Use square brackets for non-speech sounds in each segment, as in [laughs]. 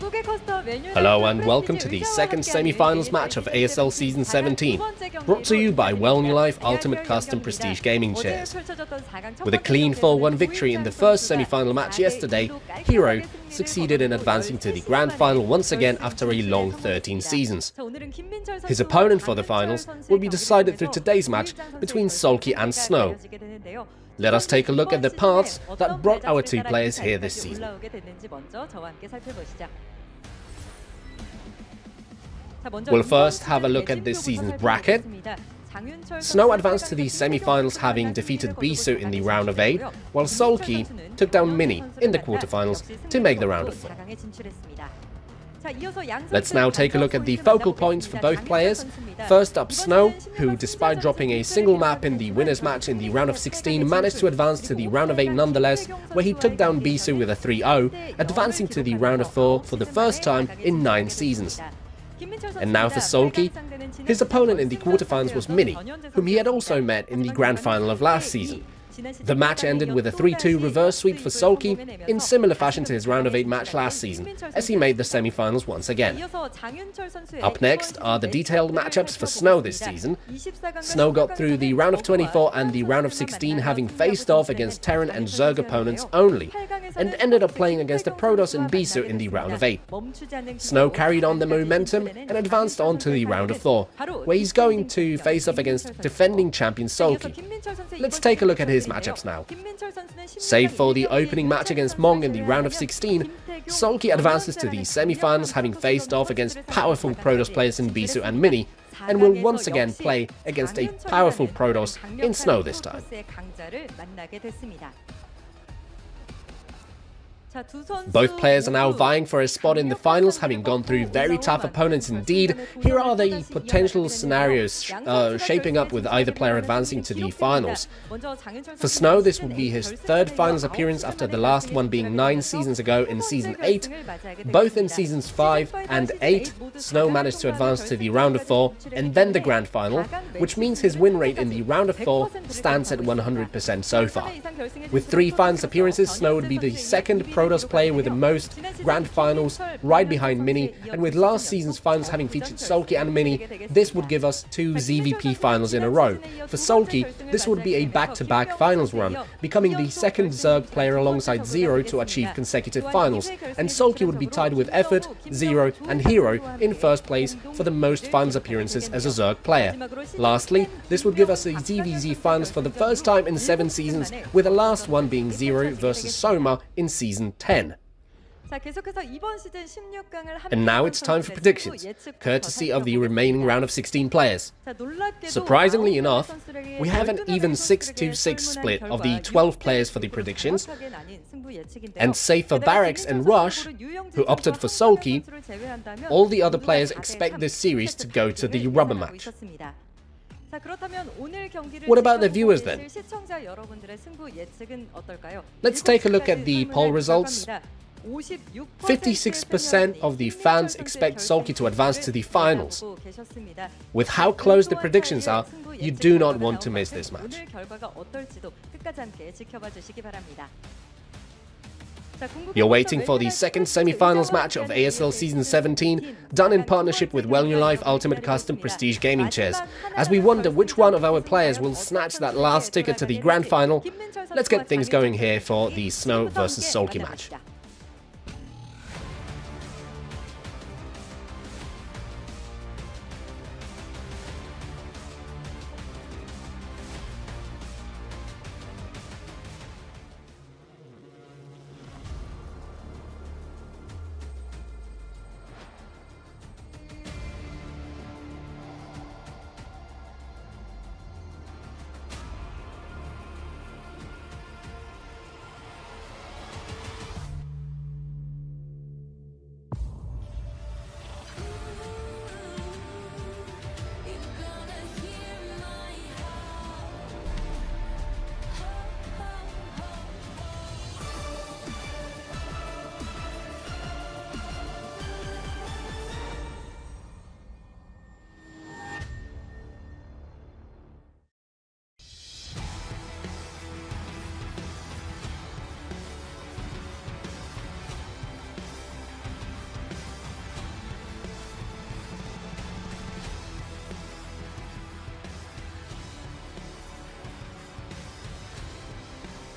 Hello and welcome to the second semi-finals match of ASL Season 17, brought to you by Well New Life Ultimate Custom Prestige Gaming Chairs. With a clean 4-1 victory in the first semi-final match yesterday, Hero succeeded in advancing to the grand final once again after a long 13 seasons. His opponent for the finals will be decided through today's match between SoulKey and Snow. Let us take a look at the paths that brought our two players here this season. We'll first have a look at this season's bracket. Snow advanced to the semi-finals having defeated Bisu in the round of 8, while SoulKey took down Mini in the quarterfinals to make the round of 4. Let's now take a look at the focal points for both players. First up Snow, who despite dropping a single map in the winners match in the round of 16 managed to advance to the round of 8 nonetheless, where he took down Bisu with a 3-0, advancing to the round of 4 for the first time in 9 seasons. And now for SoulKey, his opponent in the quarterfinals was Mini, whom he had also met in the grand final of last season. The match ended with a 3-2 reverse sweep for SoulKey, in similar fashion to his round of 8 match last season, as he made the semi-finals once again. Up next are the detailed matchups for Snow this season. Snow got through the round of 24 and the round of 16 having faced off against Terran and Zerg opponents only, and ended up playing against the Protoss and Bisu in the round of 8. Snow carried on the momentum and advanced on to the round of 4, where he's going to face off against defending champion SoulKey. Let's take a look at his matchups now. Save for the opening match against Mong in the round of 16, SoulKey advances to the semi-finals having faced off against powerful Protoss players in Bisu and Mini, and will once again play against a powerful Protoss in Snow this time. Both players are now vying for a spot in the finals, having gone through very tough opponents indeed. Here are the potential scenarios uh, shaping up with either player advancing to the finals. For Snow, this would be his third finals appearance after the last one being nine seasons ago in Season 8. Both in Seasons 5 and 8, Snow managed to advance to the round of 4 and then the grand final, which means his win rate in the round of 4 stands at 100% so far. With three finals appearances, Snow would be the second Protoss player with the most grand finals, right behind Mini, and with last season's finals having featured SoulKey and Mini, this would give us two ZVP finals in a row. For SoulKey, this would be a back-to-back -back finals run, becoming the second Zerg player alongside Zero to achieve consecutive finals, and SoulKey would be tied with Effort, Zero, and Hero in first place for the most finals appearances as a Zerg player. Lastly, this would give us a ZVZ finals for the first time in 7 seasons, with the last one being Zero versus Soma in season 10. And now it's time for predictions, courtesy of the remaining round of 16 players. Surprisingly enough, we have an even 6-2-6 split of the 12 players for the predictions, and save for Barracks and Rush, who opted for SoulKey, all the other players expect this series to go to the rubber match. What about the viewers then? Let's take a look at the poll results. 56% of the fans expect SoulKey to advance to the finals. With how close the predictions are, you do not want to miss this match. You're waiting for the second semi-finals match of ASL Season 17, done in partnership with Well New Life Ultimate Custom Prestige Gaming Chairs. As we wonder which one of our players will snatch that last ticket to the grand final, let's get things going here for the Snow versus SoulKey match.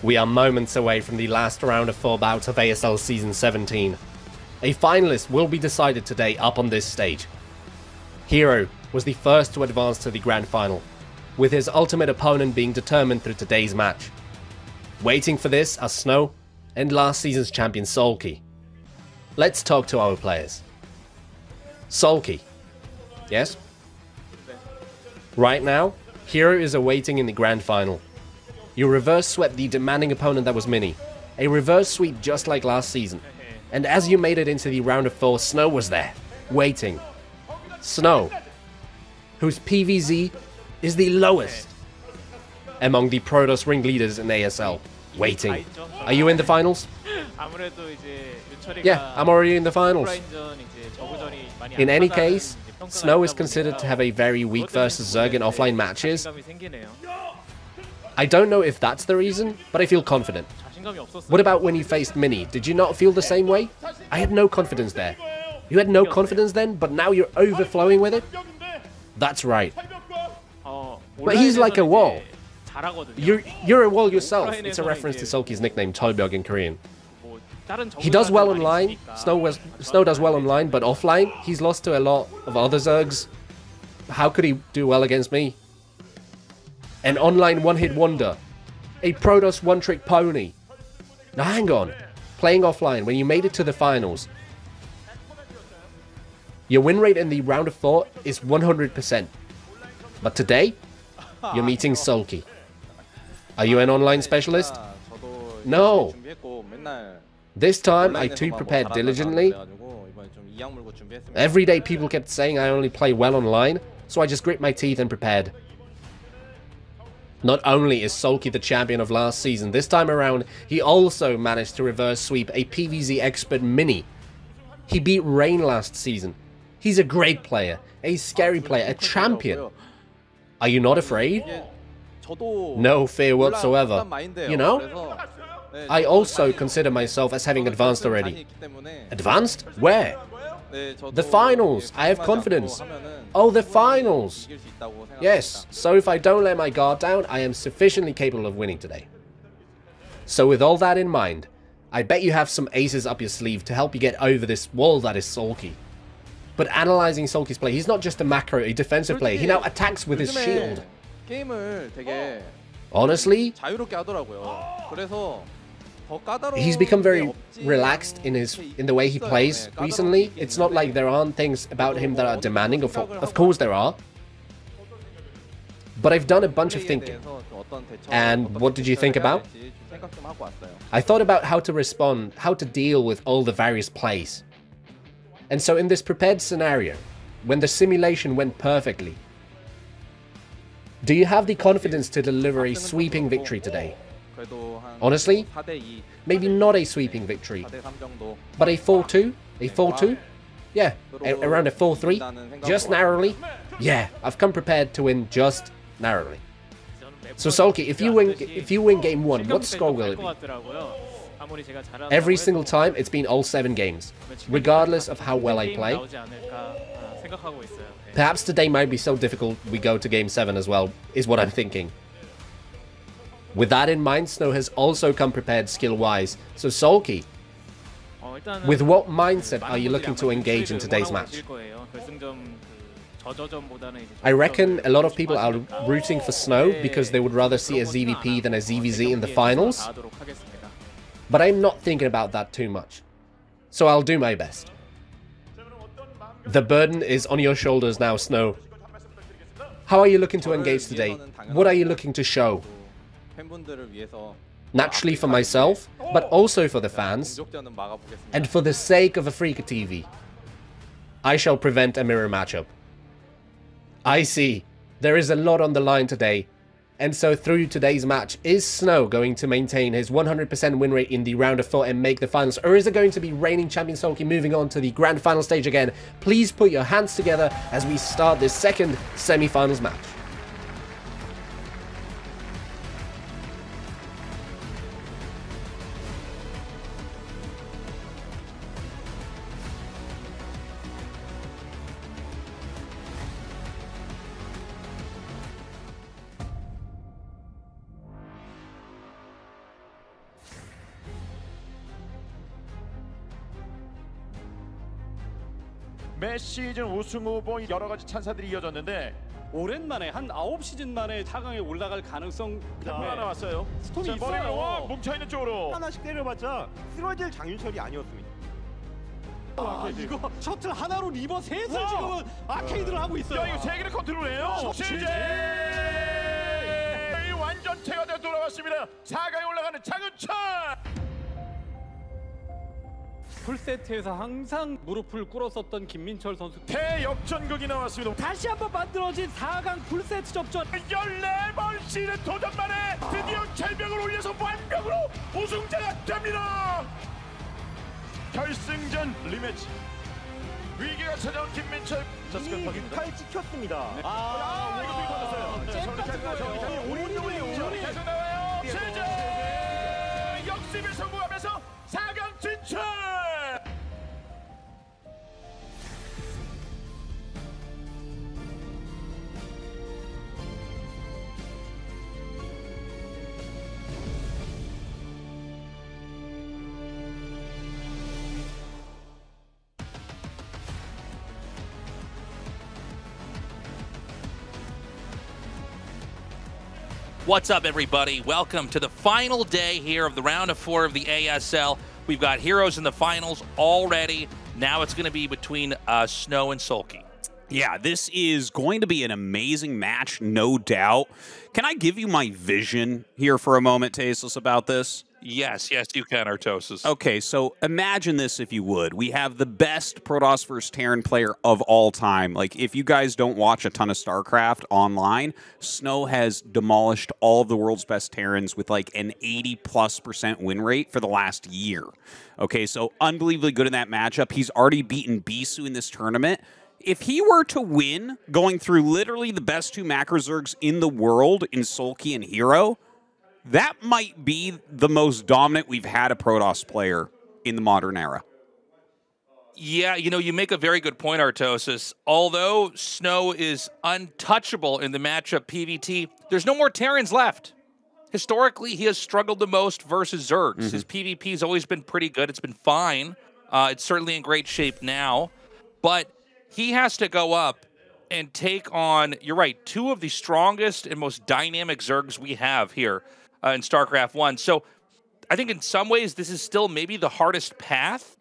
We are moments away from the last round of four bouts of ASL Season 17. A finalist will be decided today up on this stage. Hero was the first to advance to the grand final, with his ultimate opponent being determined through today's match. Waiting for this are Snow and last season's champion SoulKey. Let's talk to our players. SoulKey. Yes? Right now, Hero is awaiting in the grand final. You reverse swept the demanding opponent that was Mini. A reverse sweep just like last season. And as you made it into the round of 4, Snow was there, waiting. Snow, whose PVZ is the lowest among the Protoss ringleaders in ASL. Waiting. Are you in the finals? Yeah, I'm already in the finals. In any case, Snow is considered to have a very weak versus Zerg in offline matches. I don't know if that's the reason, but I feel confident. What about when you faced Mini? Did you not feel the same way? I had no confidence there. You had no confidence then, but now you're overflowing with it? That's right. But he's like a wall. You're, you're a wall yourself. It's a reference to SoulKey's nickname, Tolbyog in Korean. He does well online. Snow, was, Snow does well online, but offline, he's lost to a lot of other Zergs. How could he do well against me? An online one-hit wonder. A Protoss one-trick pony. Now hang on. Playing offline, when you made it to the finals, your win rate in the round of four is 100%. But today, you're meeting SoulKey. Are you an online specialist? No. This time, I too prepared diligently. Every day people kept saying I only play well online, so I just grit my teeth and prepared. Not only is SoulKey the champion of last season, this time around, he also managed to reverse sweep a PVZ expert Mini. He beat Rain last season. He's a great player, a scary player, a champion. Are you not afraid? No fear whatsoever. You know? I also consider myself as having advanced already. Advanced? Where? The finals! I have confidence. Oh, the finals! Yes, so if I don't let my guard down, I am sufficiently capable of winning today. So with all that in mind, I bet you have some aces up your sleeve to help you get over this wall that is SoulKey. But analyzing SoulKey's play, he's not just a macro, a defensive player. He now attacks with his shield. Honestly, He's become very relaxed in his in the way he plays recently. It's not like there aren't things about him that are demanding. Of, of course there are. But I've done a bunch of thinking. And what did you think about? I thought about how to respond, how to deal with all the various plays. And so in this prepared scenario, when the simulation went perfectly, do you have the confidence to deliver a sweeping victory today? Honestly, maybe not a sweeping victory, but a 4-2? A 4-2? Yeah, around a 4-3? Just narrowly? Yeah, I've come prepared to win just narrowly. So SoulKey, if you win if you win game 1, what score will it be? Every single time, it's been all 7 games, regardless of how well I play. Perhaps today might be so difficult we go to game 7 as well, is what I'm thinking. With that in mind, Snow has also come prepared skill-wise. So SoulKey, with what mindset are you looking to engage in today's match? I reckon a lot of people are rooting for Snow because they would rather see a ZVP than a ZVZ in the finals. But I'm not thinking about that too much. So I'll do my best. The burden is on your shoulders now, Snow. How are you looking to engage today? What are you looking to show? Naturally for myself, but also for the fans, and for the sake of Afreeca TV. I shall prevent a mirror matchup. I see. There is a lot on the line today, and so through today's match, is Snow going to maintain his 100% win rate in the round of 4 and make the finals? Or is it going to be reigning champion SoulKey moving on to the grand final stage again? Please put your hands together as we start this second semi-finals match. 시즌 우승 후보 여러 가지 찬사들이 이어졌는데 오랜만에 한 9시즌 만에 4강에 올라갈 가능성 템포 하나 왔어요. 스톰이 자, 있어요. 와, 뭉쳐 있는 쪽으로. 하나씩 때려봤자 쓰러질 장윤철이 아니었습니다. 아, 이거 셔틀 하나로 리버 셋을 와. 지금은 아케이드를 하고 있어요. 야 이거 세 개를 컨트롤해요. 시- 실제 이 완전체가 되어 돌아왔습니다. 4강에 올라가는 장윤철. 풀세트에서 항상 무릎을 꿇었었던 김민철 선수 대역전극이 나왔습니다. 다시 한번 만들어진 4강 풀세트 접전 14번 시즌 도전 만에 드디어 절벽을 올려서 완벽으로 우승자가 됩니다. 결승전 리매치. 위기가 찾아온 김민철. 자, 이미 스컬퍼입니다. 칼 찍혔습니다. 아, 이거 되게 터졌어요. 네, 잼 같은. 거예요. 오른쪽으로 오른쪽으로 이죠. 오른쪽. 계속 나와요. 실제 역습에 성공 What's up, everybody? Welcome to the final day here of the round of four of the ASL. We've got heroes in the finals already. Now it's going to be between uh, Snow and SoulKey. Yeah, this is going to be an amazing match, no doubt. Can I give you my vision here for a moment, Tasteless, about this? Yes, yes, you can, Artosis. Okay, so imagine this if you would. We have the best Protoss versus Terran player of all time. Like, if you guys don't watch a ton of StarCraft online, Snow has demolished all of the world's best Terrans with like an 80 plus percent win rate for the last year. Okay, so unbelievably good in that matchup. He's already beaten Bisu in this tournament. If he were to win, going through literally the best two Macrozergs in the world in SoulKey and Hero, that might be the most dominant we've had a Protoss player in the modern era. Yeah, you know, you make a very good point, Artosis. Although Snow is untouchable in the matchup PVT, there's no more Terrans left. Historically, he has struggled the most versus Zergs. His PvP has always been pretty good. It's been fine. Uh, it's certainly in great shape now. But he has to go up and take on, you're right, two of the strongest and most dynamic Zergs we have here uh, in StarCraft 1. So I think in some ways, this is still maybe the hardest path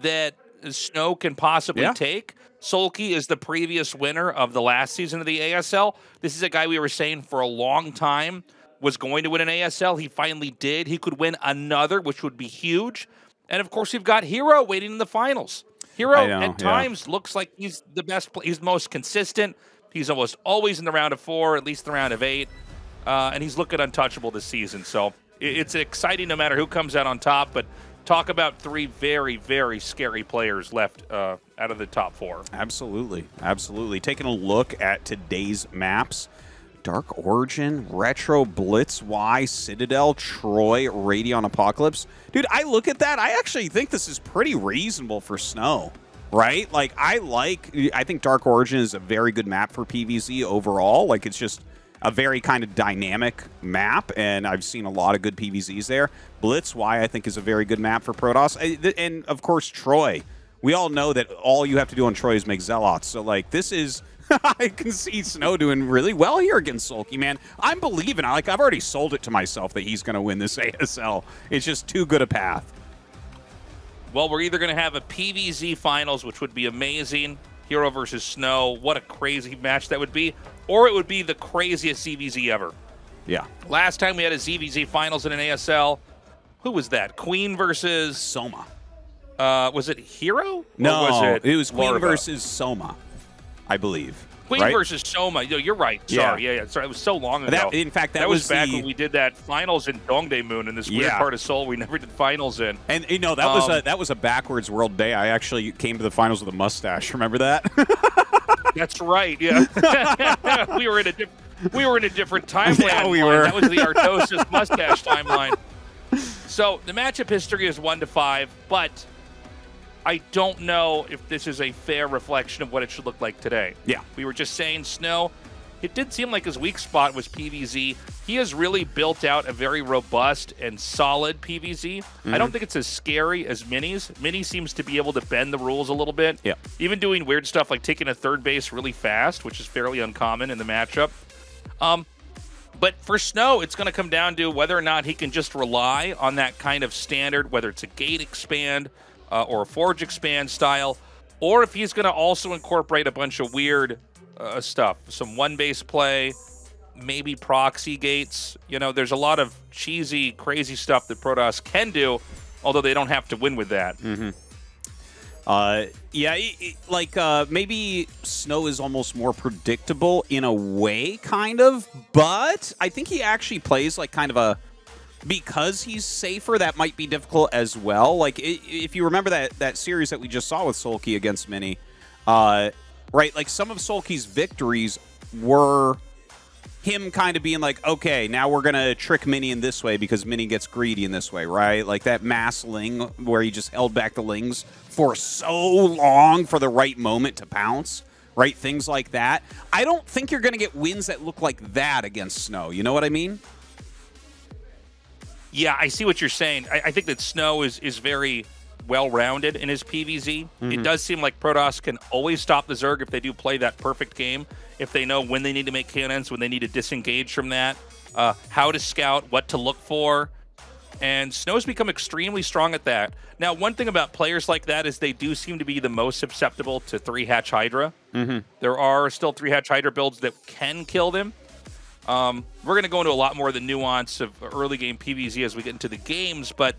that Snow can possibly Yeah. take. SoulKey is the previous winner of the last season of the ASL. This is a guy we were saying for a long time was going to win an ASL. He finally did. He could win another, which would be huge. And of course, we've got Hero waiting in the finals. Hero know, at yeah. times looks like he's the best. Play- he's most consistent. He's almost always in the round of four, at least the round of eight, uh, and he's looking untouchable this season. So it's exciting no matter who comes out on top. But talk about three very, very scary players left uh, out of the top four. Absolutely. Absolutely. Taking a look at today's maps Dark Origin, Retro Blitz Y, Citadel, Troy, Radeon Apocalypse. Dude, I look at that. I actually think this is pretty reasonable for Snow, right? Like, I like, I think Dark Origin is a very good map for PVZ overall. Like, it's just a very kind of dynamic map, and I've seen a lot of good PVZs there. Blitz Y, I think, is a very good map for Protoss. Uh, And, of course, Troy we all know that all you have to do on Troy is make zealots. So like this is [laughs] I can see Snow doing really well here against SoulKey, man. I'm believing. Like I've already sold it to myself that he's going to win this [laughs] ASL. It's just too good a path. Well, we're either going to have a PVZ finals, which would be amazing, Hero versus Snow. What a crazy match that would be, or it would be the craziest ZVZ ever. Yeah. Last time we had a ZVZ finals in an ASL, who was that? Queen versus Soma. uh, was it Hero? No, was it, was Queen Larva? versus Soma, I believe. Queen right? versus Soma. Yo, you're right. Yeah. Sorry, yeah, yeah. Sorry, it was so long ago. That- in fact, that was, was back the- when we did that finals in Dongdaemun in this weird Yeah. part of Seoul we never did finals in. And you know that was Um, a that was a backwards world day. I actually came to the finals with a mustache. [laughs] Remember that? [laughs] That's right. Yeah, [laughs] we were in a diff- we were in a different [laughs] timeline. Yeah, we were. That was the [laughs] Artosis mustache timeline. So the matchup history is one to five, but I don't know if this is a fair reflection of what it should look like today. Yeah. we were just saying Snow. It did seem like his weak spot was PVZ. He has really built out a very robust and solid PVZ. I don't think it's as scary as Minis. Mini seems to be able to bend the rules a little bit. Yeah. Even doing weird stuff like taking a third base really fast, which is fairly uncommon in the matchup. Um, but for Snow, it's going to come down to whether or not he can just rely on that kind of standard, whether it's a gate expand uh, or a forge expand style, or if he's going to also incorporate a bunch of weird uh, stuff, some one base play, maybe proxy gates. You know, there's a lot of cheesy, crazy stuff that Protoss can do, although they don't have to win with that. Uh, yeah, i- i- like uh, maybe Snow is almost more predictable in a way, kind of. But I think he actually plays like kind of a because he's safer. That might be difficult as well. Like if you remember that that series that we just saw with SoulKey against Mini, uh, right? Like some of SoulKey's victories were him kind of being like, okay, now we're gonna trick Mini in this way because Mini gets greedy in this way, right? Like that mass ling where he just held back the lings for so long for the right moment to pounce, right? Things like that. I don't think you're gonna get wins that look like that against Snow. You know what I mean? Yeah, I see what you're saying. I, I think that Snow is is very well rounded in his PVZ. It does seem like Protoss can always stop the Zerg if they do play that perfect game. If they know when they need to make cannons, when they need to disengage from that, uh, how to scout, what to look for. And Snow's become extremely strong at that. Now, one thing about players like that is they do seem to be the most susceptible to three hatch Hydra. Mm-hmm. There are still three hatch Hydra builds that can kill them. Um, we're going to go into a lot more of the nuance of early game PVZ as we get into the games, but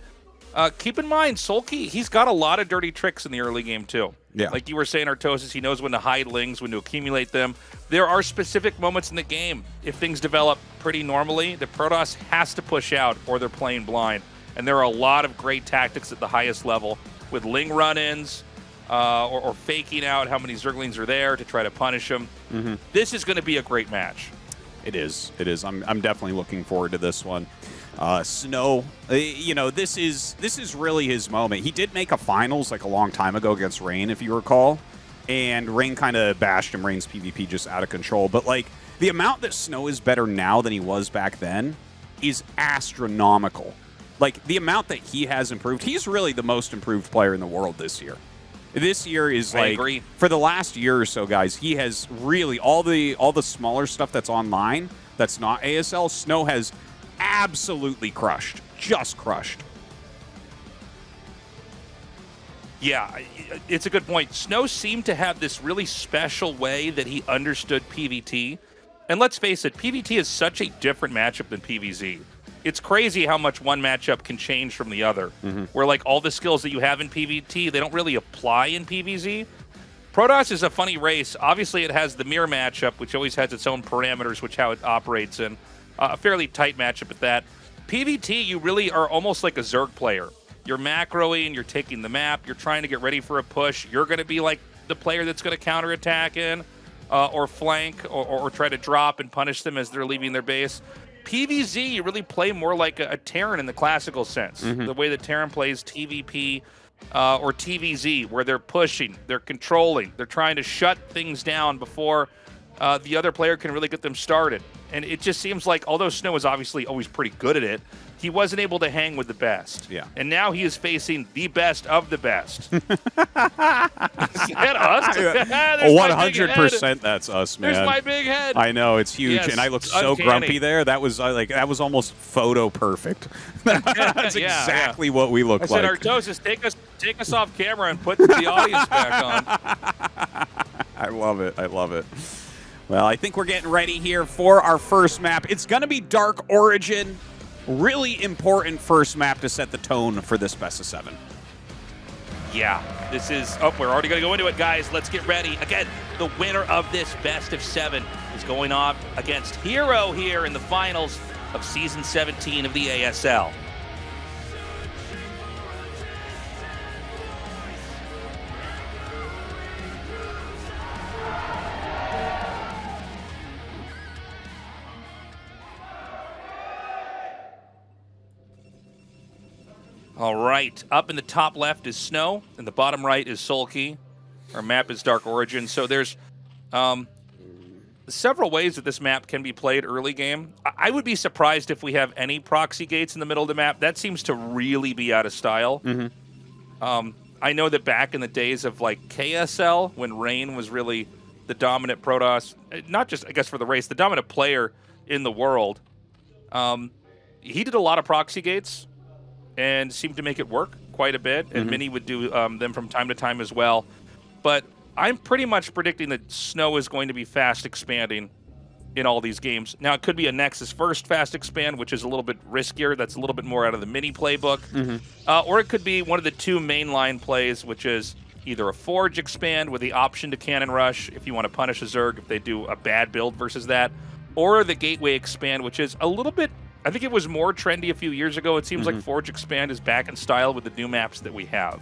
uh, keep in mind, SoulKey, he's got a lot of dirty tricks in the early game, too. Yeah. Like you were saying, Artosis, he knows when to hide lings, when to accumulate them. There are specific moments in the game, if things develop pretty normally, the Protoss has to push out or they're playing blind. And there are a lot of great tactics at the highest level with ling run ins uh, or, or faking out how many Zerglings are there to try to punish them. This is going to be a great match. It is. It is. I'm, I'm definitely looking forward to this one. Uh, Snow, uh, you know, this is this is really his moment. He did make a finals like a long time ago against Rain, if you recall, and Rain kind of bashed him. Rain's PvP just out of control. But like the amount that Snow is better now than he was back then is astronomical. Like the amount that he has improved, he's really the most improved player in the world this year. This year is like for the last year or so, guys. He has really all the all the smaller stuff that's online that's not ASL. Snow has absolutely crushed, just crushed. Yeah, it's a good point. Snow seemed to have this really special way that he understood PVT. And let's face it, PVT is such a different matchup than PVZ. It's crazy how much one matchup can change from the other. Mm-hmm. Where, like, all the skills that you have in PVT, they don't really apply in PVZ. Protoss is a funny race. Obviously, it has the mirror matchup, which always has its own parameters, which how it operates in. Uh, a fairly tight matchup at that. PVT, you really are almost like a Zerg player. You're macroing, you're taking the map, you're trying to get ready for a push. You're going to be like the player that's going to counterattack in uh, or flank or, or, or try to drop and punish them as they're leaving their base. PVZ, you really play more like a, a Terran in the classical sense. The way that Terran plays TVP uh, or TVZ, where they're pushing, they're controlling, they're trying to shut things down before uh, the other player can really get them started. And it just seems like, although Snow was obviously always pretty good at it, he wasn't able to hang with the best. Yeah. And now he is facing the best of the best. [laughs] is that us? [laughs] [laughs] There's my big One hundred percent, that's us, man. There's my big head. I know it's huge, Yes, and I look so uncanny. grumpy there. That was uh, like that was almost photo perfect. That's Yeah, exactly what we look I said, like. Artosis, take us, take us off camera and put the audience back on. I love it. I love it. Well, I think we're getting ready here for our first map. It's going to be Dark Origin. Really important first map to set the tone for this best of seven. Yeah, this is. Oh, we're already going to go into it, guys. Let's get ready. Again, the winner of this best of seven is going on against Hero here in the finals of season 17 of the ASL. All right. Up in the top left is Snow, and the bottom right is Sulky. Our map is Dark Origin. So there's um, several ways that this map can be played early game. I- I would be surprised if we have any proxy gates in the middle of the map. That seems to really be out of style. Um, I know that back in the days of like KSL, when Rain was really the dominant Protoss, eh, not just I guess for the race, the dominant player in the world, um, he did a lot of proxy gates and seemed to make it work quite a bit. And Mini would do um, them from time to time as well. But I'm pretty much predicting that Snow is going to be fast expanding in all these games. Now, it could be a Nexus first fast expand, which is a little bit riskier. That's a little bit more out of the mini playbook. Uh, or it could be one of the two mainline plays, which is either a Forge expand with the option to Cannon Rush if you want to punish a Zerg if they do a bad build versus that, or the Gateway expand, which is a little bit. I think it was more trendy a few years ago. It seems like Forge expand is back in style with the new maps that we have.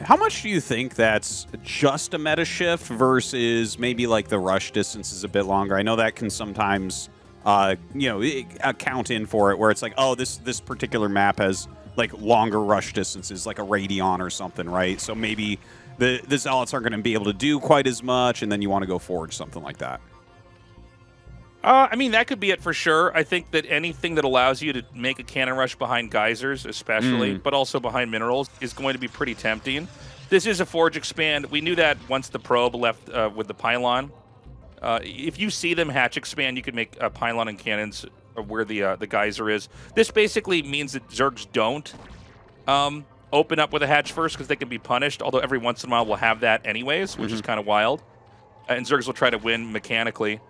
How much do you think that's just a meta shift versus maybe like the rush distance is a bit longer? I know that can sometimes, uh, you know, account in for it where it's like, oh, this this particular map has like longer rush distances, like a Radeon or something, right? So maybe the the zealots aren't going to be able to do quite as much, and then you want to go forge something like that. Uh, I mean, that could be it for sure. I think that anything that allows you to make a cannon rush behind geysers, especially, but also behind minerals, is going to be pretty tempting. This is a forge expand. We knew that once the probe left uh, with the pylon. Uh, if you see them hatch expand, you can make a pylon and cannons where the uh, the geyser is. This basically means that Zergs don't um, open up with a hatch first because they can be punished. Although every once in a while we'll have that anyways, which is kind of wild. And Zergs will try to win mechanically.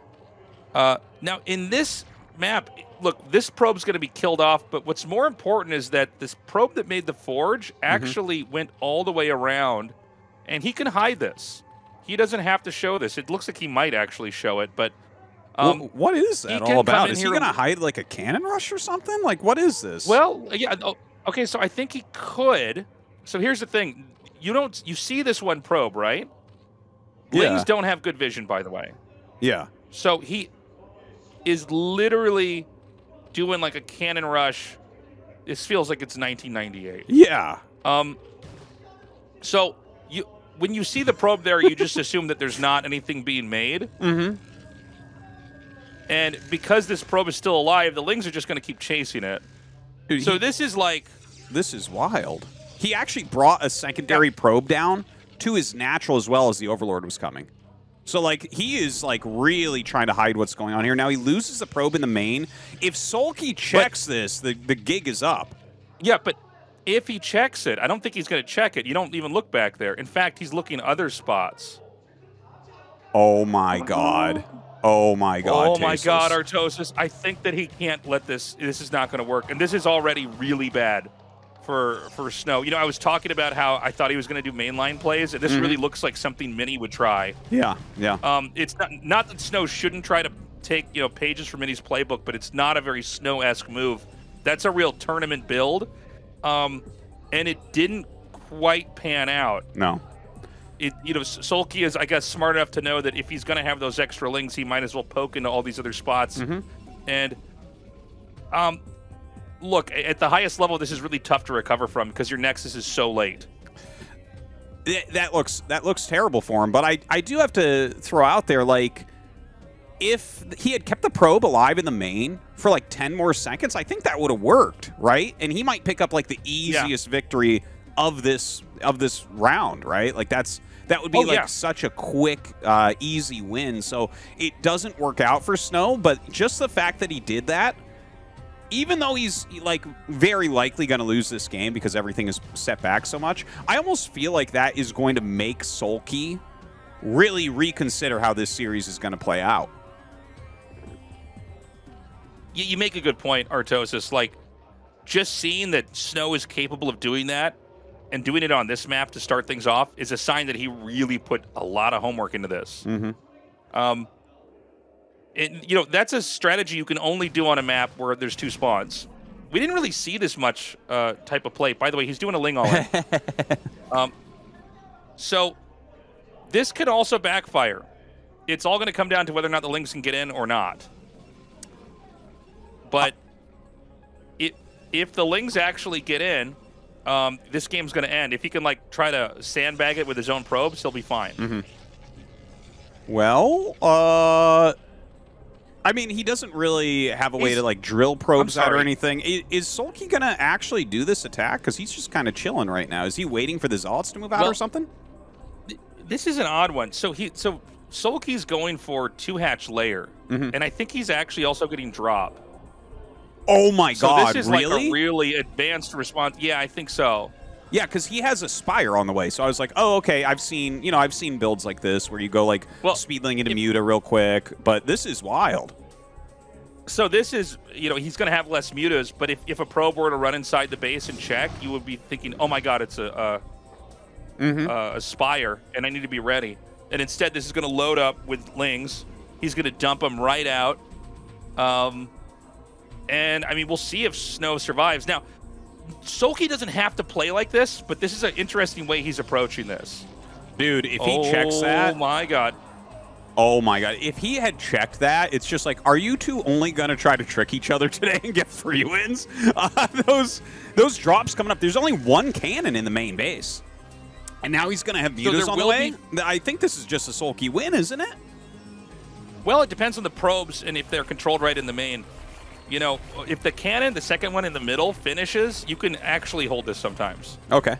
Uh, now, in this map, look, this probe's going to be killed off, but what's more important is that this probe that made the forge actually went all the way around, and he can hide this. He doesn't have to show this. It looks like he might actually show it, but um, Wh- what is that all about? Is he going to hide like a cannon rush or something? Like, what is this? Well, yeah. oh, Okay, so I think he could. So here's the thing: you don't you see this one probe, right? Yeah. Lings don't have good vision, by the way. yeah. So he is literally doing like a cannon rush. This feels like it's 1998. Yeah. Um, so you when you see the probe there, you just [laughs] assume that there's not anything being made. Mm-hmm. And because this probe is still alive, the Lings are just going to keep chasing it. Dude, So he- this is like this is wild. He actually brought a secondary probe down to his natural as well as the Overlord was coming. So like he is like really trying to hide what's going on here. Now he loses the probe in the main. If SoulKey checks this, the, the gig is up. Yeah, but if he checks it, I don't think he's going to check it. You don't even look back there. In fact, he's looking other spots. Oh my god. Oh my god. oh my God, Artosis! I think that he can't let this. This is not going to work, and this is already really bad for for Snow. You know, I was talking about how I thought he was going to do mainline plays, and this Mm-hmm. really looks like something Mini would try. Yeah, yeah. Um, it's not not that Snow shouldn't try to take you know pages from Mini's playbook, but it's not a very Snow-esque move. That's a real tournament build, um, and it didn't quite pan out. no. It, you know, SoulKey is, I guess, smart enough to know that if he's going to have those extra lings, he might as well poke into all these other spots. And, um, look, at the highest level, this is really tough to recover from because your Nexus is so late. Th- that looks that looks terrible for him. But I I do have to throw out there like if he had kept the probe alive in the main for like 10 more seconds, I think that would have worked, right? And he might pick up like the easiest victory of this of this round, right? Like that's that would be Oh, like yeah. such a quick uh, easy win. So it doesn't work out for Snow, but just the fact that he did that even though he's like very likely going to lose this game because everything is set back so much, I almost feel like that is going to make SoulKey really reconsider how this series is going to play out. You, you make a good point, Artosis. Like, just seeing that Snow is capable of doing that and doing it on this map to start things off is a sign that he really put a lot of homework into this. Mhm. Um, it, you know, that's a strategy you can only do on a map where there's two spawns. We didn't really see this much uh, type of play. By the way, he's doing a Ling all in. [laughs] um, so this could also backfire. It's all going to come down to whether or not the Lings can get in or not. But it, if the Lings actually get in, um, this game's going to end. If he can like try to sandbag it with his own probes, he'll be fine. Well, uh, I mean, he doesn't really have a way He's- to like drill probes out or anything. I- Is SoulKey gonna actually do this attack? Because he's just kind of chilling right now. Is he waiting for the Zealots to move out Well- or something? This is an odd one. So he so SoulKey's going for two hatch layer, Mm-hmm. and I think he's actually also getting drop. Oh my So god! this is really? like a really advanced response. Yeah, I think so. Yeah, because he has a Spire on the way. So I was like, oh, okay. I've seen, you know, I've seen builds like this where you go like Well, speedling into Muta real quick, but this is wild. So this is, you know, he's going to have less mutas, but if, if a probe were to run inside the base and check, you would be thinking, oh my god, it's a a, Mm-hmm. a, a spire, and I need to be ready. And instead, this is going to load up with lings. He's going to dump them right out. Um, and I mean, we'll see if Snow survives. Now, SoulKey doesn't have to play like this, but this is an interesting way he's approaching this. Dude, if he oh checks that, Oh, my god. Oh my god. If he had checked that, it's just like, are you two only going to try to trick each other [laughs] today and get free wins? [laughs] Uh, those those drops coming up. There's only one cannon in the main base. And now he's going to have So on the way. I think this is just a SoulKey win, isn't it? Well, it depends on the probes and if they're controlled right in the main. You know, if the cannon, the second one in the middle, finishes, you can actually hold this sometimes. Okay.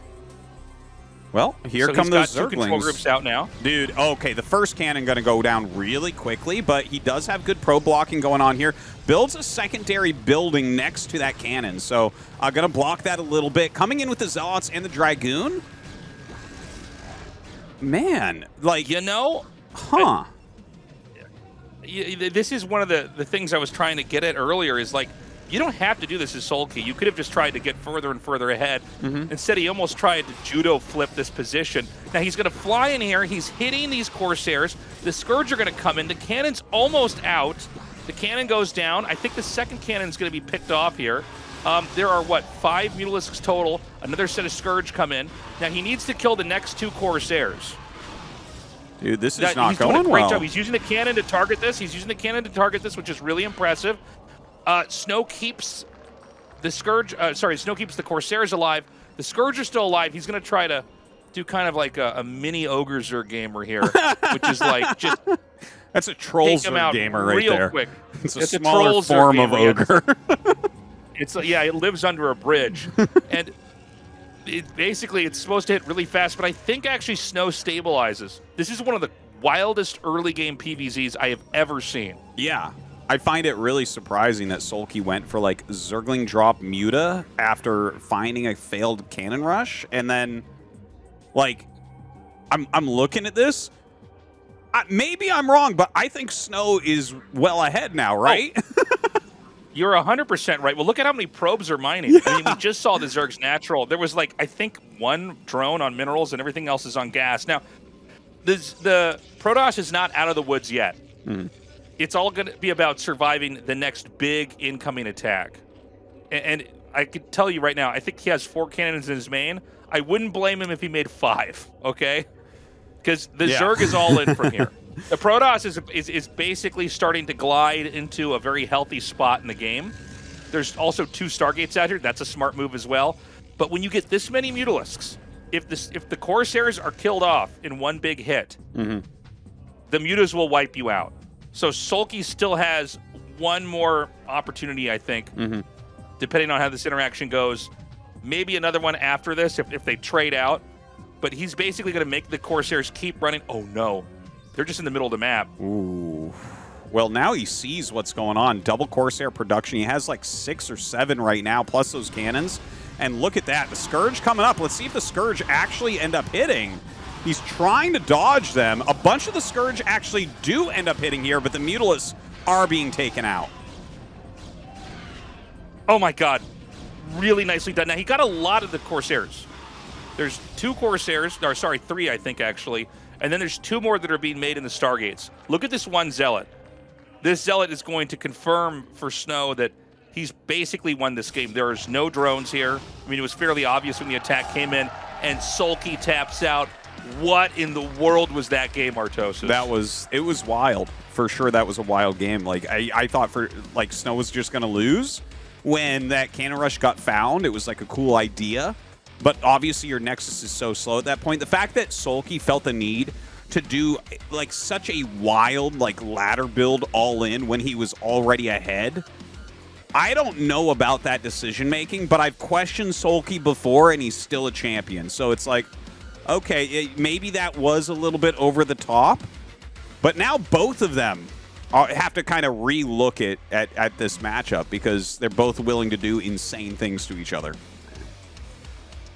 Well, here so come those got two control groups out now. Dude, okay, the first cannon going to go down really quickly, but he does have good pro blocking going on here. Builds a secondary building next to that cannon, so uh, I'm going to block that a little bit. Coming in with the Zealots and the Dragoon. Man, like, You know, huh. y- this is one of the, the things I was trying to get at earlier is like, you don't have to do this as SoulKey. You could have just tried to get further and further ahead. Mm-hmm. Instead, he almost tried to judo flip this position. Now he's going to fly in here. He's hitting these Corsairs. The Scourge are going to come in. The cannon's almost out. The cannon goes down. I think the second cannon's going to be picked off here. Um, there are, what, five Mutalisks total. Another set of Scourge come in. Now he needs to kill the next two Corsairs. Dude, this is That- not he's going doing a great well. job. He's using the cannon to target this. He's using the cannon to target this, which is really impressive. Uh, Snow keeps the Scourge. Uh, sorry, Snow keeps the Corsairs alive. The Scourge are still alive. He's going to try to do kind of like a, a mini Ogre Zer gamer here, [laughs] which is like just That's a troll Zerg out gamer right real there. quick. [laughs] It's a It's smaller troll Zerg form of ogre. [laughs] It's uh, yeah, it lives under a bridge, and it, basically it's supposed to hit really fast. But I think actually Snow stabilizes. This is one of the wildest early game PVZs I have ever seen. Yeah. I find it really surprising that SoulKey went for like Zergling drop Muta after finding a failed cannon rush and then like I'm I'm looking at this I, maybe I'm wrong, but I think Snow is well ahead now, oh. right? [laughs] You're 100% right. Well, look at how many probes are mining. I mean, we just saw the Zerg's natural. There was like, I think, one drone on minerals and everything else is on gas. Now, this, the Protoss is not out of the woods yet. Hmm. It's all going to be about surviving the next big incoming attack. A- And, I could tell you right now, I think he has four cannons in his main. I wouldn't blame him if he made five, okay? Because the Yeah. Zerg is all in from here. [laughs] The Protoss is, is is basically starting to glide into a very healthy spot in the game. There's also two Stargates out here. That's a smart move as well. But when you get this many Mutalisks, if this if the Corsairs are killed off in one big hit, mm-hmm. the Mutas will wipe you out. So SoulKey still has one more opportunity, I think, mm-hmm. depending on how this interaction goes. Maybe another one after this if, if they trade out. But he's basically going to make the Corsairs keep running. Oh no, they're just in the middle of the map. Ooh. Well, now he sees what's going on. Double Corsair production. He has like six or seven right now, plus those cannons. And look at that. The Scourge coming up. Let's see if the Scourge actually end up hitting. He's trying to dodge them. A bunch of the Scourge actually do end up hitting here, but the Mutalisks are being taken out. Oh my god. Really nicely done. Now he got a lot of the Corsairs. There's two Corsairs, or sorry, three, I think actually. And then there's two more that are being made in the Stargates. Look at this one Zealot. This Zealot is going to confirm for Snow that he's basically won this game. There is no drones here. I mean, it was fairly obvious when the attack came in, and SoulKey taps out. What in the world was that game, Artosis? That was it was wild. For sure that was a wild game. Like I, I thought for like Snow was just gonna lose when that cannon rush got found. It was like a cool idea. But obviously your Nexus is so slow at that point. The fact that SoulKey felt the need to do like such a wild like ladder build all in when he was already ahead. I don't know about that decision making, but I've questioned SoulKey before, and he's still a champion. So it's like, okay, it, maybe that was a little bit over the top, but now both of them are, have to kind of re-look at, at at this matchup because they're both willing to do insane things to each other.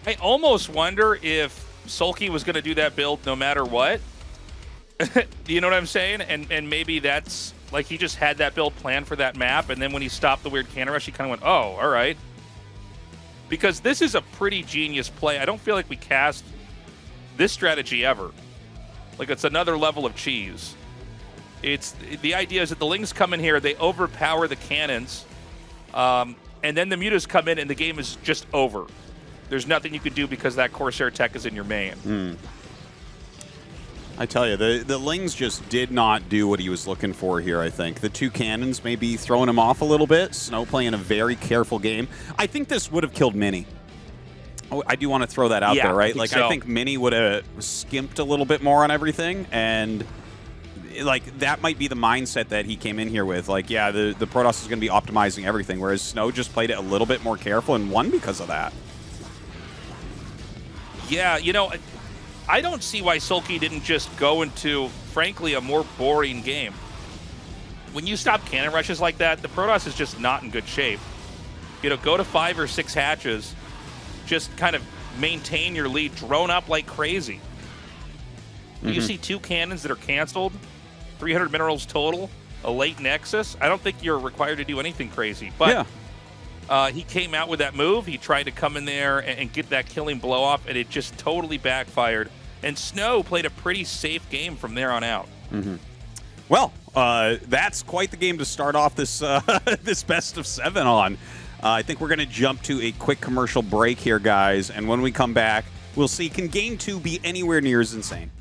I almost wonder if SoulKey was going to do that build no matter what. [laughs] you know what I'm saying? And and maybe that's like he just had that build planned for that map, and then when he stopped the weird cannon rush, he kind of went, "Oh, all right." Because this is a pretty genius play. I don't feel like we cast this strategy ever. Like it's another level of cheese. It's the idea is that the Lings come in here, they overpower the cannons, um, and then the mutas come in, and the game is just over. There's nothing you could do because that Corsair tech is in your main. I tell you, the the Lings just did not do what he was looking for here. I think the two cannons maybe throwing him off a little bit. Snow playing a very careful game. I think this would have killed Mini. Oh, I do want to throw that out Yeah, there, right? think like so. I think Mini would have skimped a little bit more on everything, and like that might be the mindset that he came in here with. Like, yeah, the the Protoss is going to be optimizing everything, whereas Snow just played it a little bit more careful and won because of that. Yeah, you know, I don't see why SoulKey didn't just go into, frankly, a more boring game. When you stop cannon rushes like that, the Protoss is just not in good shape. You know, go to five or six hatches, just kind of maintain your lead, drone up like crazy. When You see two cannons that are canceled, 300 minerals total, a late Nexus. I don't think you're required to do anything crazy. But yeah. uh, he came out with that move. He tried to come in there and, and get that killing blow off, and it just totally backfired. And Snow played a pretty safe game from there on out. Well, uh, that's quite the game to start off this uh, [laughs] this best of seven on. Uh, I think we're going to jump to a quick commercial break here, guys, and when we come back, we'll see can game two be anywhere near as insane.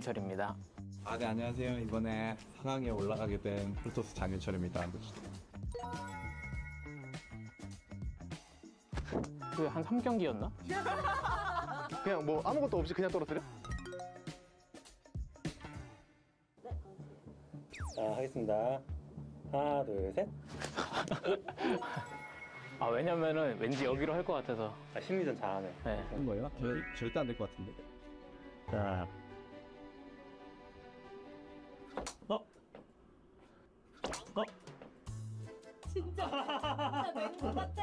김민철입니다. 아, 네, 안녕하세요. 이번에 상황에 올라가게 된 프로토스 장윤철입니다. 그한 3경기였나? [laughs] 그냥 뭐 아무것도 없이 그냥 떨어뜨려? 자, 하겠습니다. 하나, 둘, 셋. [laughs] 아, 왜냐면은 왠지 여기로 할 것 같아서. 아, 심리전 잘하네. 네. 한 거예요? 절, 절대 안 될 것 같은데. 자. 어? 어? 진짜 진짜 맹구 같아.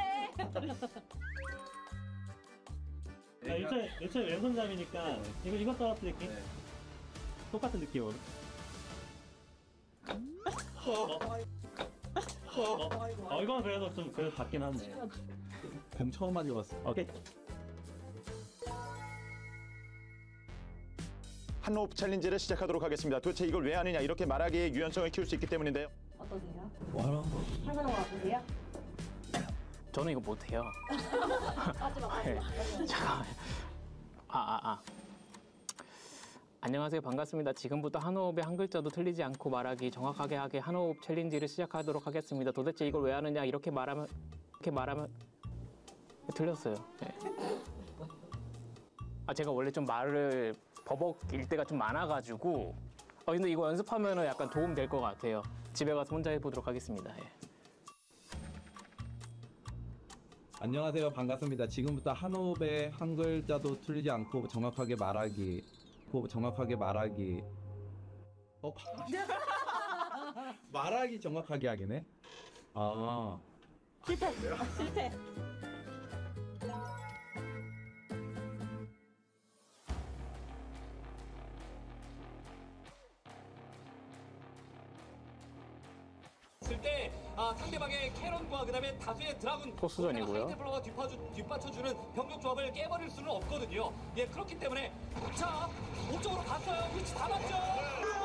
아, 요새, 요새 왼손잡이니까 이거, 이거 떨어뜨릴게. 똑같은 느낌으로. 어, 어, 이건 그래도 좀, 그래도 같긴 한데. 뱀 처음 맞아봤어. 오케이. 한호흡 챌린지를 시작하도록 하겠습니다. 도대체 이걸 왜 하느냐 이렇게 말하기에 유연성을 키울 수 있기 때문인데요. 어떠세요? 뭐하러? 할만한 거 같으세요? 저는 이거 못해요. 마지막 마지막. 잠깐만. 아, 아, 아. 안녕하세요. 반갑습니다. 지금부터 한호흡의 한 글자도 틀리지 않고 말하기 정확하게 하게 한호흡 챌린지를 시작하도록 하겠습니다. 도대체 이걸 왜 하느냐 이렇게 말하면 이렇게 말하면 틀렸어요. 네. 아 제가 원래 좀 말을 버벅일 때가 좀 많아가지고 아 근데 이거 연습하면은 약간 도움 될 것 같아요. 집에 가서 혼자 해보도록 하겠습니다. 예. 안녕하세요. 반갑습니다. 지금부터 한호흡의 한 글자도 틀리지 않고 정확하게 말하기. 고- 정확하게 말하기. 어? [laughs] 말하기 정확하게 하기네? 아. 실패. 아, 실패. 아, 상대방의 병력과 그다음에 다수의 드라군 토스전이고요. 하이테플러가 뒷받쳐, 뒷받쳐주는 병력 조합을 깨버릴 수는 없거든요. 예, 그렇기 때문에 자, 옥쪽으로 갔어요. 위치 다 맞죠?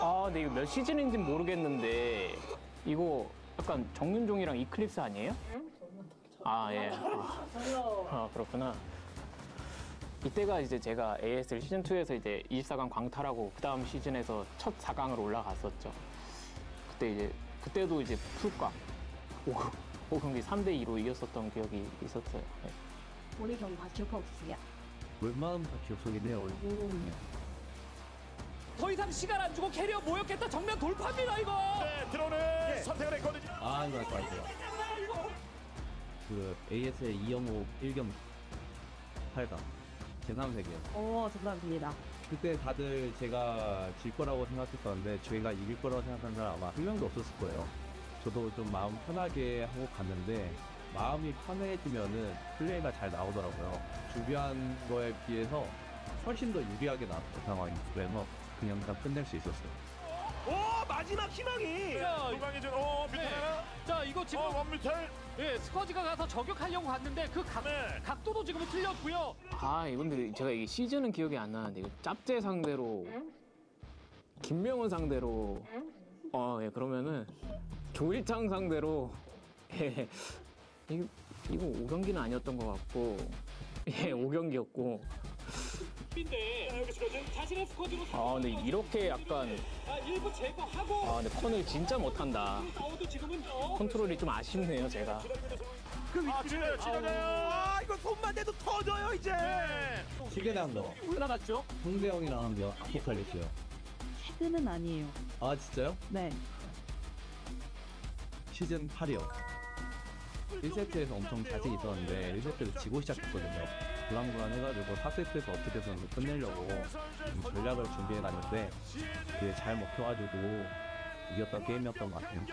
아, 근데 이거 몇 시즌인지 모르겠는데 이거 약간 정윤종이랑 이클립스 아니에요? 아, 예. 아, 아, 그렇구나. 이때가 이제 제가 ASL 시즌 2에서 이제 24강 광탈하고 그 다음 시즌에서 첫 4강으로 올라갔었죠. 그때 이제 그때도 이제 풀꽉 5, 경기 3대 2로 이겼었던 기억이 있었어요. 네. 우리 기억 없으세요? 웬만하면 속에 내요. 더 이상 시간 안 주고 캐리어 모였겠다. 정면 돌파입니다, 이거. 네, 들어오는 선택을 했거든요. 아 이거 할것 같아요. 그 AS의 2영호 1겸 8강 제3세계. 오, 정답입니다. 그때 다들 제가 질 거라고 생각했었는데 저희가 이길 거라고 생각하는 사람 아마 한 명도 없었을 거예요. 저도 좀 마음 편하게 하고 갔는데 마음이 편해지면은 플레이가 잘 나오더라고요. 준비한 거에 비해서 훨씬 더 유리하게 나왔던 상황이 그래서 그냥 다 끝낼 수 있었어요. 오 마지막 희망이. 도망이 좀, 어, 뮤탈 하나? 자, 이거 지금 어, 원뮤탈? 예, 스커지가 가서 저격하려고 갔는데 그 각, 네. 각도도 지금 틀렸고요. 아, 이건 근데 제가 이 시즌은 기억이 안 나는데 이거 짭제 상대로 김명훈 상대로 어, 예, 그러면은 조일창 상대로 [laughs] 예. 이거 이거 5경기는 아니었던 것 같고 [laughs] 예, 5경기였고 인데 여기서까지 자신의 스쿼드로 아, 근데 이렇게 약간 아, 일부 제거하고 아, 근데 펀을 진짜 못한다. 컨트롤이 좀 아쉽네요, 제가. 그 아, 찔려요, 찔려요. 아 이거 손만 대도 터져요 이제. 최근에 한 거. 올라갔죠. 홍대영이랑 한거 아포칼립스요. 최근은 아니에요. 아 진짜요? 네. 시즌 8이요. 1세트에서 엄청 자신 있었는데 1세트를 지고 시작했거든요. 불안불안 해가지고 4세트에서 어떻게든 끝내려고 좀 전략을 준비해 갔는데 그게 잘 먹혀가지고 이겼던 게임이었던 것 같아요.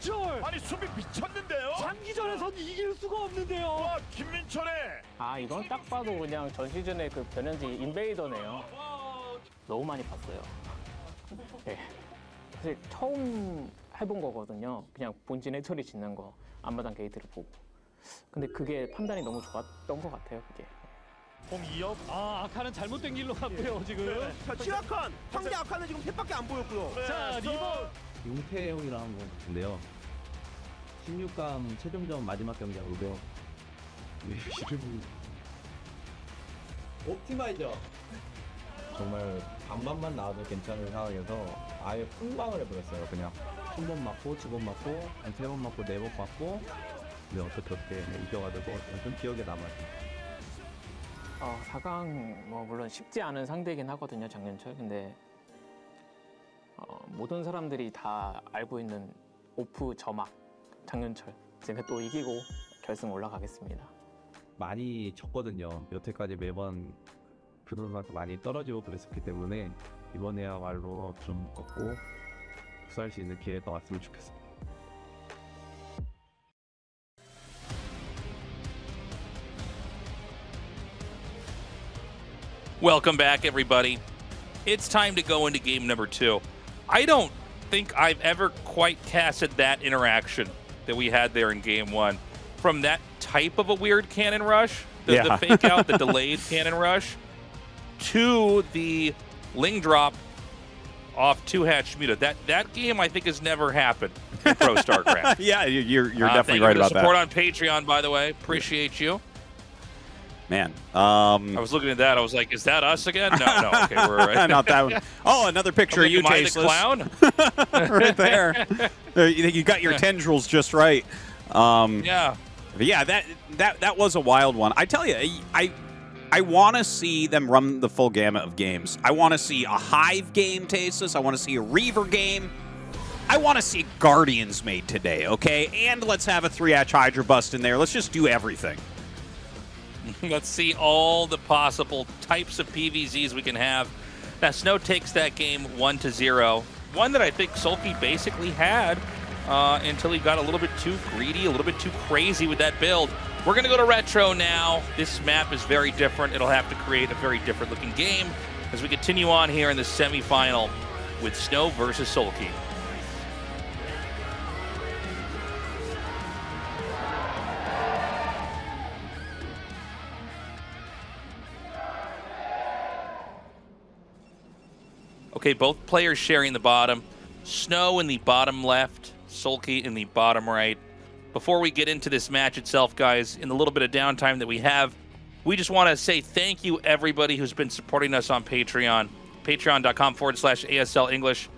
쫄! 아니, 수비 미쳤는데요? 장기전에선 이길 수가 없는데요. 와, 김민철의 아, 이건 딱 봐도 그냥 전 시즌의 그 변현지 인베이더네요. 너무 많이 봤어요. 네. 사실 처음 해본 거거든요. 그냥 본진 해처리 짓는 거, 앞마당 게이트를 보고. 근데 그게 판단이 너무 좋았던 것 같아요, 그게. 홍이엽. 아, 아카는 잘못된 길로 갔고요, 지금. 네. 자 치아칸 상대 아칸은 지금 셋밖에 안 보였고요. 자, 리버 용태 형이랑 한것 같은데요. 16강 최종전 마지막 경기하고 요. 왜 이름이 옵티마이저 정말 반반만 나와도 괜찮은 상황에서 아예 풍방을 해버렸어요. 그냥 한 번 맞고 두 번 맞고 한 세 번 맞고 네 번 맞고 근데 어떻게 어떻게 이겨가지고 좀 기억에 남아요. 어, 4강 뭐 물론 쉽지 않은 상대이긴 하거든요, 장윤철. 근데 어, 모든 사람들이 다 알고 있는 오프 저막 장윤철. 제가 또 이기고 결승 올라가겠습니다. 많이 졌거든요. 여태까지 매번 그 선수한테 많이 떨어지고 그랬었기 때문에 이번에야말로 좀 꺾고 복수할 수 있는 기회가 왔으면 좋겠어요. Welcome back, everybody. It's time to go into game number two. I don't think I've ever quite casted that interaction that we had there in game one. From that type of a weird cannon rush, the, the Yeah. fake out, the delayed [laughs] cannon rush, to the ling drop off two hatch muta. That that game I think has never happened in Pro StarCraft. [laughs] yeah, you- you're you're Uh, definitely thank you right for the about that. support on Patreon, by the way. Appreciate you. Man, um, I was looking at that. I was like, "Is that us again?" No, no. [laughs] Okay, we're right. [laughs] not that one. Oh, another picture of you, like, am I the Tasteless. clown? right there. You you got your tendrils just right. Um, Yeah. yeah, that that that was a wild one. I tell you, I I want to see them run the full gamut of games. I want to see a Hive game, Tasteless. I want to see a Reaver game. I want to see Guardians made today, okay? And let's have a three-hatch Hydra bust in there. Let's just do everything. [laughs] Let's see all the possible types of PVZs we can have. Now, Snow takes that game one to zero. One that I think SoulKey basically had uh, until he got a little bit too greedy, a little bit too crazy with that build. We're going to go to Retro now. This map is very different. It'll have to create a very different looking game as we continue on here in the semifinal with Snow versus SoulKey. Okay, both players sharing the bottom. Snow in the bottom left, SoulKey in the bottom right. Before we get into this match itself, guys, in the little bit of downtime that we have, we just want to say thank you, everybody who's been supporting us on Patreon. Patreon.com forward slash ASL English.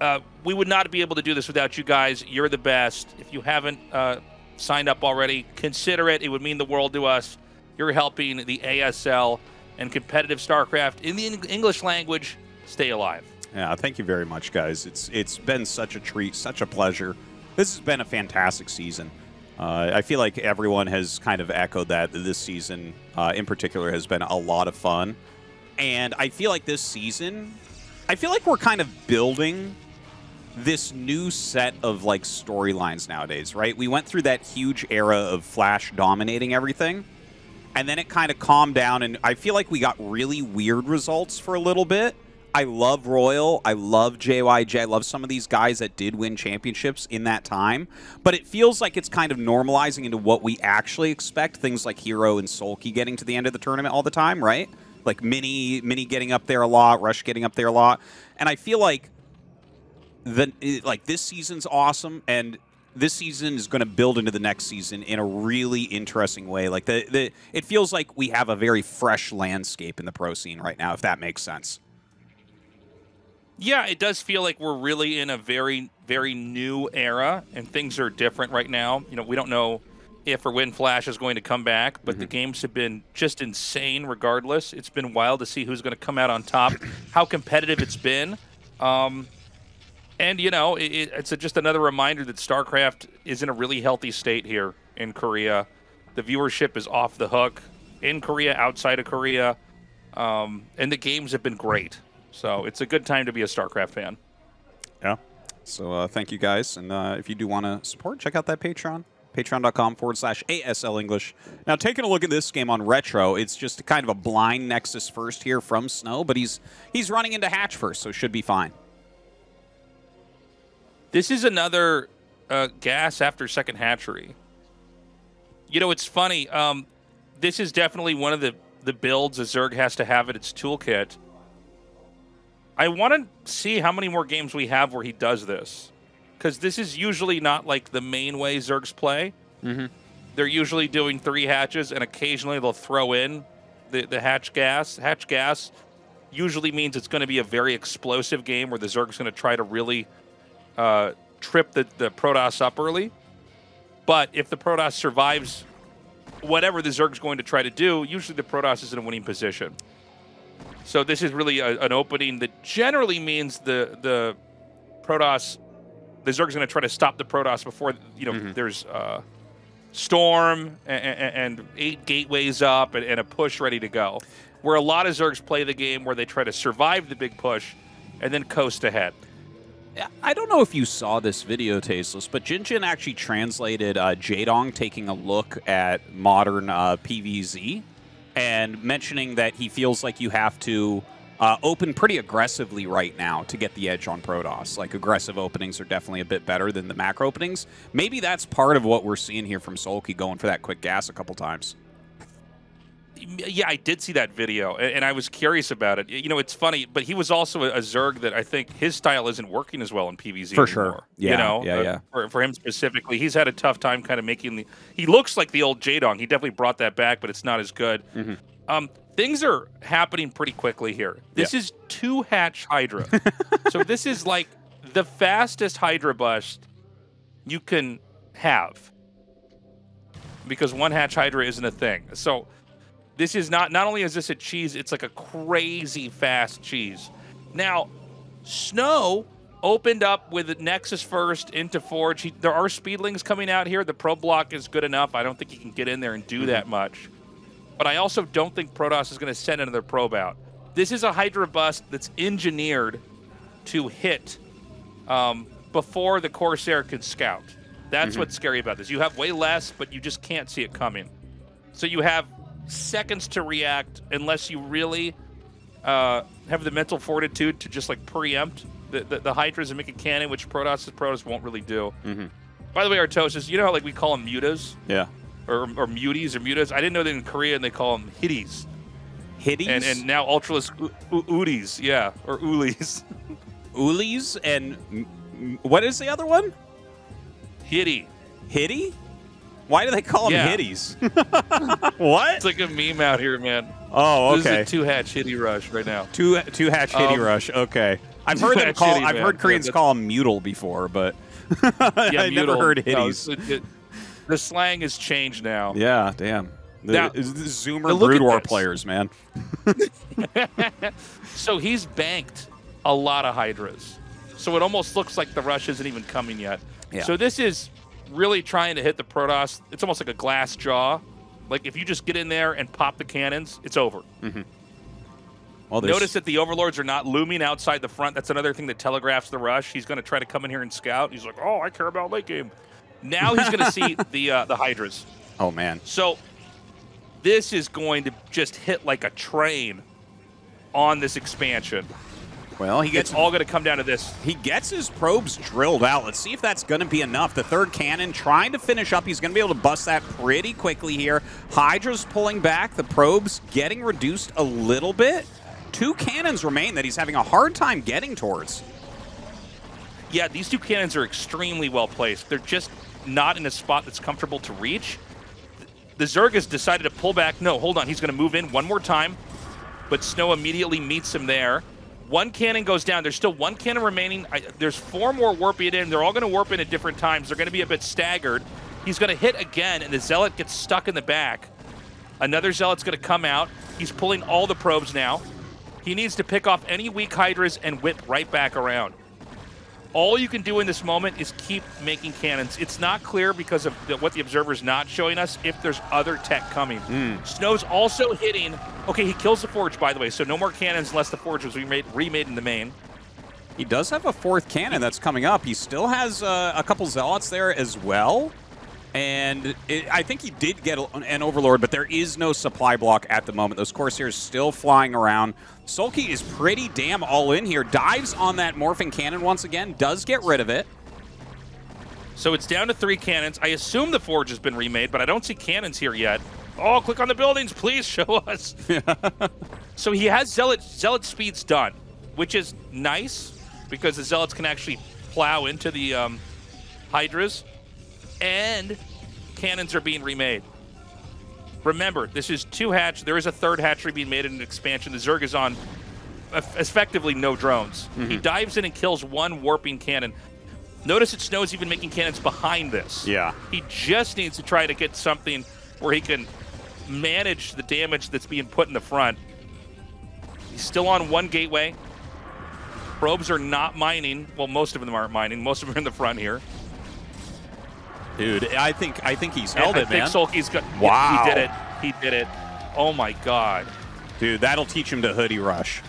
Uh, we would not be able to do this without you guys. You're the best. If you haven't uh, signed up already, consider it. It would mean the world to us. You're helping the ASL and competitive StarCraft in the English language stay alive. Yeah, thank you very much, guys. It's it's been such a treat, such a pleasure. This has been a fantastic season. Uh, I feel like everyone has kind of echoed that this season, uh, in particular, has been a lot of fun. And I feel like this season, I feel like we're kind of building this new set of like storylines nowadays, right? We went through that huge era of Flash dominating everything, and then it kind of calmed down, and I feel like we got really weird results for a little bit. I love Royal. I love JYJ. I love some of these guys that did win championships in that time. But it feels like it's kind of normalizing into what we actually expect. Things like Hero and SoulKey getting to the end of the tournament all the time, right? Like Mini, Mini getting up there a lot, Rush getting up there a lot. And I feel like the like this season's awesome and this season is going to build into the next season in a really interesting way. Like the, the it feels like we have a very fresh landscape in the pro scene right now, if that makes sense. Yeah, it does feel like we're really in a very, very new era, and things are different right now. You know, we don't know if or when Flash is going to come back, but the games have been just insane regardless. It's been wild to see who's going to come out on top, how competitive it's been. Um, and, you know, it, it's a, just another reminder that StarCraft is in a really healthy state here in Korea. The viewership is off the hook in Korea, outside of Korea, um, and the games have been great. So it's a good time to be a StarCraft fan. Yeah. So uh, thank you guys, and uh, if you do want to support, check out that Patreon. Patreon.com forward slash ASL English. Now, taking a look at this game on Retro, it's just kind of a blind Nexus first here from Snow, but he's he's running into Hatch first, so should be fine. This is another uh, gas after second hatchery. You know, it's funny. Um, this is definitely one of the, the builds a Zerg has to have in its toolkit. I want to see how many more games we have where he does this. Because this is usually not like the main way Zergs play. Mm-hmm. They're usually doing three hatches, and occasionally they'll throw in the, the hatch gas. Hatch gas usually means it's going to be a very explosive game where the Zerg's going to try to really uh, trip the, the Protoss up early. But if the Protoss survives whatever the Zerg's going to try to do, usually the Protoss is in a winning position. So this is really a, an opening that generally means the the Protoss, the Zerg's going to try to stop the Protoss before you know there's uh, storm and, and, eight gateways up and, and a push ready to go. Where a lot of Zergs play the game where they try to survive the big push and then coast ahead. I don't know if you saw this video, Tasteless, but Jinjin actually translated uh, Jaedong taking a look at modern uh, PVZ and mentioning that he feels like you have to uh, open pretty aggressively right now to get the edge on Protoss. Like aggressive openings are definitely a bit better than the macro openings. Maybe that's part of what we're seeing here from SoulKey going for that quick gas a couple times. Yeah, I did see that video, and I was curious about it. You know, it's funny, but he was also a, a Zerg that I think his style isn't working as well in PVZ For sure. Yeah, you know, yeah, uh, yeah. For, for him specifically, he's had a tough time kind of making the. He looks like the old Jaedong. He definitely brought that back, but it's not as good. Mm-hmm. Um, things are happening pretty quickly here. This Yeah. is two hatch Hydra, [laughs] so this is like the fastest Hydra bust you can have because one hatch Hydra isn't a thing. So this is not not only is this a cheese, it's like a crazy fast cheese. Now, Snow opened up with Nexus first into Forge. He, there are speedlings coming out here. The pro block is good enough. I don't think he can get in there and do that much. But I also don't think Protoss is going to send another probe out. This is a Hydra bust that's engineered to hit um, before the Corsair can scout. That's Mhm. what's scary about this. You have way less, but you just can't see it coming. So you have seconds to react unless you really uh, have the mental fortitude to just like preempt the, the, the Hydras and make a cannon, which Protoss Protoss won't really do. Mm-hmm. By the way, Artosis, you know how like we call them mutas Yeah. or, or muties or mutas? I didn't know that in Korea and they call them hitties. Hitties? And, and now Ultralisk U- U- yeah, or Ulis. [laughs] Ulis and m- m- what is the other one? Hitty. Hitty? Why do they call them Yeah. Hitties? [laughs] what? It's like a meme out here, man. Oh, This okay. is a two hatch Hitty rush right now. Two two hatch hitty Um, rush. Okay, I've heard them call. hitty, I've man. heard Koreans that's- call them mutal before, but [laughs] Yeah, I never heard No, hitties. it- it- the slang has changed now. yeah, damn. The, Now- the Zoomer Brood War this. players, man. [laughs] So he's banked a lot of Hydras. So it almost looks like the rush isn't even coming yet. Yeah. So this is really trying to hit the Protoss. It's almost like a glass jaw. Like if you just get in there and pop the cannons, it's over. Well, Notice that the Overlords are not looming outside the front. That's another thing that telegraphs the rush. He's going to try to come in here and scout. He's like, "Oh, I care about late game." Now he's going to see [laughs] the uh, the Hydras. Oh man. So this is going to just hit like a train on this expansion. Well, he gets It's all going to come down to this. He gets his probes drilled out. Let's see if that's going to be enough. The third cannon trying to finish up. He's going to be able to bust that pretty quickly here. Hydra's pulling back. The probes getting reduced a little bit. Two cannons remain that he's having a hard time getting towards. Yeah, these two cannons are extremely well placed. They're just not in a spot that's comfortable to reach. The Zerg has decided to pull back. No, hold on. He's going to move in one more time, but Snow immediately meets him there. One cannon goes down. There's still one cannon remaining. I, there's four more warping in. They're all going to warp in at different times. They're going to be a bit staggered. He's going to hit again, and the Zealot gets stuck in the back. Another Zealot's going to come out. He's pulling all the probes now. He needs to pick off any weak Hydras and whip right back around. All you can do in this moment is keep making cannons. It's not clear because of the, what the observer's not showing us if there's other tech coming. Snow's also hitting. Okay, he kills the forge, by the way, so no more cannons unless the forge was remade, remade in the main. He does have a fourth cannon that's coming up. He still has uh, a couple zealots there as well. And it, I think he did get an overlord, but there is no supply block at the moment. Those Corsairs still flying around. SoulKey is pretty damn all in here. Dives on that morphing cannon once again. Does get rid of it. So it's down to three cannons. I assume the forge has been remade, but I don't see cannons here yet. Oh, click on the buildings, please show [laughs] us. [laughs] so he has zealot zealot speeds done, which is nice because the zealots can actually plow into the um, hydras, and cannons are being remade. Remember, this is two hatch. There is a third hatchery being made in an expansion. The Zerg is on effectively no drones. He mm-hmm. dives in and kills one warping cannon. Notice that Snow's even making cannons behind this. Yeah. He just needs to try to get something where he can manage the damage that's being put in the front. He's still on one gateway. Probes are not mining. Well, most of them aren't mining. Most of them are in the front here. Dude, I think I think he's held I it, think man. SoulKey's got. Wow. He did it. He did it. Oh my God. Dude, that'll teach him to hoodie rush.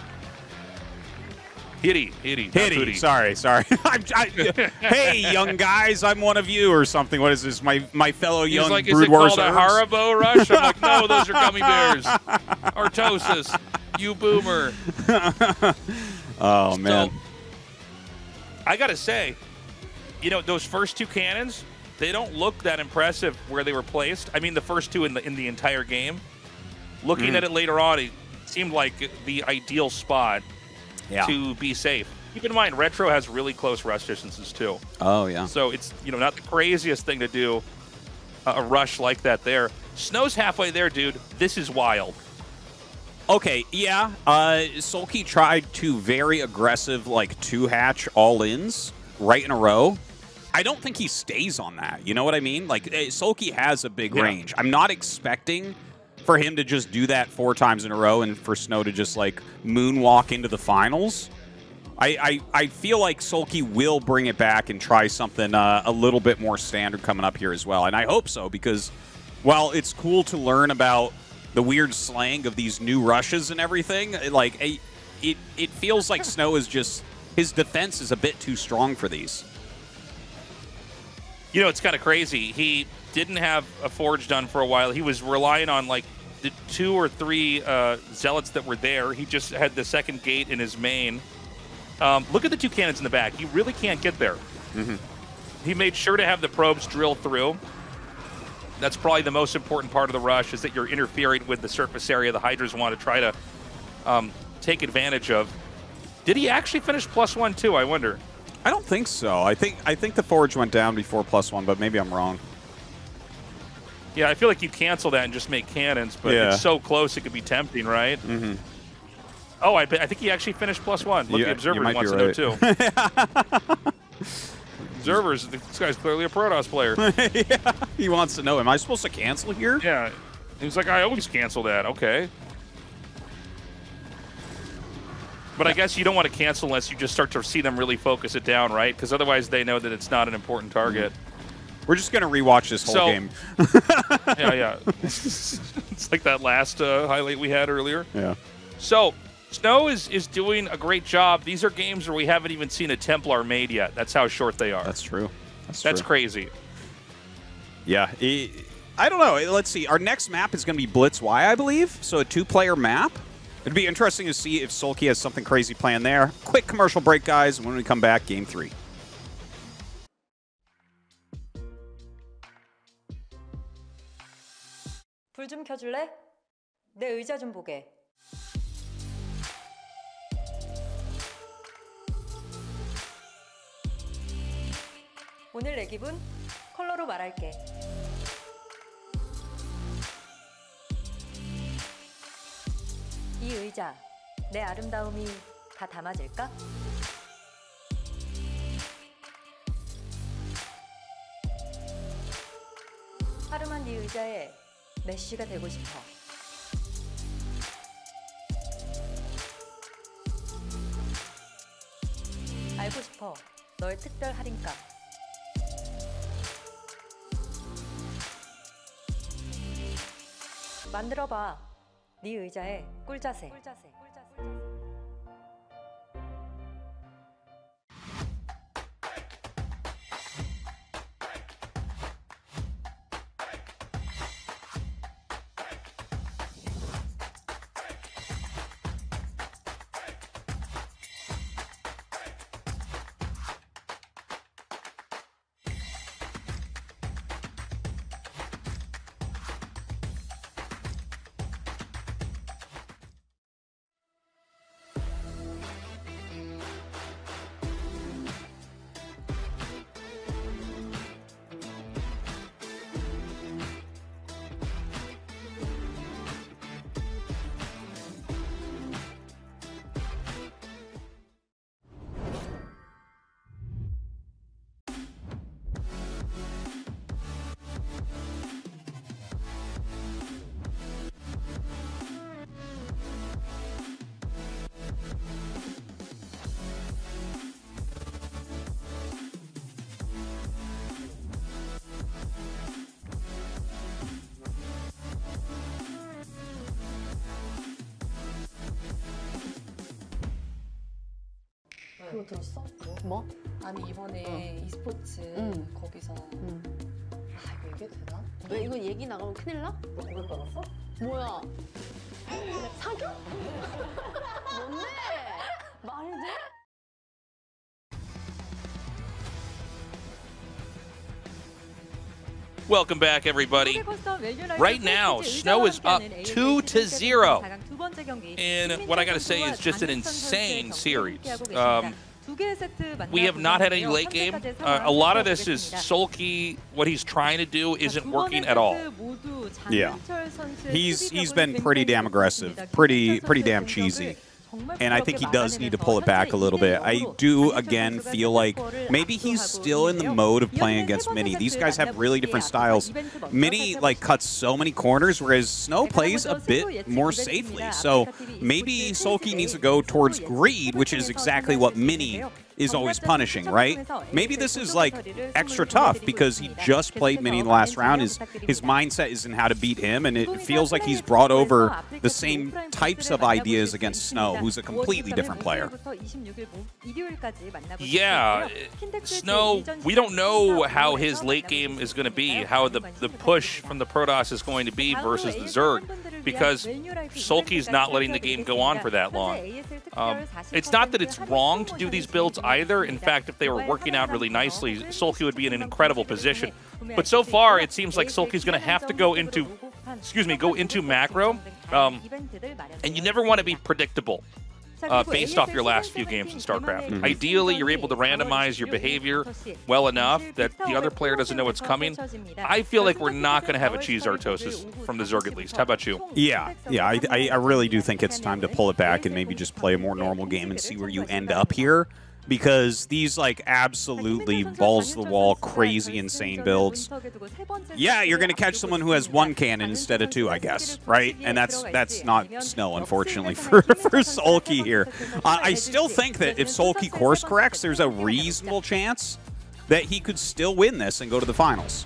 Hitty, hitty, Hitty, sorry, sorry. [laughs] I'm, I, [laughs] hey, young guys, I'm one of you, or something. What is this? My my fellow He's young like, is it called a? Haribo rush? I'm like, no, those are gummy bears. [laughs] Artosis, you boomer. Oh man, I gotta say, you know, those first two cannons, they don't look that impressive where they were placed. I mean, the first two in the in the entire game. Looking Mm. at it later on, it seemed like the ideal spot Yeah. to be safe. Keep in mind, retro has really close rush distances too. Oh yeah. So it's you know not the craziest thing to do a, a rush like that there. Snow's halfway there, dude. This is wild. Okay, yeah. Uh, SoulKey tried two very aggressive, like two hatch all ins right in a row. I don't think he stays on that. You know what I mean? Like eh, SoulKey has a big Yeah. range. I'm not expecting for him to just do that four times in a row and for Snow to just like moonwalk into the finals. I, I, I feel like SoulKey will bring it back and try something uh, a little bit more standard coming up here as well. And I hope so because while it's cool to learn about the weird slang of these new rushes and everything, like it, it, it feels like Snow is just his defense is a bit too strong for these. You know, it's kind of crazy. He didn't have a forge done for a while. He was relying on like the two or three uh, zealots that were there. He just had the second gate in his main. Um, look at the two cannons in the back. He really can't get there. He made sure to have the probes drill through. That's probably the most important part of the rush is that you're interfering with the surface area the Hydras want to try to um, take advantage of. Did he actually finish plus one too? I wonder. I don't think so. I think I think the forge went down before plus one, but maybe I'm wrong. Yeah, I feel like you cancel that and just make cannons, but Yeah. it's so close it could be tempting, right? Mm-hmm. Oh, I, I think he actually finished plus one. Look, You- the observer wants to know too. [laughs] Observers, this guy's clearly a Protoss player. [laughs] yeah, he wants to know. Am I supposed to cancel here? Yeah. He's like, I always cancel that. Okay. But I guess you don't want to cancel unless you just start to see them really focus it down, right? Because otherwise they know that it's not an important target. We're just gonna rewatch this whole So- game. [laughs] yeah, yeah. it's like that last uh, highlight we had earlier. Yeah. So, Snow is, is doing a great job. These are games where we haven't even seen a Templar made yet. That's how short they are. That's true. That's, That's true. crazy. Yeah. I I don't know. Let's see. Our next map is going to be Blitz Y, I believe. So a two-player map. It'd be interesting to see if SoulKey has something crazy planned there. Quick commercial break, guys. When we come back, game three. 불 좀 켜줄래? 내 의자 좀 보게. 오늘 내 기분 컬러로 말할게. 이 의자, 내 아름다움이 다 담아질까? 하루만 네 의자에 메쉬가 되고 싶어. 알고 싶어. 너의 특별 할인가. 만들어봐. 네 의자에 꿀자세. 그거 아니 이번에 e스포츠 응. 거기서 아 이거 얘기해도 되나? 왜 이거 얘기 나가면 큰일 나? 너 고백 받았어? 뭐야? [gasps] 사겨? 뭔데? 말이 돼? Welcome back, everybody. Right now, Snow is up two to zero. And what I got to say is just an insane series. Um, we have not had any late game. Uh, a lot of this is SoulKey. What he's trying to do isn't working at all. Yeah. He's he's been pretty damn aggressive, pretty pretty damn cheesy. And I think he does need to pull it back a little bit. I do again feel like maybe he's still in the mode of playing against Mini. These guys have really different styles. Mini like cuts so many corners, whereas Snow plays a bit more safely. So maybe SoulKey needs to go towards greed, which is exactly what Mini is always punishing, right? Maybe this is like extra tough because he just played Mini in the last round. His his mindset is in how to beat him, and it feels like he's brought over the same types of ideas against Snow, who's a completely different player. Yeah, Snow, we don't know how his late game is going to be, how the, the push from the Protoss is going to be versus the Zerg, because SoulKey's not letting the game go on for that long. Um, it's not that it's wrong to do these builds either. In fact, if they were working out really nicely, SoulKey would be in an incredible position. But so far, it seems like SoulKey's going to have to go into, excuse me, go into macro, um, and you never want to be predictable. Uh, based off your last few games in StarCraft. Mhm. Ideally, you're able to randomize your behavior well enough that the other player doesn't know what's coming. I feel like we're not going to have a cheese Artosis from the Zerg at least. How about you? Yeah, yeah, I, I, I really do think it's time to pull it back and maybe just play a more normal game and see where you end up here. Because these, like, absolutely balls to the wall, crazy, insane builds. Yeah, you're going to catch someone who has one cannon instead of two, I guess, right? And that's that's not Snow, unfortunately, for, for SoulKey here. Uh, I still think that if SoulKey course corrects, there's a reasonable chance that he could still win this and go to the finals.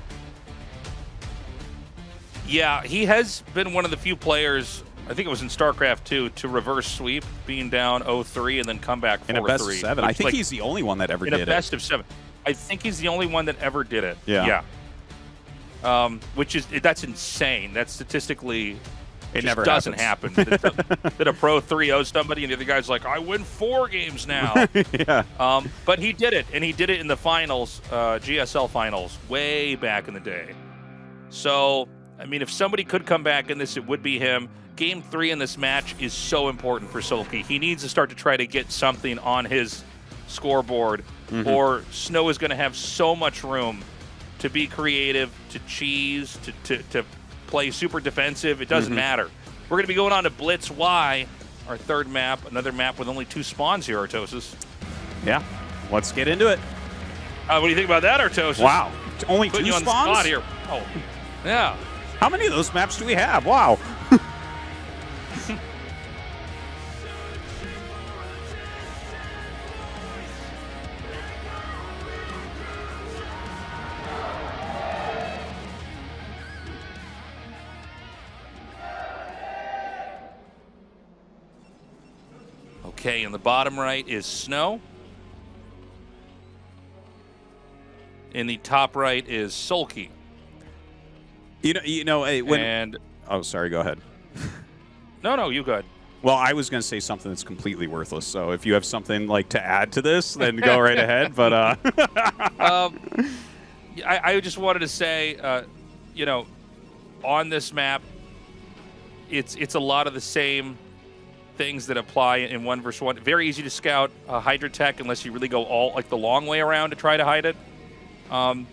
Yeah, he has been one of the few players, I think it was in StarCraft 2, to reverse sweep, being down 0-3 and then come back 4-3. In a best of seven. I think like, he's the only one that ever did it. in a it. best of seven. I think he's the only one that ever did it. Yeah. Yeah. Um, which is that's insane. That's statistically It never doesn't happens. happen. that, [laughs] that a pro 3-0 somebody and the other guy's like, I win four games [laughs] now. yeah. Um, but he did it, and he did it in the finals, uh, GSL finals, way back in the day. So, I mean, if somebody could come back in this, it would be him. Game three in this match is so important for SoulKey. He needs to start to try to get something on his scoreboard, Mhm. or Snow is going to have so much room to be creative, to cheese, to, to, to play super defensive. It doesn't Mhm. matter. We're going to be going on to Blitz Y, our third map, another map with only two spawns here, Artosis. Yeah. Let's get into it. Uh, what do you think about that, Artosis? Wow. Only Putting two you on the spawns? spot here. Oh, yeah. How many of those maps do we have? Wow. Okay, in the bottom right is Snow. In the top right is SoulKey. You know, you know, hey, when. And oh, sorry. Go ahead. [laughs] no, no, you good. Well, I was going to say something that's completely worthless. So if you have something like to add to this, then go right [laughs] ahead. But uh, [laughs] um, I, I just wanted to say, uh, you know, on this map, it's it's a lot of the same things that apply in one versus one. Very easy to scout uh, Hydra Tech unless you really go all like the long way around to try to hide it. Um,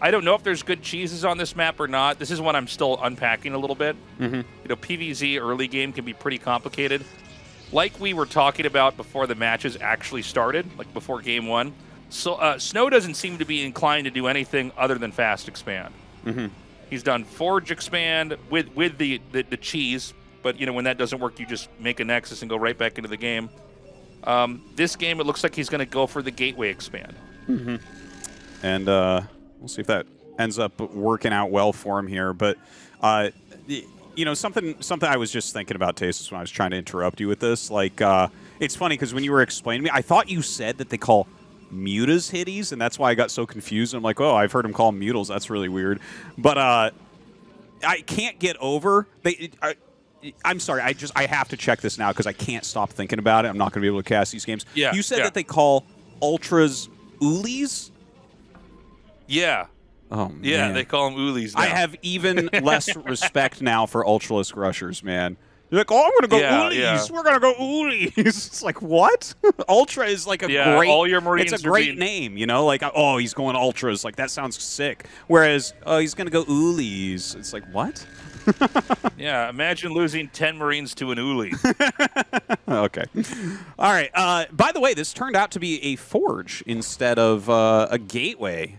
I don't know if there's good cheeses on this map or not. This is one I'm still unpacking a little bit. Mhm. You know, PVZ early game can be pretty complicated. Like we were talking about before the matches actually started, like before game one. So uh, Snow doesn't seem to be inclined to do anything other than fast expand. Mhm. He's done forge expand with with the, the the cheese, but you know when that doesn't work, you just make a nexus and go right back into the game. Um, this game, it looks like he's going to go for the gateway expand. Mhm. and uh, we'll see if that ends up working out well for him here. But uh, you know, something something I was just thinking about, Tasis, when I was trying to interrupt you with this. Like, uh, it's funny because when you were explaining me, I thought you said that they call mutas hitties, and that's why I got so confused. I'm like, oh, I've heard him call them mutals. That's really weird. But uh, I can't get over they. I'm sorry. I just I have to check this now because I can't stop thinking about it. I'm not going to be able to cast these games. Yeah, You said yeah. that they call ultras ulis. Yeah. Oh man. Yeah, they call them Ulis now. I have even [laughs] less respect now for Ultralisk rushers, man. You're like, oh, I'm gonna go Yeah, Ulis. yeah. We're gonna go Ulis. [laughs] it's like what? [laughs] Ultra is like a Yeah, great. all your Marines It's a great being- name, you know. Like, oh, he's going Ultras. Like that sounds sick. Whereas, oh, he's gonna go Ulis. It's like what? [laughs] Yeah, imagine losing 10 Marines to an Uli. [laughs] okay. All right. Uh, by the way, this turned out to be a forge instead of uh, a gateway.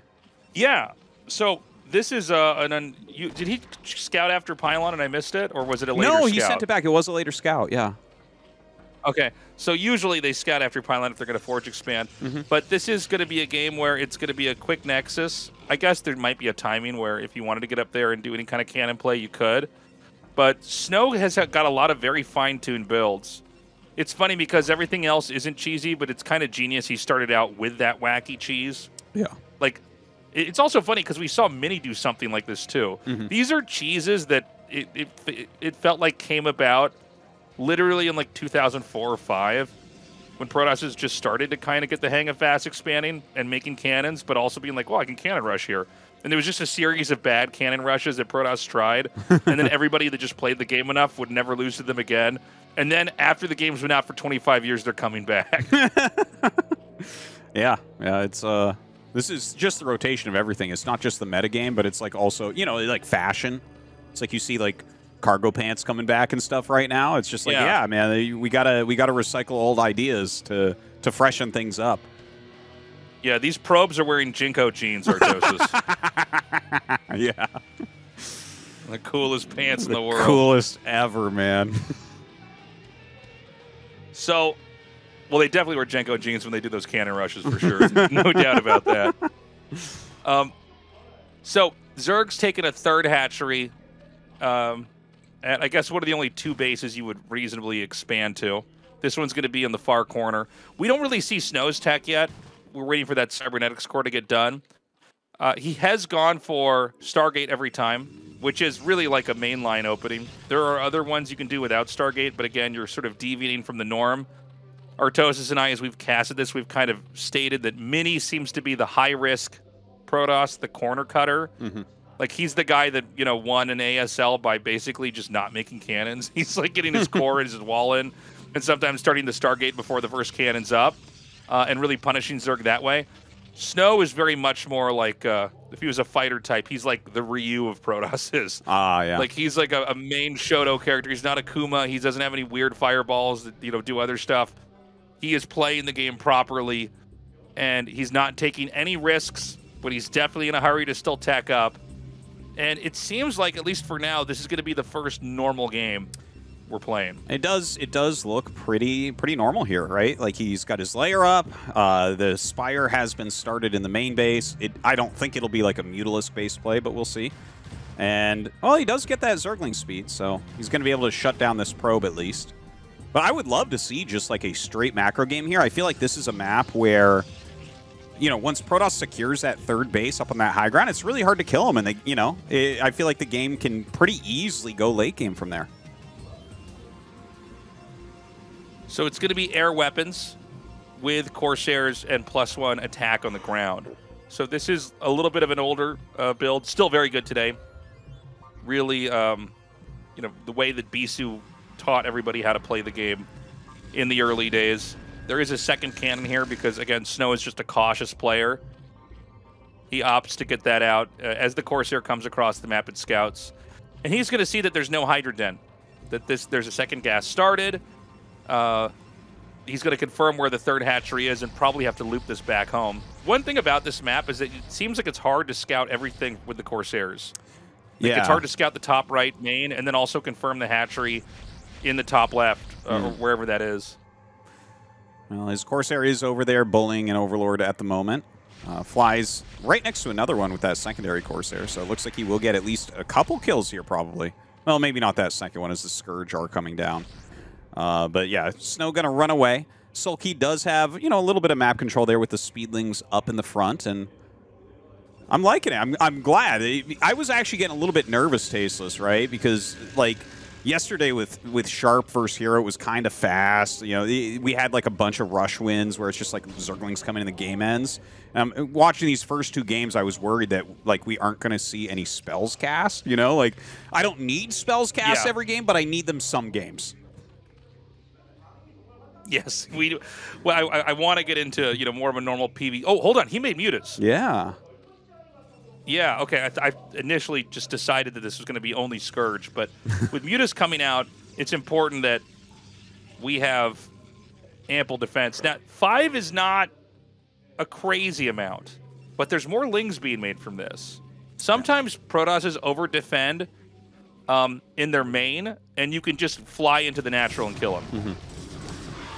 yeah. So this is uh, an. Un- you, did he scout after Pylon and I missed it? Or was it a later no, scout? he sent it back. It was a later scout. Yeah. Okay, so usually they scout after Pylon if they're going to forge expand, Mm-hmm. but this is going to be a game where it's going to be a quick nexus. I guess there might be a timing where if you wanted to get up there and do any kind of cannon play, you could. But Snow has got a lot of very fine-tuned builds. It's funny because everything else isn't cheesy, but it's kind of genius. He started out with that wacky cheese. Yeah. Like, it's also funny because we saw Mini do something like this too. Mhm. These are cheeses that it, it, it felt like came about literally in like 2004 or 5 when Protoss just started to kind of get the hang of fast expanding and making cannons, but also being like, well, I can cannon rush here. and there was just a series of bad cannon rushes that Protoss tried, [laughs] and then everybody that just played the game enough would never lose to them again. And then after the game's been out for 25 years, they're coming back. [laughs] Yeah, yeah, it's uh this is just the rotation of everything. It's not just the metagame, but it's like also, you know, like fashion. It's like you see like cargo pants coming back and stuff right now. It's just like, Yeah. yeah, man, we got to we got to recycle old ideas to to freshen things up. yeah, these probes are wearing JNCO jeans, Artosis. [laughs] yeah. the coolest pants in the The world. coolest ever, man. So, well, they definitely wear JNCO jeans when they do those cannon rushes for sure. [laughs] no doubt about that. Um, so Zerg's taking a third hatchery. Um, and I guess one of the only two bases you would reasonably expand to. This one's going to be in the far corner. We don't really see Snow's tech yet. We're waiting for that cybernetics core to get done. Uh, he has gone for Stargate every time, which is really like a mainline opening. There are other ones you can do without Stargate, but again, you're sort of deviating from the norm. Artosis and I, as we've casted this, we've kind of stated that Mini seems to be the high risk Protoss, the corner cutter. Mm-hmm. Like he's the guy that you know won an ASL by basically just not making cannons. [laughs] He's like getting his [laughs] core and his wall in, and sometimes starting the Stargate before the first cannon's up, uh, and really punishing Zerg that way. Snow is very much more like uh, if he was a fighter type, he's like the Ryu of Protoss is. Ah, yeah. Like he's like a, a main Shoto character. He's not a Kuma. He doesn't have any weird fireballs that you know do other stuff. He is playing the game properly, and he's not taking any risks. But he's definitely in a hurry to still tack up. And it seems like, at least for now, this is going to be the first normal game we're playing. It does. It does look pretty pretty normal here, right? Like he's got his lair up. Uh, the spire has been started in the main base. It, I don't think it'll be like a mutalisk base play, but we'll see. And well, he does get that Zergling speed, so he's going to be able to shut down this probe at least. But I would love to see just like a straight macro game here. I feel like this is a map where, you know, once Protoss secures that third base up on that high ground, it's really hard to kill him. And they, you know, it, I feel like the game can pretty easily go late game from there. So it's going to be air weapons with Corsairs and plus one attack on the ground. So this is a little bit of an older uh, build, still very good today. Really, um, you know, the way that Bisu taught everybody how to play the game in the early days. There is a second cannon here because, again, Snow is just a cautious player. He opts to get that out uh, as the Corsair comes across the map and scouts. And he's going to see that there's no Hydra Den, that this there's a second gas started. Uh, he's going to confirm where the third hatchery is and probably have to loop this back home. One thing about this map is that it seems like it's hard to scout everything with the Corsairs. Like Yeah. It's hard to scout the top right main and then also confirm the hatchery in the top left uh, or Mm. wherever that is. Well, his Corsair is over there bullying an Overlord at the moment. Uh, flies right next to another one with that secondary Corsair, so it looks like he will get at least a couple kills here, probably. Well, maybe not that second one as the Scourge are coming down. Uh, but yeah, Snow going to run away. SoulKey does have, you know, a little bit of map control there with the Speedlings up in the front, and I'm liking it. I'm, I'm glad. I was actually getting a little bit nervous, Tasteless, right? Because, like, yesterday with, with Sharp versus Hero, it was kind of fast. You know, we had, like, a bunch of rush wins where it's just, like, Zerglings coming in the game ends. Um, watching these first two games, I was worried that, like, we aren't going to see any spells cast, you know? Like, I don't need spells cast Yeah. every game, but I need them some games. Yes, we. do- Well, I, I want to get into you know more of a normal PV. Oh, hold on, he made mutas. Yeah. Yeah, okay. I, I initially just decided that this was going to be only Scourge, but [laughs] with Mutas coming out, it's important that we have ample defense. Now, five is not a crazy amount, but there's more lings being made from this. Sometimes Protosses over defend um, in their main, and you can just fly into the natural and kill them.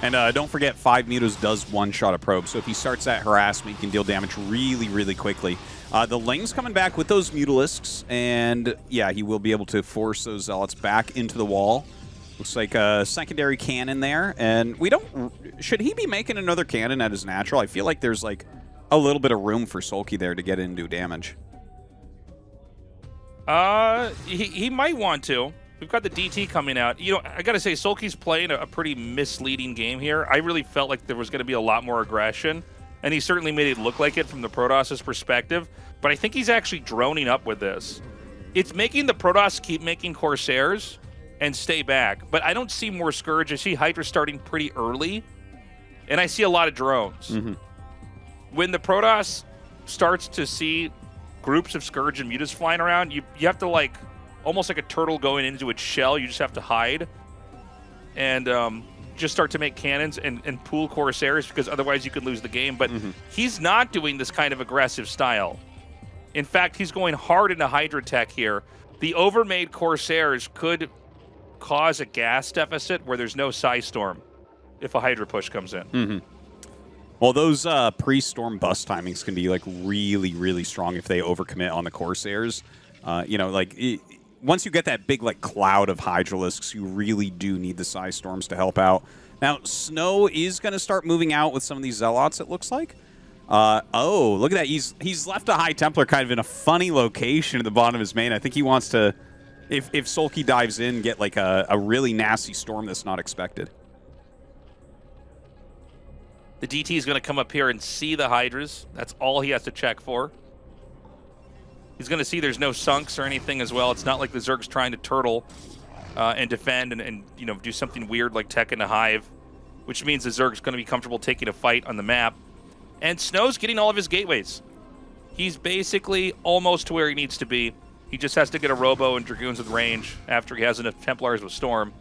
And uh, don't forget, five mutas does one shot a probe. So if he starts that harassment, he can deal damage really, really quickly. Uh, the Ling's coming back with those mutalisks, and yeah, he will be able to force those zealots back into the wall. Looks like a secondary cannon there, and we don't. Should he be making another cannon at his natural? I feel like there's like a little bit of room for SoulKey there to get in and do damage. Uh, he, he might want to. We've got the DT coming out. You know, I got to say, SoulKey's playing a, pretty misleading game here. I really felt like there was going to be a lot more aggression. And he certainly made it look like it from the Protoss's perspective. But I think he's actually droning up with this. It's making the Protoss keep making Corsairs and stay back. But I don't see more Scourge. I see Hydra starting pretty early, and I see a lot of drones. When the Protoss starts to see groups of Scourge and Mutas flying around, you, you have to like almost like a turtle going into its shell. You just have to hide and um, just start to make cannons and, and pool Corsairs because otherwise you could lose the game. But he's not doing this kind of aggressive style. In fact, he's going hard into Hydra Tech here. The overmade Corsairs could cause a gas deficit where there's no Psy Storm if a Hydra push comes in. hmm Well, those uh, pre-storm bust timings can be like really, really strong if they overcommit on the Corsairs. Uh, you know, like i once you get that big like cloud of Hydralisks, you really do need the Psy Storms to help out. Now, Snow is going to start moving out with some of these Zealots. It looks like. Uh, oh, look at that! He's he's left a High Templar kind of in a funny location at the bottom of his main. I think he wants to, if if SoulKey dives in, get like a, a really nasty storm that's not expected. The DT is going to come up here and see the Hydras. That's all he has to check for. He's going to see there's no sunks or anything as well. It's not like the Zerg's trying to turtle uh, and defend and, and you know do something weird like tech in a hive, which means the Zerg's going to be comfortable taking a fight on the map. And Snow's getting all of his gateways. He's basically almost to where he needs to be. He just has to get a Robo and Dragoons with range after he has enough Templars with Storm.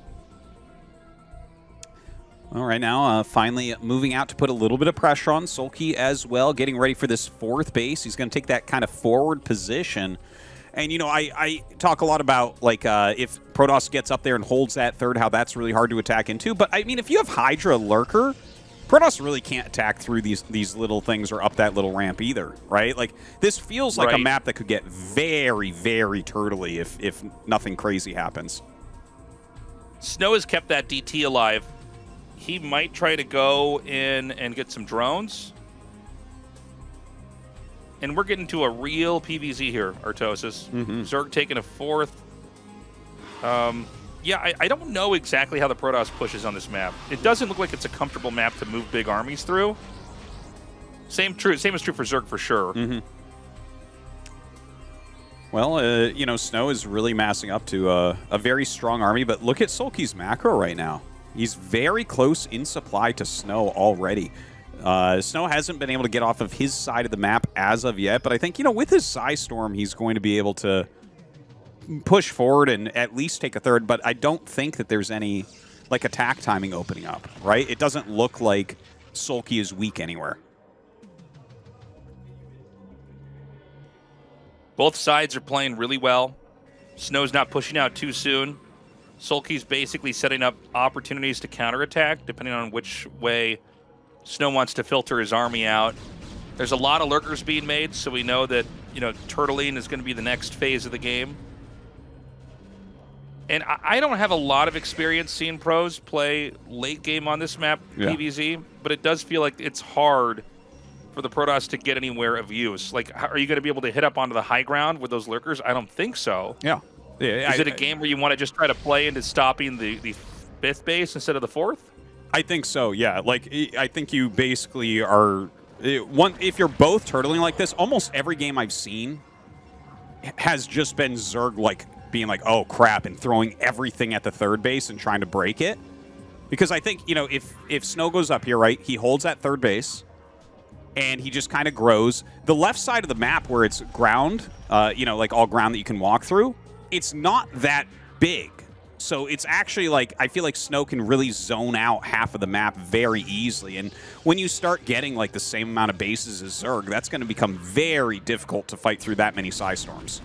All right, now uh, finally moving out to put a little bit of pressure on SoulKey as well, getting ready for this fourth base. He's going to take that kind of forward position. And, you know, I, I talk a lot about, like, uh, if Protoss gets up there and holds that third, how that's really hard to attack into. But, I mean, if you have Hydra Lurker, Protoss really can't attack through these these little things or up that little ramp either, right? Like, this feels like a map that could get very, very turtly if, if nothing crazy happens. Snow has kept that DT alive. He might try to go in and get some drones. And we're getting to a real PVZ here, Artosis. Mhm. Zerg taking a fourth. Um, yeah, I, I don't know exactly how the Protoss pushes on this map. It doesn't look like it's a comfortable map to move big armies through. Same true. Same is true for Zerg for sure. Mm-hmm. Well, uh, you know, Snow is really massing up to uh, a very strong army, but look at SoulKey's macro right now. He's very close in supply to Snow already. Uh, Snow hasn't been able to get off of his side of the map as of yet, but I think, you know, with his Psy Storm, he's going to be able to push forward and at least take a third, but I don't think that there's any, like, attack timing opening up, right? It doesn't look like SoulKey is weak anywhere. Both sides are playing really well. Snow's not pushing out too soon. SoulKey's basically setting up opportunities to counterattack, depending on which way Snow wants to filter his army out. There's a lot of lurkers being made, so we know that you know turtling is going to be the next phase of the game. And I I don't have a lot of experience seeing pros play late game on this map, Yeah. PVZ, but it does feel like it's hard for the Protoss to get anywhere of use. Like, are you going to be able to hit up onto the high ground with those lurkers? I don't think so. Yeah. Yeah, Is I- it a game where you want to just try to play into stopping the, the fifth base instead of the fourth? I think so. Yeah, like I- think you basically are one. If you're both turtling like this, almost every game I've seen has just been Zerg like being like, "Oh crap," and throwing everything at the third base and trying to break it. Because I think you know if if Snow goes up here, right, he holds that third base, and he just kind of grows. The left side of the map where it's ground, uh, you know, like all ground that you can walk through, it's not that big. So it's actually like I feel like Snow can really zone out half of the map very easily. And when you start getting like the same amount of bases as Zerg, that's going to become very difficult to fight through that many Psy Storms.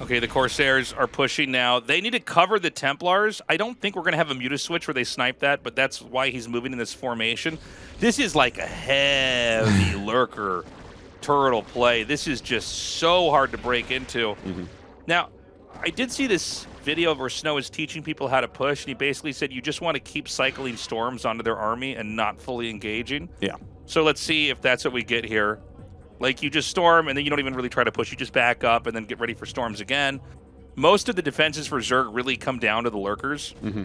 Okay, the Corsairs are pushing now. They need to cover the Templars. I don't think we're going to have a Muta switch where they snipe that, but that's why he's moving in this formation. This is like a heavy [laughs] lurker turtle play. This is just so hard to break into. Now, I did see this video where Snow is teaching people how to push, and he basically said you just want to keep cycling storms onto their army and not fully engaging. Yeah. So let's see if that's what we get here. Like you just storm and then you don't even really try to push. You just back up and then get ready for storms again. Most of the defenses for Zerg really come down to the lurkers. Mm-hmm.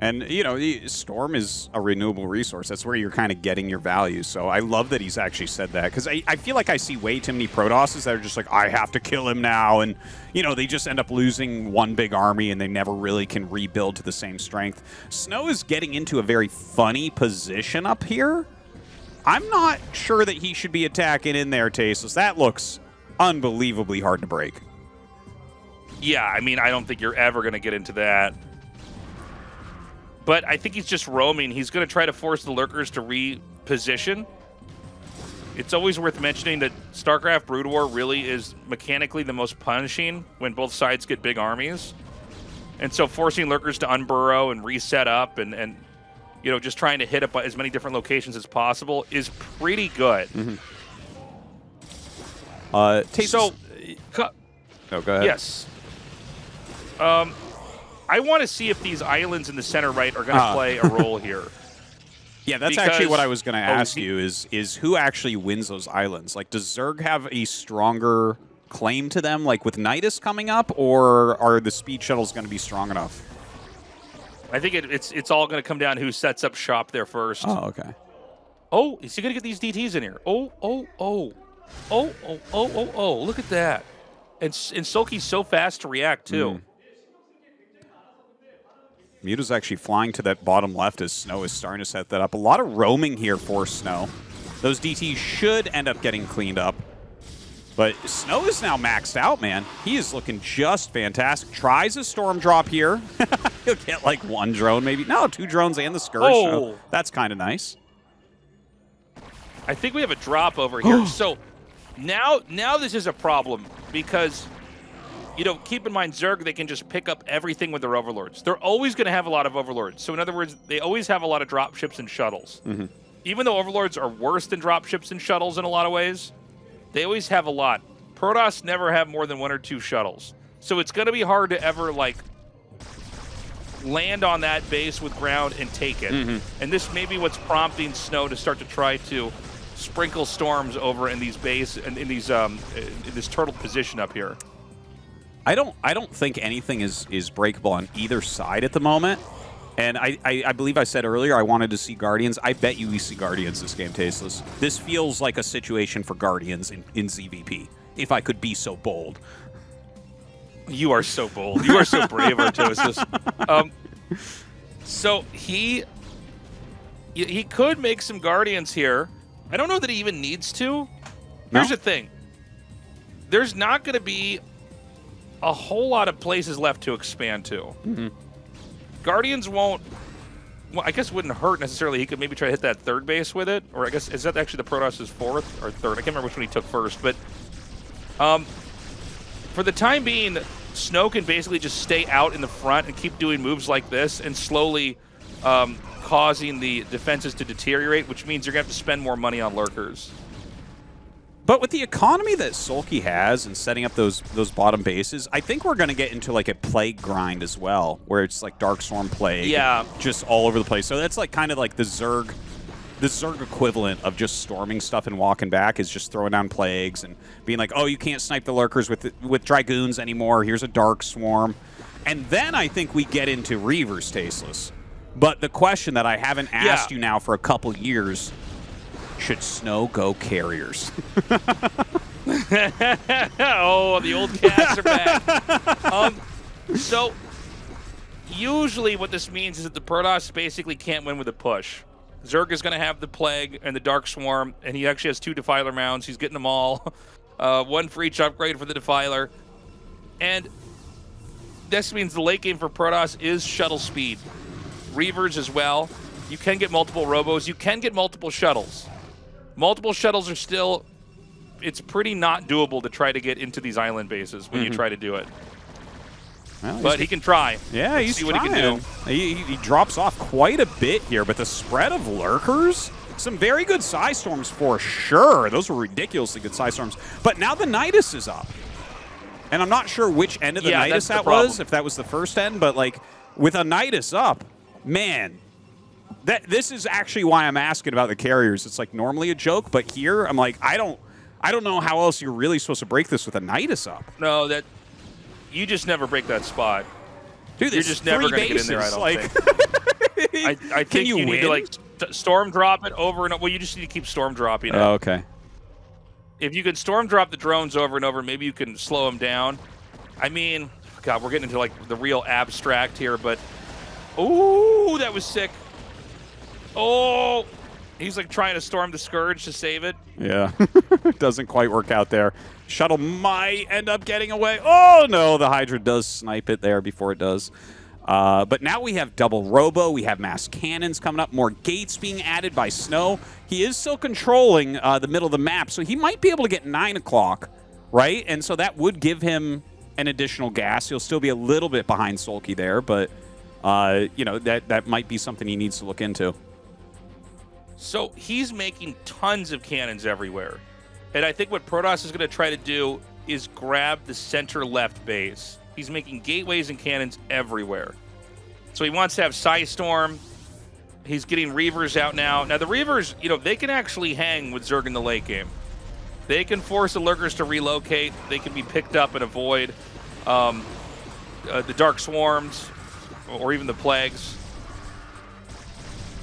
And, you know, Storm is a renewable resource. That's where you're kind of getting your value. So I love that he's actually said that because I, I feel like I see way too many Protosses that are just like, I have to kill him now. And, you know, they just end up losing one big army and they never really can rebuild to the same strength. Snow is getting into a very funny position up here. I'm not sure that he should be attacking in there, Tasteless. That looks unbelievably hard to break. Yeah, I mean, I don't think you're ever going to get into that. But I think he's just roaming. He's going to try to force the lurkers to reposition. It's always worth mentioning that StarCraft Brood War really is mechanically the most punishing when both sides get big armies. And so forcing lurkers to unburrow and reset up and, and you know, just trying to hit up as many different locations as possible is pretty good. Uh, so, co- oh, go ahead. Yes. Um, I want to see if these islands in the center right are going to Ah. play a role [laughs] here. Yeah, that's actually what I was going to Oh, ask he- you is is who actually wins those islands? Like, does Zerg have a stronger claim to them, like with Nydus coming up, or are the speed shuttles going to be strong enough? I think it, it's it's all going to come down who sets up shop there first. Oh, okay. Oh, is he going to get these DTs in here? Oh, oh, oh, oh, oh, oh, oh, oh! Look at that! And and SoulKey's so fast to react too. Mm. Muta's actually flying to that bottom left as Snow is starting to set that up. A lot of roaming here for Snow. Those DTs should end up getting cleaned up. But Snow is now maxed out, man. He is looking just fantastic. Tries a storm drop here. [laughs] He'll get like one drone, maybe. No, two drones and the Scourge. so Oh. that's kind of nice. I think we have a drop over here. [gasps] so now now this is a problem because you know, keep in mind Zerg they can just pick up everything with their overlords. They're always going to have a lot of overlords. So in other words, they always have a lot of drop ships and shuttles. Mhm. Even though overlords are worse than drop ships and shuttles in a lot of ways, they always have a lot. Protoss never have more than one or two shuttles. So it's going to be hard to ever like land on that base with ground and take it. Mhm. And this may be what's prompting Snow to start to try to sprinkle storms over in these base and in these um in this turtle position up here. I don't I don't think anything is is breakable on either side at the moment. And I, I, I believe I said earlier I wanted to see Guardians. I bet you we see Guardians this game, Tasteless. This feels like a situation for Guardians in, in ZVP, if I could be so bold. You are so bold. You are so brave, [laughs] Artosis. Um, so he he- he could make some guardians here. I don't know that he even needs to. Here's the thing. There's not going to be a whole lot of places left to expand to. Mhm. Guardians won't. Well, I guess wouldn't hurt necessarily. He could maybe try to hit that third base with it, or I guess is that actually the Protoss's fourth or third? I can't remember which one he took first, but um, for the time being, Snow can basically just stay out in the front and keep doing moves like this and slowly um, causing the defenses to deteriorate, which means you're going to have to spend more money on lurkers. But with the economy that SoulKey has and setting up those those bottom bases, I think we're going to get into like a plague grind as well, where it's like Dark Swarm Plague, Yeah. just all over the place. So that's like kind of like the Zerg, the Zerg equivalent of just storming stuff and walking back is just throwing down plagues and being like, oh, you can't snipe the lurkers with with dragoons anymore. Here's a Dark Swarm, and then I think we get into Reavers Tasteless. But the question that I haven't asked you now for a couple years. Should Snow go carriers? [laughs] oh, the old cats are back. um, so, usually what this means is that the Protoss basically can't win with a push. Zerg is going to have the Plague and the Dark Swarm, and he actually has two Defiler mounts. He's getting them all. [laughs] Uh, one for each upgrade for the Defiler. And this means the late game for Protoss is shuttle speed. Reavers as well. You can get multiple robos. You can get multiple shuttles. Multiple shuttles are still it's pretty not doable to try to get into these island bases when you Mhm. try to do it. Well, But he can try. Yeah, Let's he's see what trying. he can do. He, he- drops off quite a bit here, but the spread of lurkers, some very good size storms for sure. Those were ridiculously good size storms. But now the Nydus is up. And I'm not sure which end of the Yeah, Nydus that was, if that was the first end, but like with a Nydus up, man, that this is actually why I'm asking about the carriers. It's like normally a joke, but here I'm like, I don't I don't know how else you're really supposed to break this with a Nydus up. No, that you just never break that spot. Dude, You're just never going to get in there. I don't like- think. [laughs] I, I think you you, need to like storm drop it over and over. Well, you just need to keep storm dropping it. Oh, okay. if you can storm drop the drones over and over, maybe you can slow them down. I mean, God, we're getting into like the real abstract here, but ooh, that was sick. Oh, he's like trying to storm the scourge to save it. Yeah, [laughs] doesn't quite work out there. Shuttle might end up getting away. Oh no, the Hydra does snipe it there before it does. Uh, but now we have double robo, we have mass cannons coming up, more gates being added by Snow. He is still controlling uh, the middle of the map, so he might be able to get 9 o'clock, right? And so that would give him an additional gas. He'll still be a little bit behind SoulKey there, but, uh, you know, that, that might be something he needs to look into. So he's making tons of cannons everywhere. And I think what Protoss is going to try to do is grab the center left base. He's making gateways and cannons everywhere. So he wants to have Storm. He's getting Reavers out now. Now, the Reavers, you know, they can actually hang with Zerg in the late game. They can force the Lurkers to relocate. They can be picked up and avoid um, uh, the Dark Swarms or even the Plagues.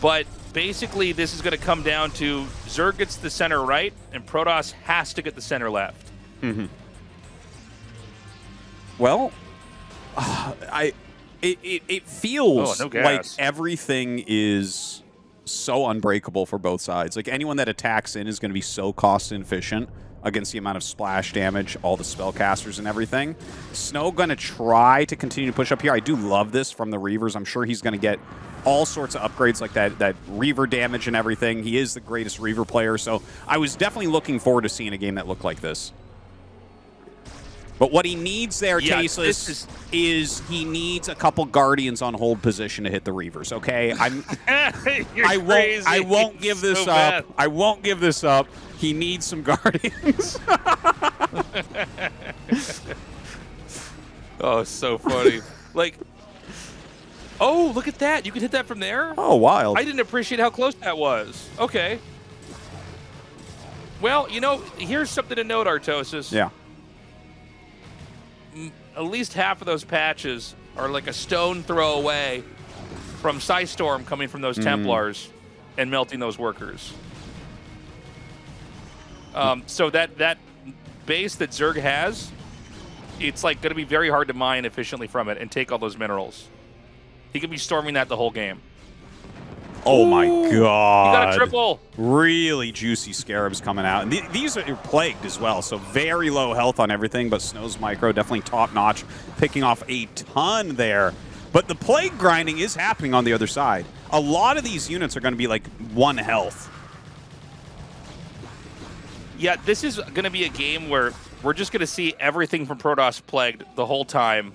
But basically, this is going to come down to Zerg gets the center right, and Protoss has to get the center left. Mm-hmm. Well, [sighs] I it, it, it feels Oh, no like everything is so unbreakable for both sides. Like anyone that attacks in is going to be so cost inefficient against the amount of splash damage, all the spellcasters and everything. Snow going to try to continue to push up here. I do love this from the Reavers. I'm sure he's going to get all sorts of upgrades like that that Reaver damage and everything. He is the greatest Reaver player, so I was definitely looking forward to seeing a game that looked like this. But what he needs there, Yeah, Tasteless, is- is he needs a couple Guardians on hold position to hit the Reavers. Okay, I'm. [laughs] I won't. crazy. I won't give this So up. bad. I won't give this up. He needs some Guardians. [laughs] Oh, so funny. like, oh, look at that. You can hit that from there? oh, wild. I didn't appreciate how close that was. Okay. Well, you know, here's something to note, Artosis. yeah. At least half of those patches are like a stone throw away from Storm coming from those Mm. Templars and melting those workers. Um, so that that base that Zerg has, it's like going to be very hard to mine efficiently from it and take all those minerals. He could be storming that the whole game. Oh my god. He got a triple. Really juicy scarabs coming out. And th- these are plagued as well, so very low health on everything, but Snow's micro definitely top notch, picking off a ton there. But the plague grinding is happening on the other side. A lot of these units are going to be like one health. Yeah, this is going to be a game where we're just going to see everything from Protoss plagued the whole time.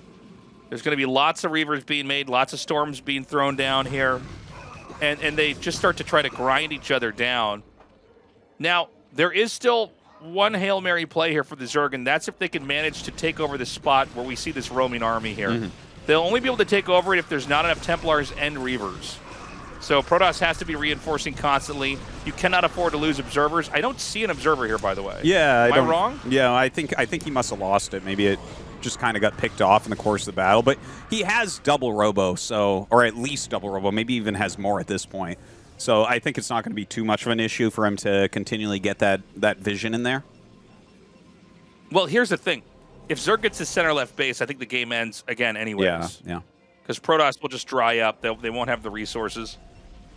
There's going to be lots of Reavers being made, lots of Storms being thrown down here, and and they just start to try to grind each other down. Now there is still one hail mary play here for the Zerg, and that's if they can manage to take over the spot where we see this roaming army here. Mhm. They'll only be able to take over it if there's not enough Templars and Reavers. So Protoss has to be reinforcing constantly. You cannot afford to lose observers. I don't see an observer here, by the way. Yeah, Am I don't- wrong? Yeah, I think I think he must have lost it. Maybe it just kind of got picked off in the course of the battle. But he has double robo, so or at least double robo. Maybe even has more at this point. So I think it's not going to be too much of an issue for him to continually get that that vision in there. Well, here's the thing. If Zerg gets his center left base, I think the game ends again anyways. Yeah, yeah. Because Protoss will just dry up. They'll, they won't have the resources.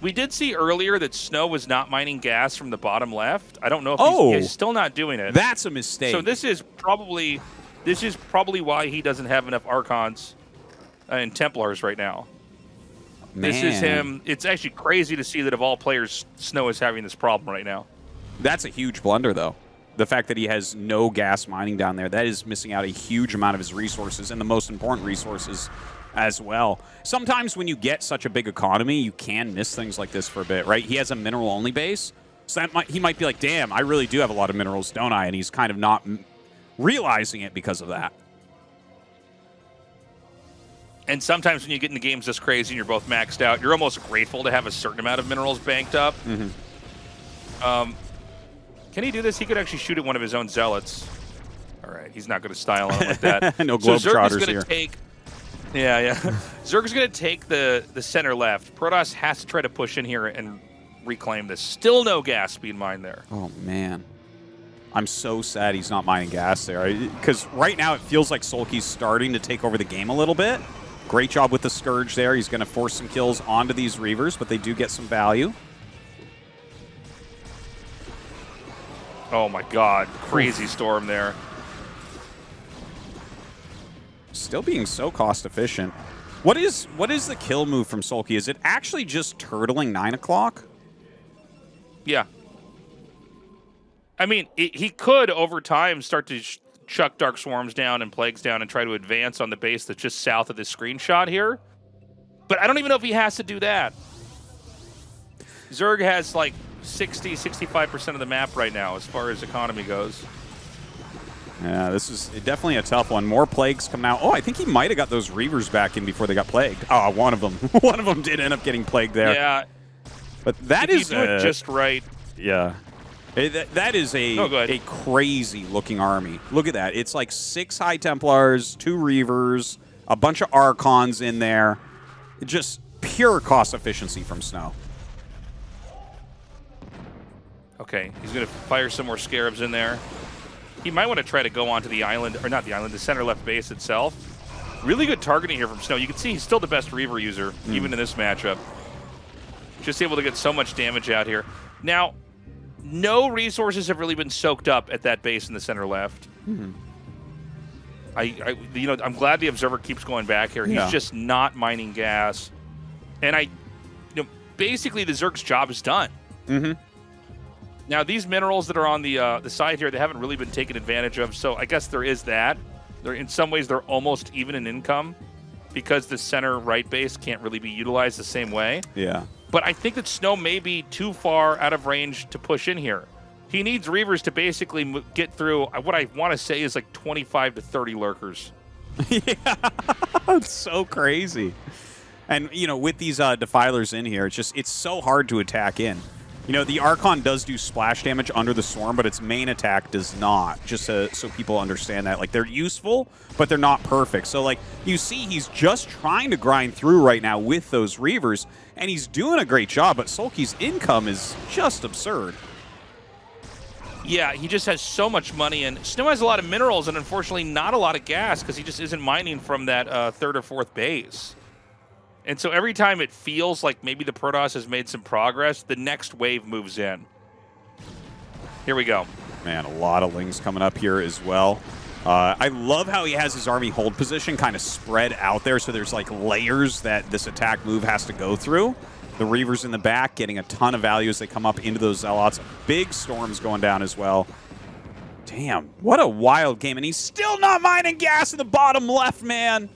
We did see earlier that Snow was not mining gas from the bottom left. I don't know if Oh. he's, he's still not doing it. That's a mistake. So this is probably this is probably why he doesn't have enough Archons uh, and Templars right now. This is him. It's actually crazy to see that of all players, Snow is having this problem right now. That's a huge blunder, though. The fact that he has no gas mining down there, that is missing out a huge amount of his resources and the most important resources as well. Sometimes when you get such a big economy, you can miss things like this for a bit, right? He has a mineral only base, so that might, he might be like, damn, I really do have a lot of minerals, don't I? And he's kind of not m- realizing it because of that. And sometimes when you get into games this crazy and you're both maxed out, you're almost grateful to have a certain amount of minerals banked up. Mm-hmm. Um, can he do this? He could actually shoot at one of his own zealots. All right, he's not going to style on like that. [laughs] No so Globetrotters going here. take Yeah, yeah. [laughs] Zerg's going to take the, the center left. Protoss has to try to push in here and reclaim this. Still no gas being mined there. Oh, man. I'm so sad he's not mining gas there. Because right now it feels like SoulKey's starting to take over the game a little bit. Great job with the Scourge there. He's going to force some kills onto these Reavers, but they do get some value. Oh my god, crazy storm there. Still being so cost efficient. What is what is the kill move from SoulKey? Is it actually just turtling 9 o'clock? Yeah. I mean, it, he could over time start to chuck Dark Swarms down and Plagues down and try to advance on the base that's just south of this screenshot here. But I don't even know if he has to do that. Zerg has like 60, 65% of the map right now as far as economy goes. Yeah, this is definitely a tough one. More plagues come out. Oh, I think he might have got those Reavers back in before they got plagued. Oh, one of them. [laughs] one of them did end up getting plagued there. Yeah. But that if is it a- just right. Yeah. Eh, that, that is a No, a crazy looking army. Look at that. It's like six High Templars, two Reavers, a bunch of Archons in there. Just pure cost efficiency from Snow. Okay, he's going to fire some more Scarabs in there. He might want to try to go onto the island, or not the island, the center left base itself. Really good targeting here from Snow. You can see he's still the best Reaver user, even in this matchup. Just able to get so much damage out here. Now, no resources have really been soaked up at that base in the center left. I, I you know, I'm glad the observer keeps going back here. He's Yeah. just not mining gas, and I, you know, basically the Zerg's job is done. Mm-hmm. Now these minerals that are on the uh, the side here, they haven't really been taken advantage of. So I guess there is that. They're in some ways they're almost even in income because the center right base can't really be utilized the same way. Yeah. But I think that Snow may be too far out of range to push in here. He needs Reavers to basically get through uh, what I want to say is like 25 to 30 lurkers. [laughs] yeah, It's so crazy. And you know, with these uh, defilers in here, it's just it's so hard to attack in. You know, the Archon does do splash damage under the swarm, but its main attack does not. Just so, so people understand that, like they're useful, but they're not perfect. So like you see, he's just trying to grind through right now with those Reavers, and he's doing a great job. But SoulKey's income is just absurd. Yeah, he just has so much money, and Snow has a lot of minerals, and unfortunately not a lot of gas because he just isn't mining from that uh, third or fourth base. And so every time it feels like maybe the Protoss has made some progress, the next wave moves in. Here we go. Man, a lot of lings coming up here as well. Uh, I love how he has his army hold position kind of spread out there, so there's like layers that this attack move has to go through. The Reavers in the back getting a ton of value as they come up into those Zealots. Big storms going down as well. Damn, what a wild game. And he's still not mining gas in the bottom left, man.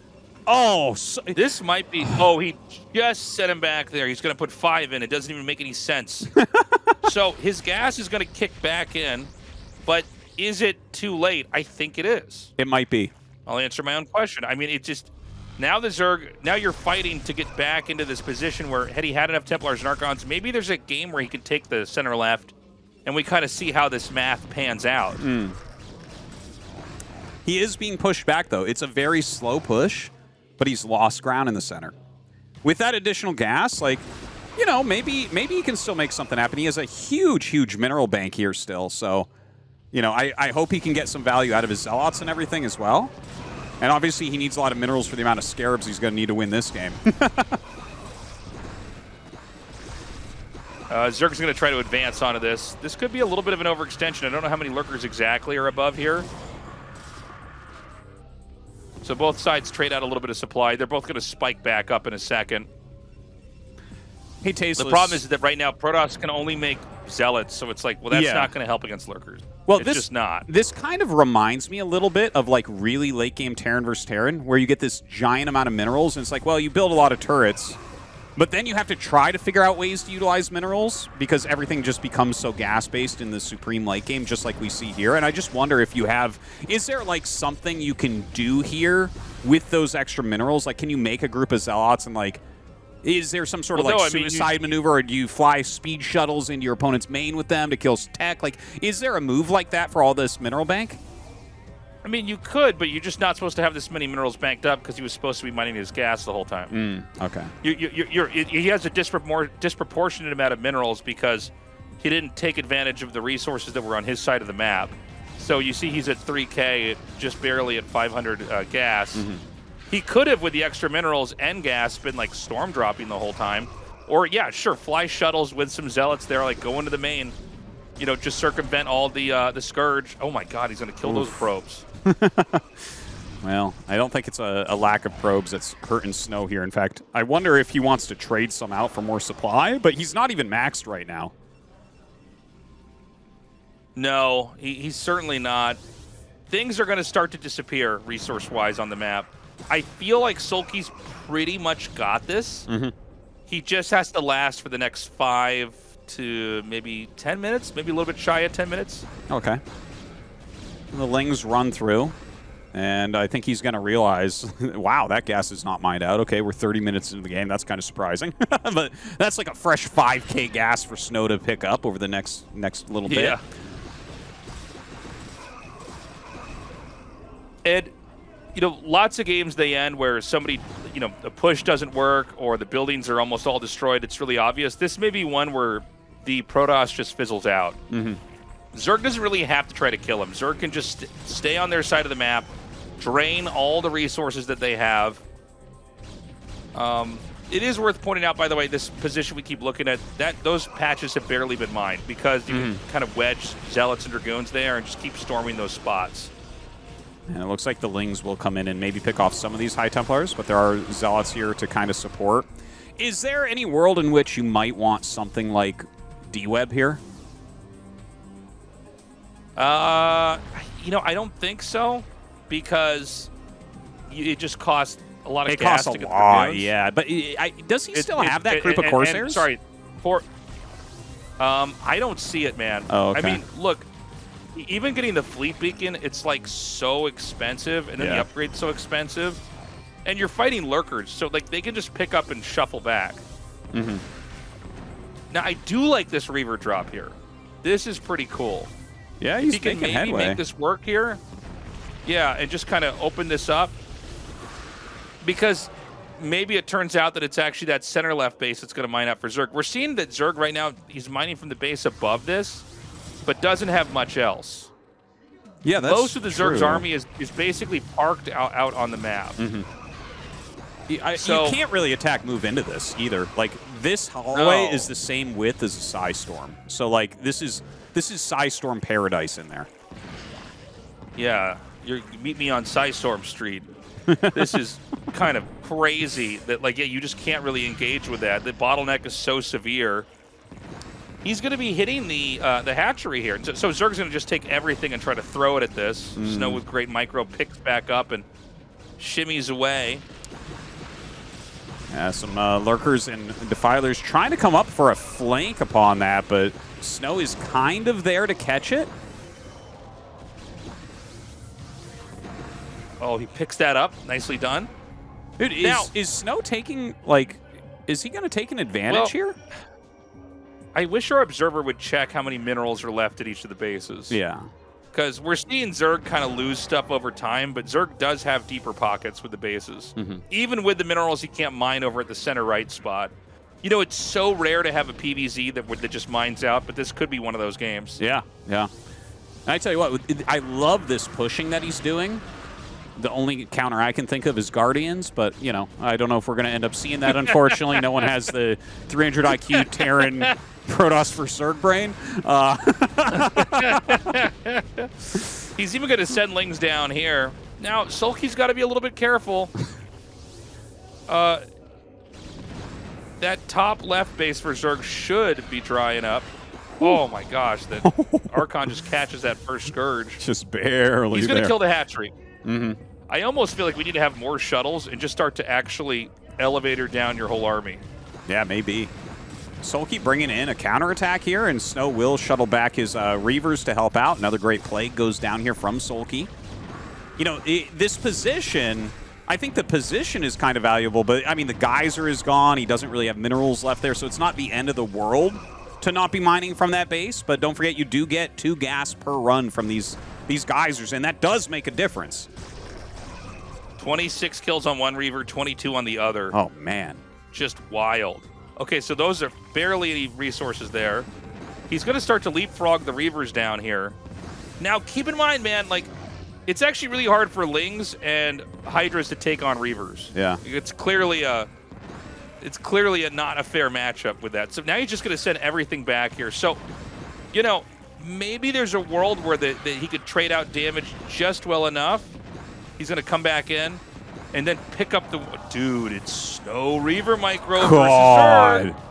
Oh, so This might be. Oh, he just set him back there. He's going to put five in. It doesn't even make any sense. [laughs] so his gas is going to kick back in, but is it too late? I think it is. it might be. I'll answer my own question. I mean, it just now the Zerg. Now you're fighting to get back into this position where had he had enough Templars and Archons, maybe there's a game where he can take the center left, and we kind of see how this math pans out. Mm. He is being pushed back, though. It's a very slow push, but he's lost ground in the center. With that additional gas, like, you know, maybe maybe he can still make something happen. He has a huge, huge mineral bank here still, so, you know, I, I hope he can get some value out of his zealots and everything as well. And obviously, he needs a lot of minerals for the amount of scarabs he's going to need to win this game. [laughs] Uh, Zerg's going to try to advance onto this. This could be a little bit of an overextension. I don't know how many lurkers exactly are above here. So both sides trade out a little bit of supply. They're both going to spike back up in a second. hey, The problem is that right now Protoss can only make zealots, so it's like, well, that's Yeah. not going to help against lurkers. Well, it's this, just not. This kind of reminds me a little bit of like really late game Terran versus Terran, where you get this giant amount of minerals, and it's like, well, you build a lot of turrets, but then you have to try to figure out ways to utilize minerals because everything just becomes so gas based in the supreme late game, just like we see here. And I just wonder if you have, is there like something you can do here with those extra minerals? Like, can you make a group of zealots and like. Is there some sort Well, of no, like I mean, you- suicide maneuver, or do you fly speed shuttles into your opponent's main with them to kill tech? Like, is there a move like that for all this mineral bank? I mean, you could, but you're just not supposed to have this many minerals banked up because he was supposed to be mining his gas the whole time. Mm, okay. You, you, you, you're, he has a dispropor- disproportionate amount of minerals because he didn't take advantage of the resources that were on his side of the map. So you see he's at 3K, just barely at 500 uh, gas. Mm-hmm. He could have, with the extra minerals and gas, been like storm dropping the whole time. Or, yeah, sure, fly shuttles with some zealots there, like go into the main, you know, just circumvent all the uh, the Scourge. Oh my god, he's going to kill those probes. [laughs] Well, I don't think it's a, a lack of probes that's hurting Snow here. In fact, I wonder if he wants to trade some out for more supply, but he's not even maxed right now. No, he, he's certainly not. Things are going to start to disappear resource-wise on the map. I feel like SoulKey's pretty much got this. Mhm. He just has to last for the next five to maybe 10 minutes, maybe a little bit shy of 10 minutes. Okay. The Lings run through, and I think he's going to realize, [laughs] wow, that gas is not mined out. Okay, we're 30 minutes into the game. That's kind of surprising. [laughs] but that's like a fresh 5K gas for Snow to pick up over the next next little bit. Yeah. Ed, you know, lots of games they end where somebody, you know, a push doesn't work or the buildings are almost all destroyed. It's really obvious. This may be one where the Protoss just fizzles out. Mm-hmm. Zerg doesn't really have to try to kill him. Zerg can just st- stay on their side of the map, drain all the resources that they have. Um, it is worth pointing out, by the way, this position we keep looking at, that those patches have barely been mined because you can kind of wedge Zealots and Dragoons there and just keep storming those spots. And it looks like the Lings will come in and maybe pick off some of these High Templars, but there are Zealots here to kind of support. Is there any world in which you might want something like D-Web here? Uh, you know, I don't think so because it just costs a lot of It gas costs a to get lot, yeah. But I, I, does he It- still it- have that group and- of and- Corsairs? sorry, for. Um, I don't see it, man. Oh, okay. I mean, look, even getting the fleet beacon, it's like so expensive, and then Yeah. the upgrade's so expensive, and you're fighting lurkers, so like they can just pick up and shuffle back. Mm-hmm. Now, I do like this Reaver drop here. This is pretty cool. Yeah, If he's he can maybe headway. make this work here. Yeah, and just kind of open this up. Because maybe it turns out that it's actually that center left base that's going to mine out for Zerg. We're seeing that Zerg right now, he's mining from the base above this, but doesn't have much else. Yeah, that's Most of the Zerg's true. army is, is basically parked out, out on the map. Mhm. Y- I- So- you can't really attack move into this either. Like this hallway No. is the same width as a Psy Storm. So like this is this is Psy Storm paradise in there. Yeah, you're, meet me on Storm Street. [laughs] this is kind of crazy that, like, yeah, you just can't really engage with that. The bottleneck is so severe. He's going to be hitting the uh, the hatchery here. So, so Zerg's going to just take everything and try to throw it at this. Mm. Snow with great micro picks back up and shimmies away. Yeah, some uh, lurkers and defilers trying to come up for a flank upon that, but Snow is kind of there to catch it. Oh, he picks that up. Nicely done. Dude, is, Now- is Snow taking like? Is he going to take an advantage Well, here? I wish our observer would check how many minerals are left at each of the bases. Yeah. Because we're seeing Zerg kind of lose stuff over time, but Zerg does have deeper pockets with the bases. Mhm. Even with the minerals he can't mine over at the center right spot. You know, it's so rare to have a PVZ that, that just mines out, but this could be one of those games. Yeah, yeah. And I tell you what, I love this pushing that he's doing. The only counter I can think of is Guardians, but you know, I don't know if we're going to end up seeing that. Unfortunately, no one has the 300 IQ Terran Protoss for Zerg brain. Uh, [laughs] He's even going to send Lings down here. Now, SoulKey's got to be a little bit careful. Uh, that top left base for Zerg should be drying up. Oh my gosh, that [laughs] Archon just catches that first Scourge. just barely. He's going to kill the hatchery. hmm I almost feel like we need to have more shuttles and just start to actually elevator down your whole army. Yeah, maybe. SoulKey bringing in a counterattack here, and Snow will shuttle back his uh, Reavers to help out. Another great play goes down here from SoulKey. You know, i this position, I think the position is kind of valuable, but I mean, the geyser is gone. He doesn't really have minerals left there, so it's not the end of the world to not be mining from that base. But don't forget, you do get two gas per run from these these geysers, and that does make a difference. 26 kills on one Reaver, 22 on the other. Oh man, just wild. Okay, so those are barely any resources there. He's going to start to leapfrog the Reavers down here. Now, keep in mind, man, like, it's actually really hard for Lings and Hydras to take on Reavers. Yeah. It's clearly a, it's clearly a not a fair matchup with that. So now he's just going to send everything back here. So, you know, maybe there's a world where the, that he could trade out damage just well enough. He's going to come back in and then pick up the dude. It's Snow Reaver Micro God. versus her.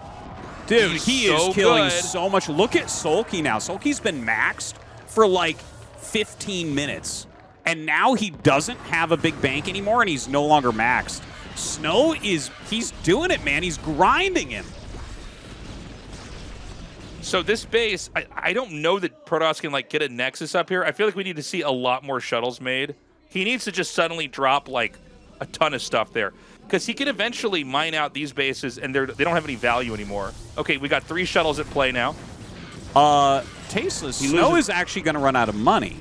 Dude, He's he so is killing good. so much. Look at SoulKey now. SoulKey's been maxed for like 15 minutes. And now he doesn't have a big bank anymore and he's no longer maxed. Snow is, he's doing it, man. He's grinding him. So this base, I, I don't know that Protoss can like get a Nexus up here. I feel like we need to see a lot more shuttles made. He needs to just suddenly drop like a ton of stuff there because he can eventually mine out these bases and they're they don't have any value anymore. Okay, we got three shuttles at play now. Uh, Tasteless, He Snow loses- is actually going to run out of money.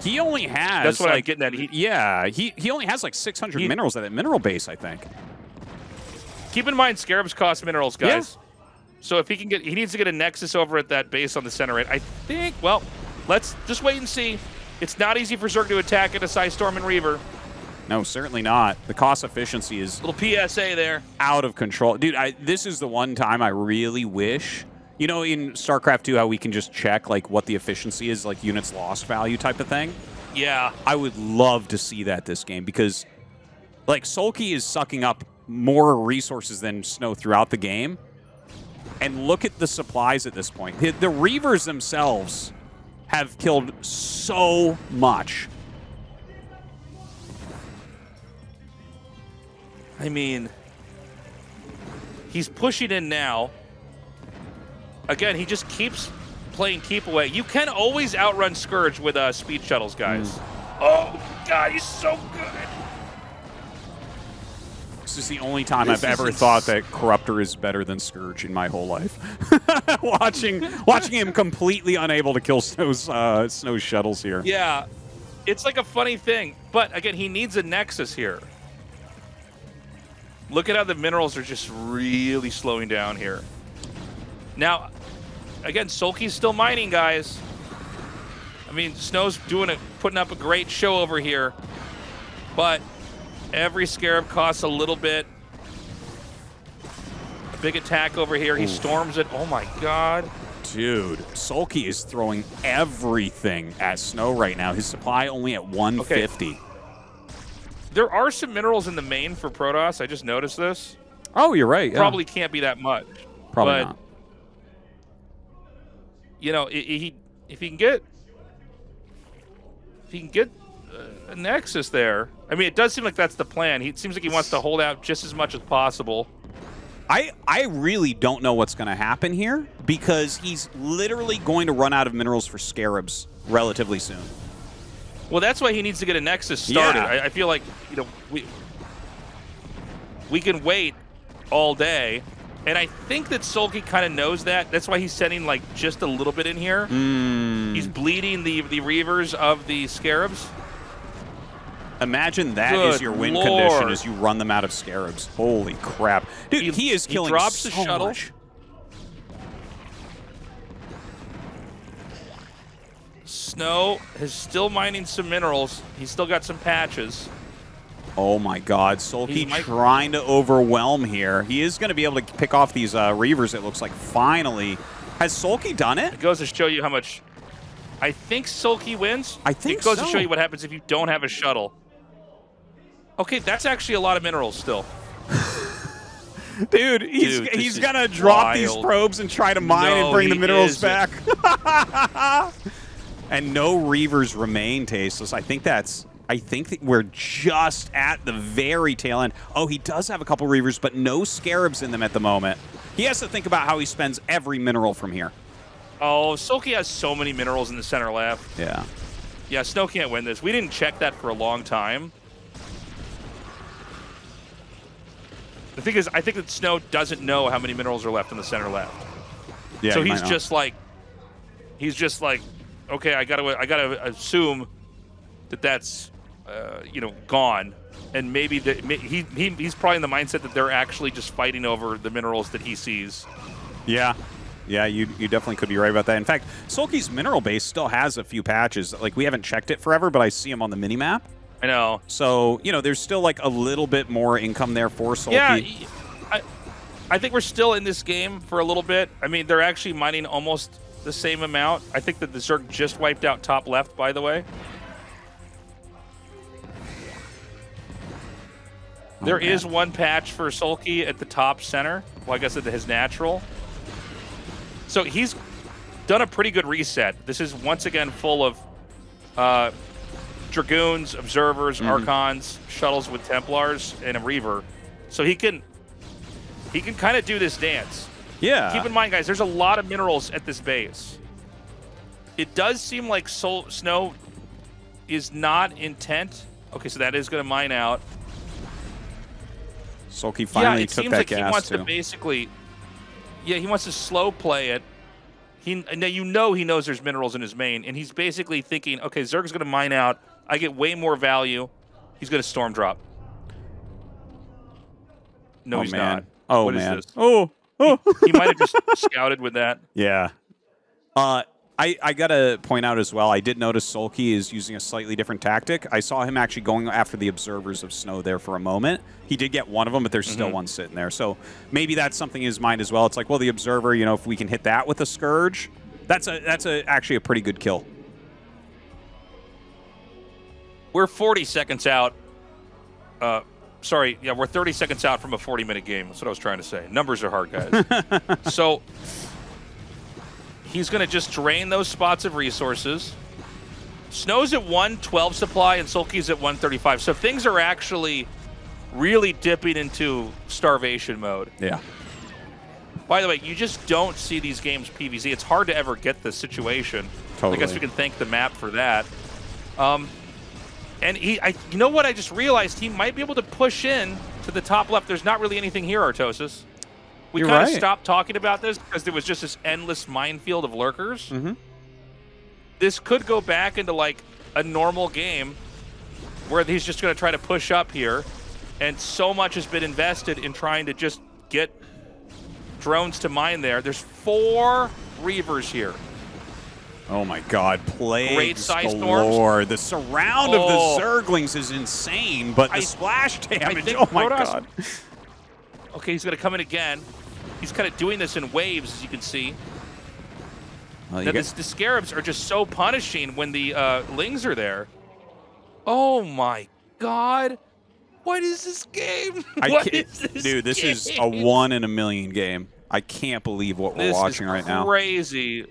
He only has. That's what I'm like, getting at. He- yeah, he, he only has like 600 He- minerals at that mineral base, I think. Keep in mind, Scarabs cost minerals, guys. So if he can get, he needs to get a Nexus over at that base on the center right. I think. Well, let's just wait and see. It's not easy for Zerg to attack at a Psy Storm and Reaver. No, certainly not. The cost efficiency is Little PSA there. out of control. Dude, I, this is the one time I really wish, you know, in StarCraft 2, how we can just check like what the efficiency is, like units lost value type of thing. Yeah. I would love to see that this game because, like, SoulKey is sucking up more resources than Snow throughout the game. And look at the supplies at this point. The, the Reavers themselves have killed so much. I mean, he's pushing in now. Again, he just keeps playing keep away. You can always outrun Scourge with uh, speed shuttles, guys. Oh, God, he's so good. This is the only time This I've ever thought that Corruptor is better than Scourge in my whole life. [laughs] watching watching him completely unable to kill Snow's uh, Snow's shuttles here. Yeah, it's like a funny thing. But again, he needs a Nexus here. Look at how the minerals are just really slowing down here. Now, again, SoulKey's still mining, guys. I mean, Snow's doing it, putting up a great show over here. But every Scarab costs a little bit. A big attack over here. He Oof. storms it. Oh my god. Dude, SoulKey is throwing everything at Snow right now. His supply only at 150. Okay. There are some minerals in the main for Protoss. I just noticed this. Oh, you're right. yeah. Probably can't be that much. Probably but, not. You know, he if he can get if he can get uh, a Nexus there. I mean, it does seem like that's the plan. He it seems like he wants to hold out just as much as possible. I, I really don't know what's going to happen here because he's literally going to run out of minerals for Scarabs relatively soon. Well, that's why he needs to get a Nexus started. Yeah. I, I feel like you know we we can wait all day, and I think that SoulKey kind of knows that. That's why he's sending like just a little bit in here. Mm. He's bleeding the the Reavers of the Scarabs. Imagine that is Good your win Lord. condition as you run them out of Scarabs. Holy crap. Dude, he, is he killing drops the so shuttle. much. Snow is still mining some minerals. He's still got some patches. Oh my god, SoulKey trying to overwhelm here. He is going to be able to pick off these uh, Reavers, it looks like, finally. Has SoulKey done it? It goes to show you how much. I think SoulKey wins. I think it goes to show you what happens if you don't have a shuttle. Okay, that's actually a lot of minerals still. [laughs] Dude, he's, Dude, he's going to drop these probes and try to mine No, and bring the minerals isn't. back. [laughs] and no Reavers remain tasteless. I think that's. I think that we're just at the very tail end. Oh, he does have a couple Reavers, but no Scarabs in them at the moment. He has to think about how he spends every mineral from here. Oh, SoulKey has so many minerals in the center left. Yeah. Yeah, Snow can't win this. We didn't check that for a long time. The thing is, I think that Snow doesn't know how many minerals are left in the center left. Yeah, so he he's just like, he's just like okay, I gotta I gotta assume that that's uh, you know gone, and maybe that he, he he's probably in the mindset that they're actually just fighting over the minerals that he sees. Yeah. Yeah, you, you definitely could be right about that. In fact, SoulKey's mineral base still has a few patches. Like, we haven't checked it forever, but I see them on the mini-map. I know. So, you know, there's still, like, a little bit more income there for SoulKey. Yeah, I, I think we're still in this game for a little bit. I mean, they're actually mining almost the same amount. I think that the Zerg just wiped out top left, by the way. There is one patch for SoulKey at the top center. Well, I guess at his natural. So he's done a pretty good reset. This is once again full of uh, Dragoons, Observers, Mhm. Archons, shuttles with Templars, and a Reaver. So he can he can kind of do this dance. Yeah. Keep in mind, guys, there's a lot of minerals at this base. It does seem like Sol- Snow is not intent. Okay, so that is going to mine out. SoulKey yeah, it took seems that like gas, he wants too. to basically. Yeah, he wants to slow play it. He now you know he knows there's minerals in his main, and he's basically thinking, okay, Zerg's going to mine out. I get way more value. He's going to storm drop. No, oh, he's man. not. Oh, What is man. this? Oh, oh. He might have just [laughs] scouted with that. [laughs] Yeah. Uh, I, I gotta point out as well. I did notice SoulKey is using a slightly different tactic. I saw him actually going after the observers of snow there for a moment. He did get one of them, but there's still Mhm. one sitting there. So maybe that's something in his mind as well. It's like, well, the observer, you know, if we can hit that with a scourge, that's a that's a actually a pretty good kill. We're 40 seconds out. Uh, sorry, yeah, we're 30 seconds out from a 40 minute game. That's what I was trying to say. Numbers are hard, guys. [laughs] so he's going to just drain those spots of resources. Snow's at 112 supply and SoulKey's at 135. So things are actually really dipping into starvation mode. Yeah. By the way, you just don't see these games PVZ. It's hard to ever get the situation. I guess we can thank the map for that. Um, and he, I, you know what? I just realized he might be able to push in to the top left. There's not really anything here, Artosis. We kind of right. stopped talking about this because there was just this endless minefield of lurkers. Mm-hmm. This could go back into like a normal game where he's just going to try to push up here, and so much has been invested in trying to just get drones to mine there. There's four Reavers here. Oh my God! Plagues Great size galore. The surround Oh. of the Zerglings is insane, but the I- splash damage. Oh my Protoss- God! Okay, he's going to come in again. He's kind of doing this in waves, as you can see. Well, you Now, this, the scarabs are just so punishing when the uh, lings are there. Oh my god! What is this game? [laughs] I What can't, is this dude, this is a one in a million game. I can't believe what we're watching right now. Crazy.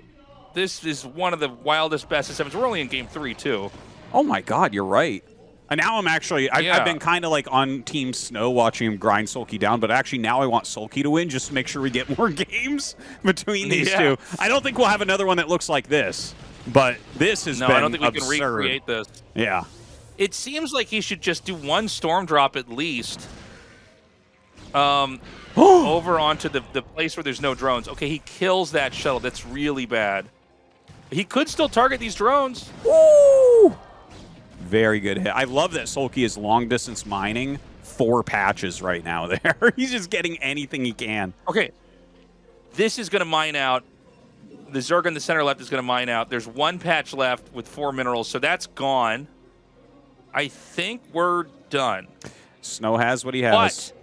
This is one of the wildest best of sevens. We're only in game three too. Oh my god, you're right. And now I'm actually, I've, Yeah. I've been kind of like on Team Snow watching him grind SoulKey down, but actually now I want SoulKey to win just to make sure we get [laughs] more games between these Yeah. two. I don't think we'll have another one that looks like this, but this has No, been I don't think we can recreate this. Yeah. It seems like he should just do one storm drop at least. Um, [gasps] over onto the, the place where there's no drones. Okay, he kills that shuttle. That's really bad. He could still target these drones. Woo! Very good hit. I love that SoulKey is long distance mining four patches right now [laughs] there. He's just getting anything he can. Okay. This is going to mine out. The Zerg in the center left is going to mine out. There's one patch left with four minerals, so that's gone. I think we're done. Snow has what he has. But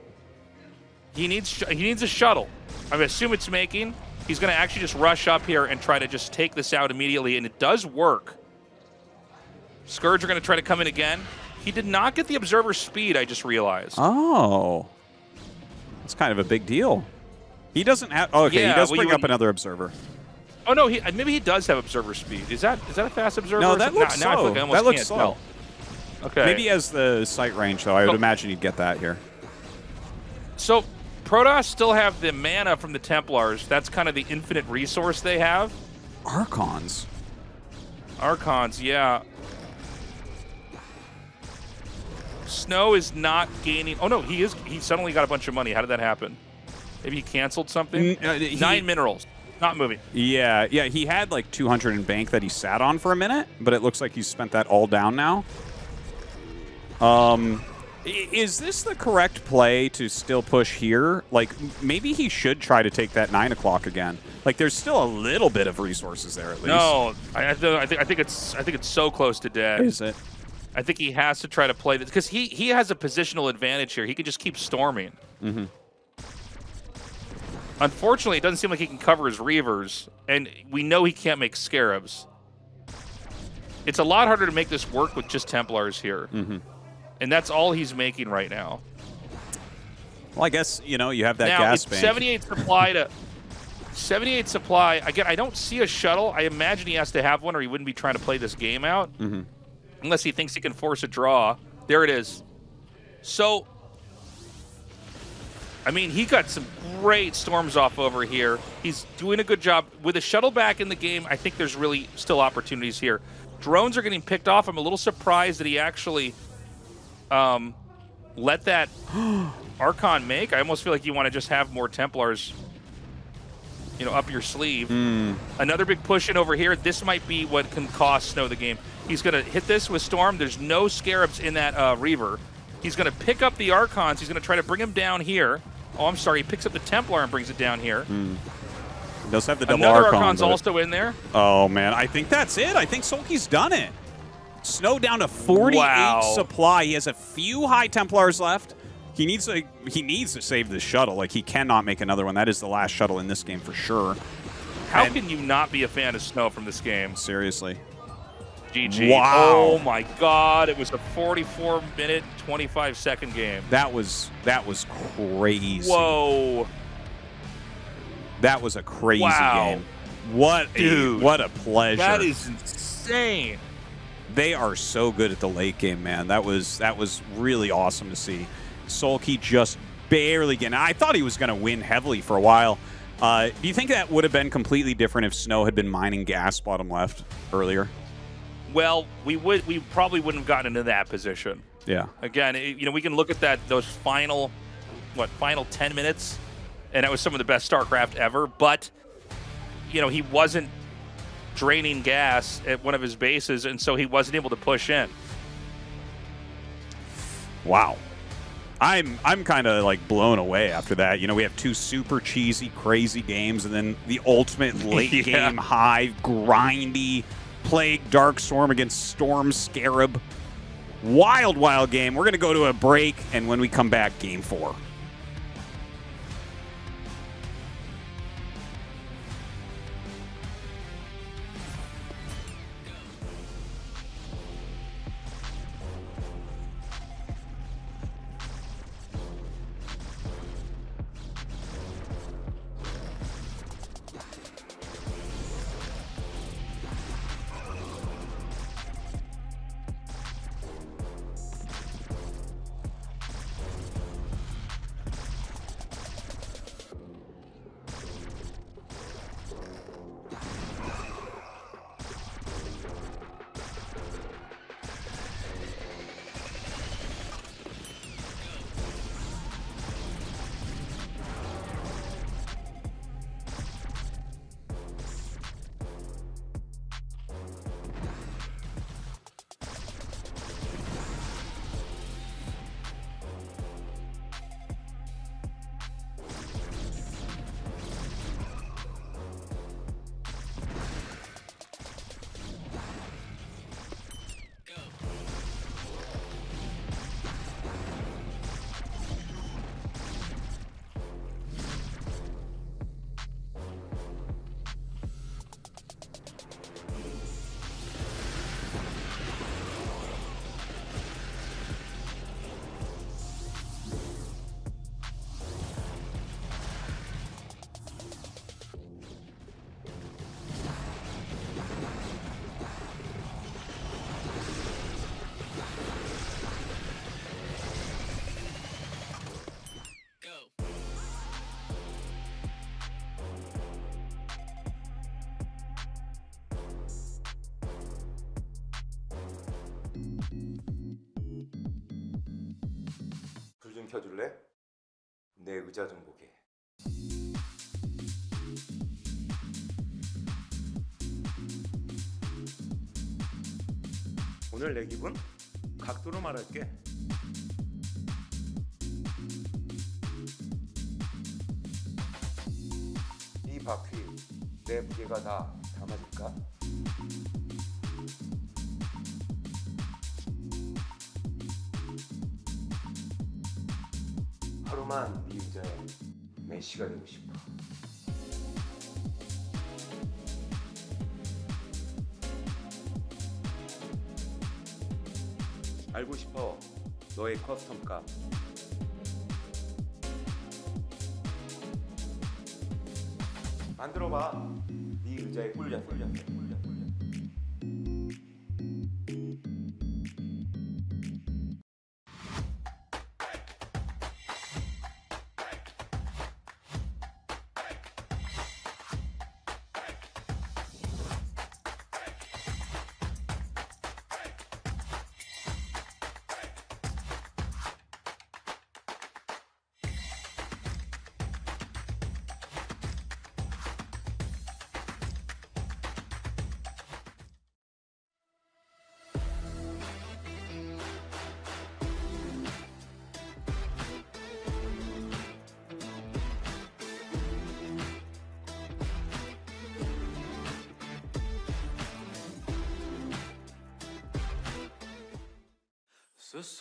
he needs he needs a shuttle. I assume it's making. He's going to actually just rush up here and try to just take this out immediately, and it does work. Scourge are going to try to come in again. He did not get the observer speed. I just realized. Oh. That's kind of a big deal. He doesn't have. Oh, okay, Yeah, he does well, bring up another observer. Oh no, he, maybe he does have observer speed. Is that is that a fast observer? No, that looks slow. like That looks slow. tell. Okay. Maybe as the sight range, though. I would Oh. imagine he'd get that here. So Protoss still have the mana from the Templars. That's kind of the infinite resource they have. Archons. Archons, yeah. Snow is not gaining. Oh no, he is. He suddenly got a bunch of money. How did that happen? Maybe he canceled something. Uh, he- Nine minerals. Not moving. Yeah, yeah, he had like 200 in bank that he sat on for a minute, but it looks like he's spent that all down now. Um, is this the correct play to still push here? Like, maybe he should try to take that 9 o'clock again. Like, there's still a little bit of resources there at least. No, I, I think I think it's I think it's so close to dead. Is it? I think he has to try to play this because he he has a positional advantage here. He can just keep storming. Mm-hmm. Unfortunately, it doesn't seem like he can cover his Reavers, and we know he can't make Scarabs. It's a lot harder to make this work with just Templars here, Mm-hmm. and that's all he's making right now. Well, I guess, you know, you have that now gas bank. 78 supply to [laughs] 78 supply. Again, I don't see a shuttle. I imagine he has to have one, or he wouldn't be trying to play this game out. Mm-hmm. Unless he thinks he can force a draw. There it is. So, I mean, he got some great storms off over here. He's doing a good job with a shuttle back in the game. I think there's really still opportunities here. Drones are getting picked off. I'm a little surprised that he actually um, let that [gasps] Archon make. I almost feel like you want to just have more Templars, you know, up your sleeve. Mm. Another big push in over here. This might be what can cost Snow the game. He's going to hit this with Storm. There's no Scarabs in that uh, Reaver. He's going to pick up the Archons. He's going to try to bring him down here. Oh, I'm sorry. He picks up the Templar and brings it down here. Mm. He does have the double Another Archon, Archon's also in there. Oh man, I think that's it. I think SoulKey's done it. Snow down to 48 Wow. supply. He has a few high Templars left. He needs to he needs to save the shuttle. Like he cannot make another one. That is the last shuttle in this game for sure. How And- can you not be a fan of Snow from this game? Seriously. GG. Wow. Oh my God! It was a 44 minute, 25 second game. That was that was crazy. Whoa! That was a crazy Wow. game. What a Dude, what a pleasure. That is insane. they are so good at the late game, man. That was that was really awesome to see. SoulKey just barely getting. I thought he was going to win heavily for a while. Uh, do you think that would have been completely different if Snow had been mining gas bottom left earlier? Well, we would we probably wouldn't have gotten into that position. Yeah. Again, it- you know, we can look at that those final what final 10 minutes and that was some of the best StarCraft ever, but you know, he wasn't draining gas at one of his bases and so he wasn't able to push in. Wow. I'm I'm kind of like blown away after that. You know, we have two super cheesy, crazy games, and then the ultimate [laughs] late Yeah. game high, grindy, plague dark Swarm against storm scarab. Wild, wild game. We're gonna go to a break, and when we come back, game four. 좀 켜줄래? 내 의자 좀 보게. 오늘 내 기분? 각도로 말할게. 이 바퀴 내 무게가 다 메시가 되고 싶어. 알고 싶어 너의 커스텀 값.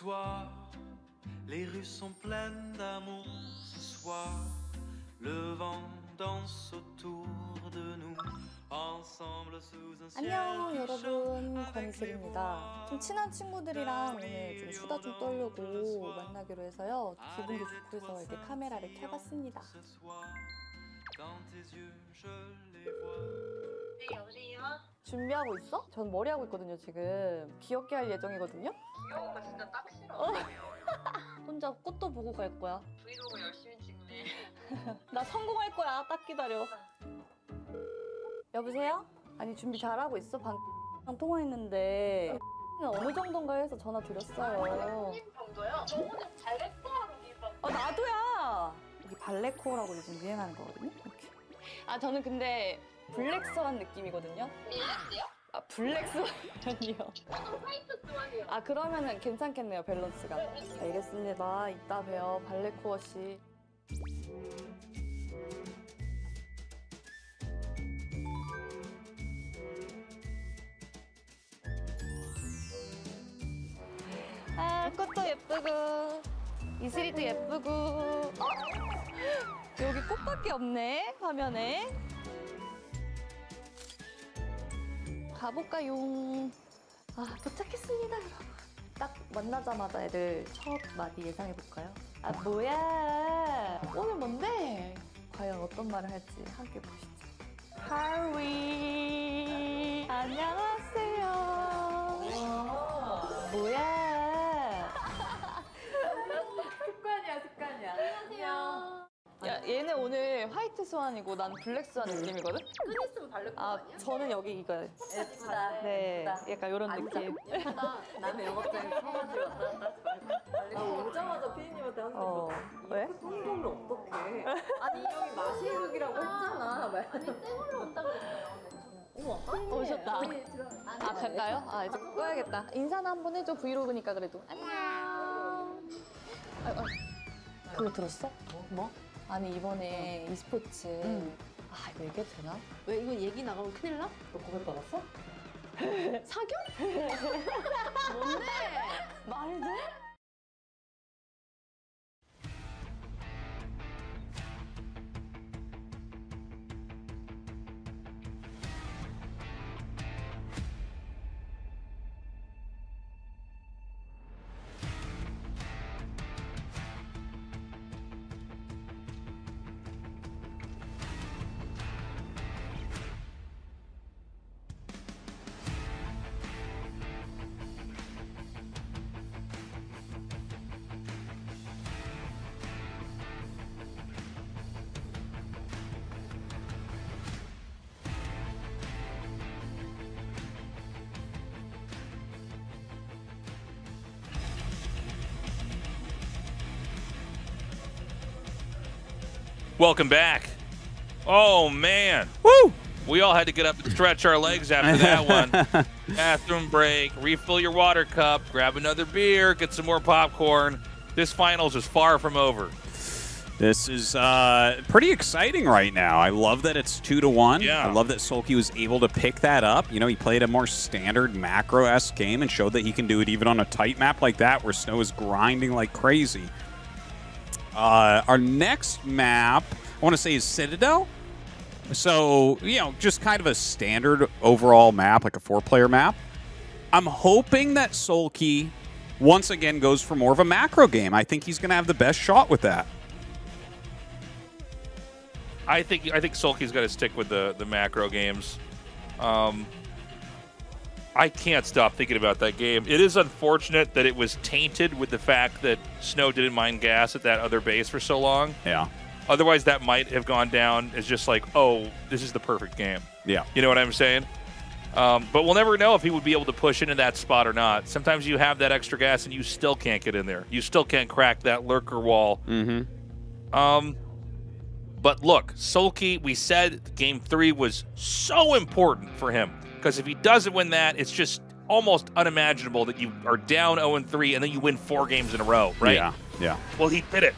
Soir, les rues sont pleines d'amour. Ce soir, le vent danse autour de nous. Ensemble sous un ciel 안녕 여러분 권희슬입니다. 좀 친한 친구들이랑 오늘 좀 수다 좀 떨려고 만나기로 해서요. 기분도 좋고 해서 이렇게 카메라를 켜봤습니다. 네 여보세요? 준비하고 있어? 전 머리 하고 있거든요 지금. 귀엽게 할 예정이거든요. 귀여운 거 진짜 딱 싫어. [laughs] 혼자 꽃도 보고 갈 거야. 브이로그 열심히 찍네. 나 성공할 거야. 딱 기다려. 여보세요? 아니 준비 잘하고 있어? 방랑 통화했는데 어느 정도인가 해서 전화 드렸어요. 정도요? 저번에 잘했어라고 이거. 어 나도야. 이게 발레코어라고 요즘 유행하는 거거든요. 이렇게. 아 저는 근데 블랙스완 느낌이거든요. 밀렸어요? 아 블랙스완이요. 저는 화이트 스완이요. 아 그러면은 괜찮겠네요 밸런스가. 알겠습니다. 이따 봬요 발레코어 씨. 아 꽃도 예쁘고 이슬이도 예쁘고 어? 여기 꽃밖에 없네 화면에 가볼까요? 아 도착했습니다. 여러분 딱 만나자마자 애들 첫 마디 예상해볼까요? 아 뭐야? 오늘 뭔데? 과연 어떤 말을 할지 함께 보시죠. 하위. 안녕하세요. 뭐야? 습관이야 습관이야. 안녕하세요 야 얘네 오늘 화이트 스완이고 난 블랙 스완 느낌이거든? 끈 있으면 발레코 아 아니야? 저는 여기 이거 예쁘다. 네 예쁘다. 약간 이런. 느낌 예쁘다. 남의 영업장에 서가지고 왔다 갔다 하지 말고. 아, 오자마자 피디님한테 항상 어 왜? 똥걸로 어떡해. 아니 여기 마실룩이라고 했잖아. 아니 쌩얼로 온다 그랬어요. 어머, 오셨다. 아 갈까요? 아 이제 꺼야겠다. 인사나 한 번 해줘 브이로그니까 그래도. 안녕. 아, 아. 그거 들었어? 뭐? 아니 이번에 e스포츠. 아 이거 얘기해도 되나? 왜 이거 얘기 나가면 큰일 나? 너 고백 받았어? 사겨? [laughs] 뭔데? 말이 Welcome back. Oh man. Woo! We all had to get up and stretch our legs after that [laughs] one. Bathroom break, refill your water cup, grab another beer, get some more popcorn. This finals is far from over. This is uh, pretty exciting right now. I love that it's two to one. Yeah. I love that SoulKey was able to pick that up. You know, he played a more standard macro esque game and showed that he can do it even on a tight map like that where Snow is grinding like crazy. Uh, our next map, I want to say, is Citadel. So, you know, just kind of a standard overall map, like a four player map. I'm hoping that SoulKey once again goes for more of a macro game. I think he's going to have the best shot with that. I think I think SoulKey's got to stick with the the macro games. Um, I can't stop thinking about that game. It is unfortunate that it was tainted with the fact that Snow didn't mind gas at that other base for so long. Yeah. Otherwise, that might have gone down as just like, oh, this is the perfect game. Yeah. You know what I'm saying? Um, but we'll never know if he would be able to push into that spot or not. Sometimes you have that extra gas and you still can't get in there. You still can't crack that lurker wall. Mm-hmm. Um, but look, SoulKey, we said game three was so important for him because if he doesn't win that, it's just almost unimaginable that you are down 0 3 and then you win four games in a row, right? Yeah. Yeah. Well, he did it.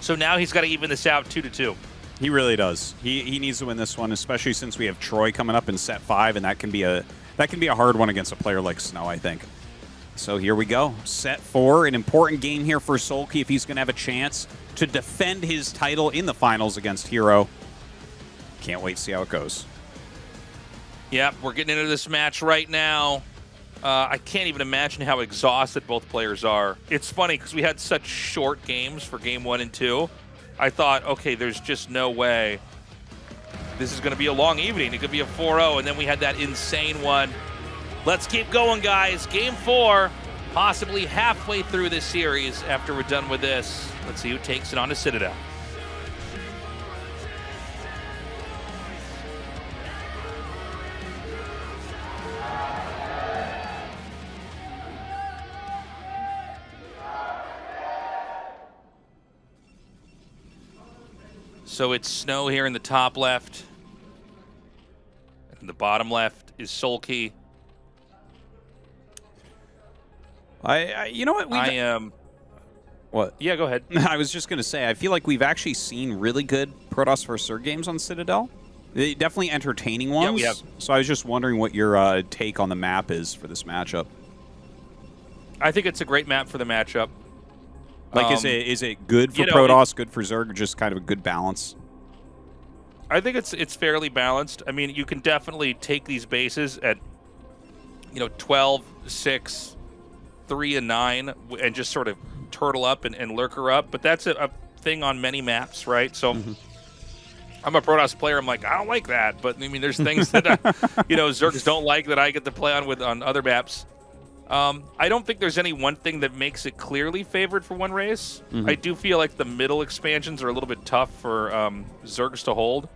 So now he's got to even this out two to two. He really does. He he needs to win this one, especially since we have Troy coming up in set five, and that can be a that can be a hard one against a player like Snow, I think. So here we go. Set four, an important game here for SoulKey if he's going to have a chance to defend his title in the finals against Hero. Can't wait to see how it goes. Yep, we're getting into this match right now. Uh, I can't even imagine how exhausted both players are. It's funny because we had such short games for game one and two. I thought, okay, there's just no way this is going to be a long evening. It could be a 4 0, and then we had that insane one. Let's keep going, guys. Game four, possibly halfway through this series after we're done with this. Let's see who takes it on to Citadel. So it's Snow here in the top left. And the bottom left is SoulKey. I, I you know what? We've, I am. What? Yeah, go ahead. [laughs] I was just going to say, I feel like we've actually seen really good Protoss vs. Zerg games on Citadel. They- definitely entertaining ones. Yeah, we have. So I was just wondering what your uh, take on the map is for this matchup. I think it's a great map for the matchup. Like, is Um, it is it good for you know, Protoss, good for Zerg, or just kind of a good balance? I think it's it's fairly balanced. I mean, you can definitely take these bases at you know 12, 6, 3 and 9 and just sort of turtle up and, and lurker up, but that's a, a thing on many maps, right? So I'm a Protoss player. I'm like, I don't like that, but I mean, there's things that uh, [laughs] you know Zergs don't like that I get to play on with on other maps. Um, I don't think there's any one thing that makes it clearly favored for one race. Mhm. I do feel like the middle expansions are a little bit tough for um, Zergs to hold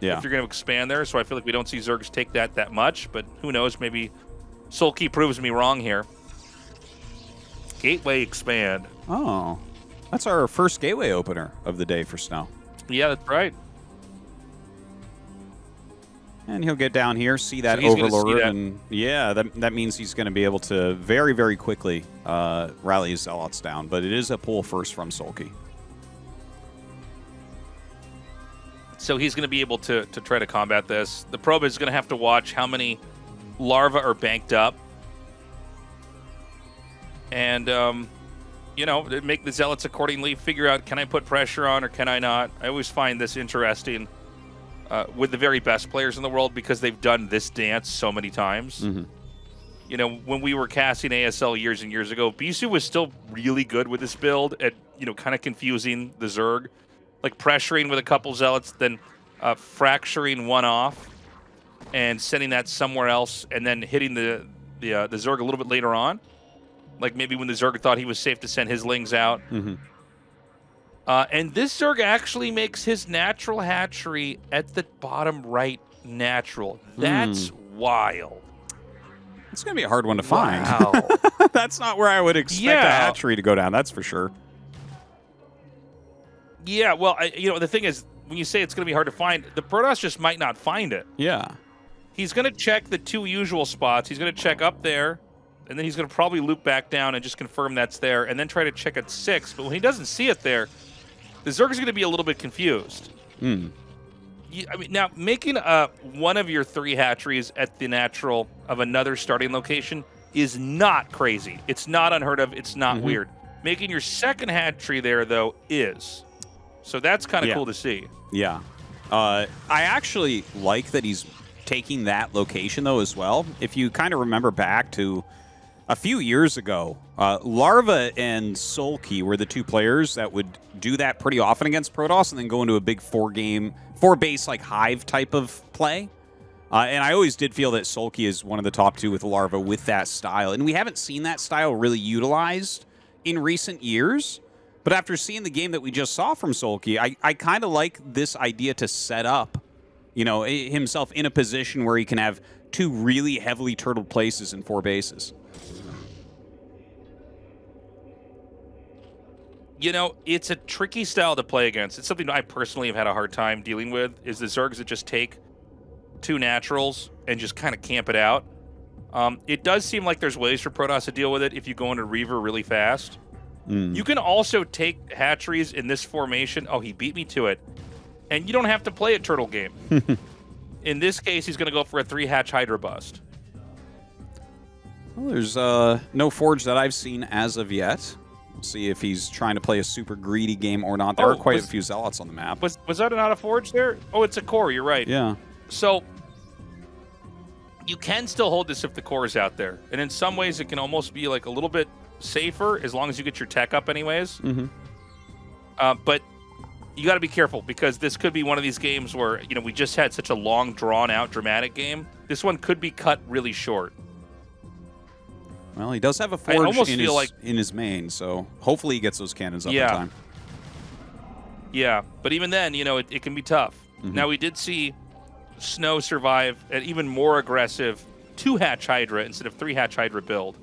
Yeah. if you're going to expand there. So I feel like we don't see Zergs take that that much, but who knows? Maybe SoulKey proves me wrong here. Gateway expand. Oh, that's our first gateway opener of the day for Snow. Yeah, that's right. And he'll get down here, see that So gonna see Overlord, that. and yeah, that, that means he's going to be able to very, very quickly uh, rally his Zealots down. But it is a pull first from SoulKey. So he's going to be able to to try to combat this. The probe is going to have to watch how many larvae are banked up, and um, you know, make the zealots accordingly. Figure out can I put pressure on or can I not. I always find this interesting uh, with the very best players in the world because they've done this dance so many times. You know, when we were casting ASL years and years ago, Bisu was still really good with this build at, you know, kind of confusing the Zerg. Like pressuring with a couple zealots, then uh, fracturing one off and sending that somewhere else, and then hitting the the, uh, the Zerg a little bit later on. Like maybe when the Zerg thought he was safe to send his lings out. Mm-hmm. Uh, and this Zerg actually makes his natural hatchery at the bottom right natural. That's wild. It's going to be a hard one to find. Wow. [laughs] that's not where I would expect a hatchery to go down. That's for sure. Yeah, well, I, you know, the thing is, when you say it's going to be hard to find, the Protoss just might not find it. Yeah. He's going to check the two usual spots. He's going to check up there, and then he's going to probably loop back down and just confirm that's there, and then try to check at six. But when he doesn't see it there, the Zerg is going to be a little bit confused. Hmm. You, I mean, now making uh, one of your three hatcheries at the natural of another starting location is not crazy. It's not unheard of. It's not Mhm. weird. Making your second hatchery there, though, is. So that's kind of Yeah. cool to see. Yeah. Uh, I actually like that he's taking that location, though, as well. If you kind of remember back to a few years ago, uh, Larva and SoulKey were the two players that would do that pretty often against Protoss and then go into a big four game, four base, like Hive type of play. Uh, and I always did feel that SoulKey is one of the top two with Larva with that style. And we haven't seen that style really utilized in recent years. But after seeing the game that we just saw from SoulKey, I, I kind of like this idea to set up, you know, himself in a position where he can have two really heavily turtled places in four bases. You know, it's a tricky style to play against. It's something I personally have had a hard time dealing with. Is the Zergs that just take two naturals and just kind of camp it out. Um, it does seem like there's ways for Protoss to deal with it if you go into Reaver really fast. You can also take hatcheries in this formation. Oh, he beat me to it. And you don't have to play a turtle game. [laughs] in this case, he's going to go for a three hatch Hydra bust. Well, there's uh, no Forge that I've seen as of yet. We'll see if he's trying to play a super greedy game or not. There Oh, are quite was- a few Zealots on the map. Was was that not a forge there? Oh, it's a core. You're right. Yeah. So you can still hold this if the core is out there, and in some ways it can almost be like a little bit safer as long as you get your tech up, anyways. Mm-hmm. Uh, but you got to be careful because this could be one of these games where you know we just had such a long, drawn out, dramatic game. This one could be cut really short. Well, he does have a Forge in, his, like- in his main, so hopefully he gets those cannons up Yeah. in time. Yeah, but even then, you know, it, it can be tough. Mhm. Now we did see Snow survive an even more aggressive two hatch Hydra instead of three hatch Hydra build.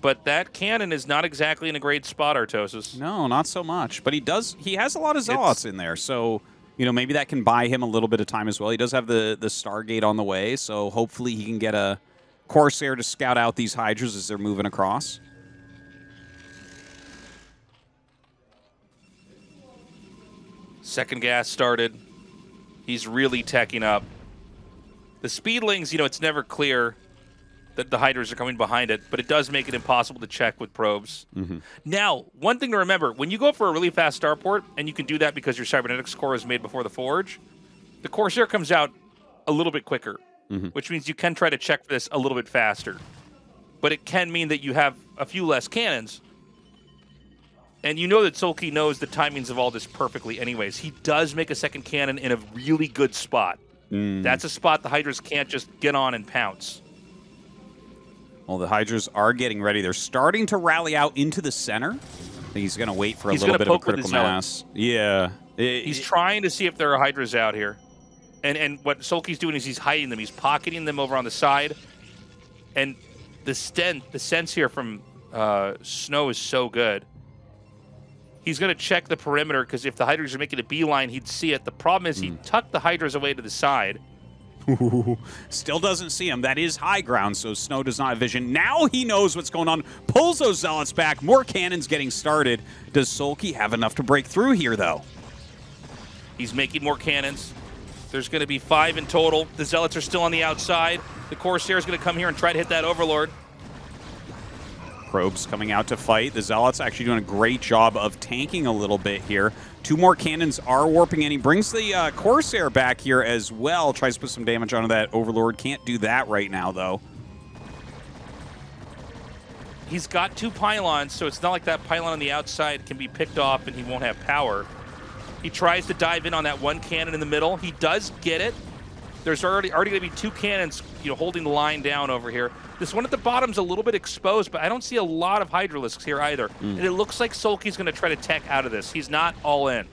But that cannon is not exactly in a great spot, Artosis. No, not so much. But he does. He has a lot of zealots in there, so you know maybe that can buy him a little bit of time as well. He does have the the Stargate on the way, so hopefully he can get a Corsair to scout out these Hydras as they're moving across. Second gas started. He's really teching up. The speedlings, you know, it's never clear that the Hydras are coming behind it, but it does make it impossible to check with probes. Mm-hmm. Now, one thing to remember when you go for a really fast starport, and you can do that because your cybernetics core is made before the forge, the Corsair comes out a little bit quicker, Mhm. which means you can try to check for this a little bit faster. But it can mean that you have a few less cannons. And you know that SoulKey knows the timings of all this perfectly, anyways. He does make a second cannon in a really good spot. Mm. That's a spot the Hydras can't just get on and pounce. Well, the Hydras are getting ready. They're starting to rally out into the center. He's going to wait for a He's little bit of a critical mass. Yeah. He's it- trying to see if there are Hydras out here. And and what SoulKey's doing is he's hiding them. He's pocketing them over on the side. And the stent, the sense here from uh, Snow is so good. He's going to check the perimeter because if the Hydras are making a beeline, he'd see it. The problem is Hmm. he tucked the Hydras away to the side. [laughs] Still doesn't see him. That is high ground, so Snow does not have vision. Now he knows what's going on. Pulls those zealots back. More cannons getting started. Does SoulKey have enough to break through here, though? He's making more cannons. There's going to be five in total. The Zealots are still on the outside. The Corsair is going to come here and try to hit that Overlord. Probes coming out to fight. The Zealots actually doing a great job of tanking a little bit here. Two more cannons are warping in. He brings the uh, Corsair back here as well. Tries to put some damage onto that Overlord. Can't do that right now, though. He's got two pylons, so it's not like that pylon on the outside can be picked off and he won't have power. He tries to dive in on that one cannon in the middle. He does get it. There's already already going to be two cannons, you know, holding the line down over here. This one at the bottom's a little bit exposed, but I don't see a lot of Hydralisks here either. Mm. And it looks like SoulKey's going to try to tech out of this. He's not all in.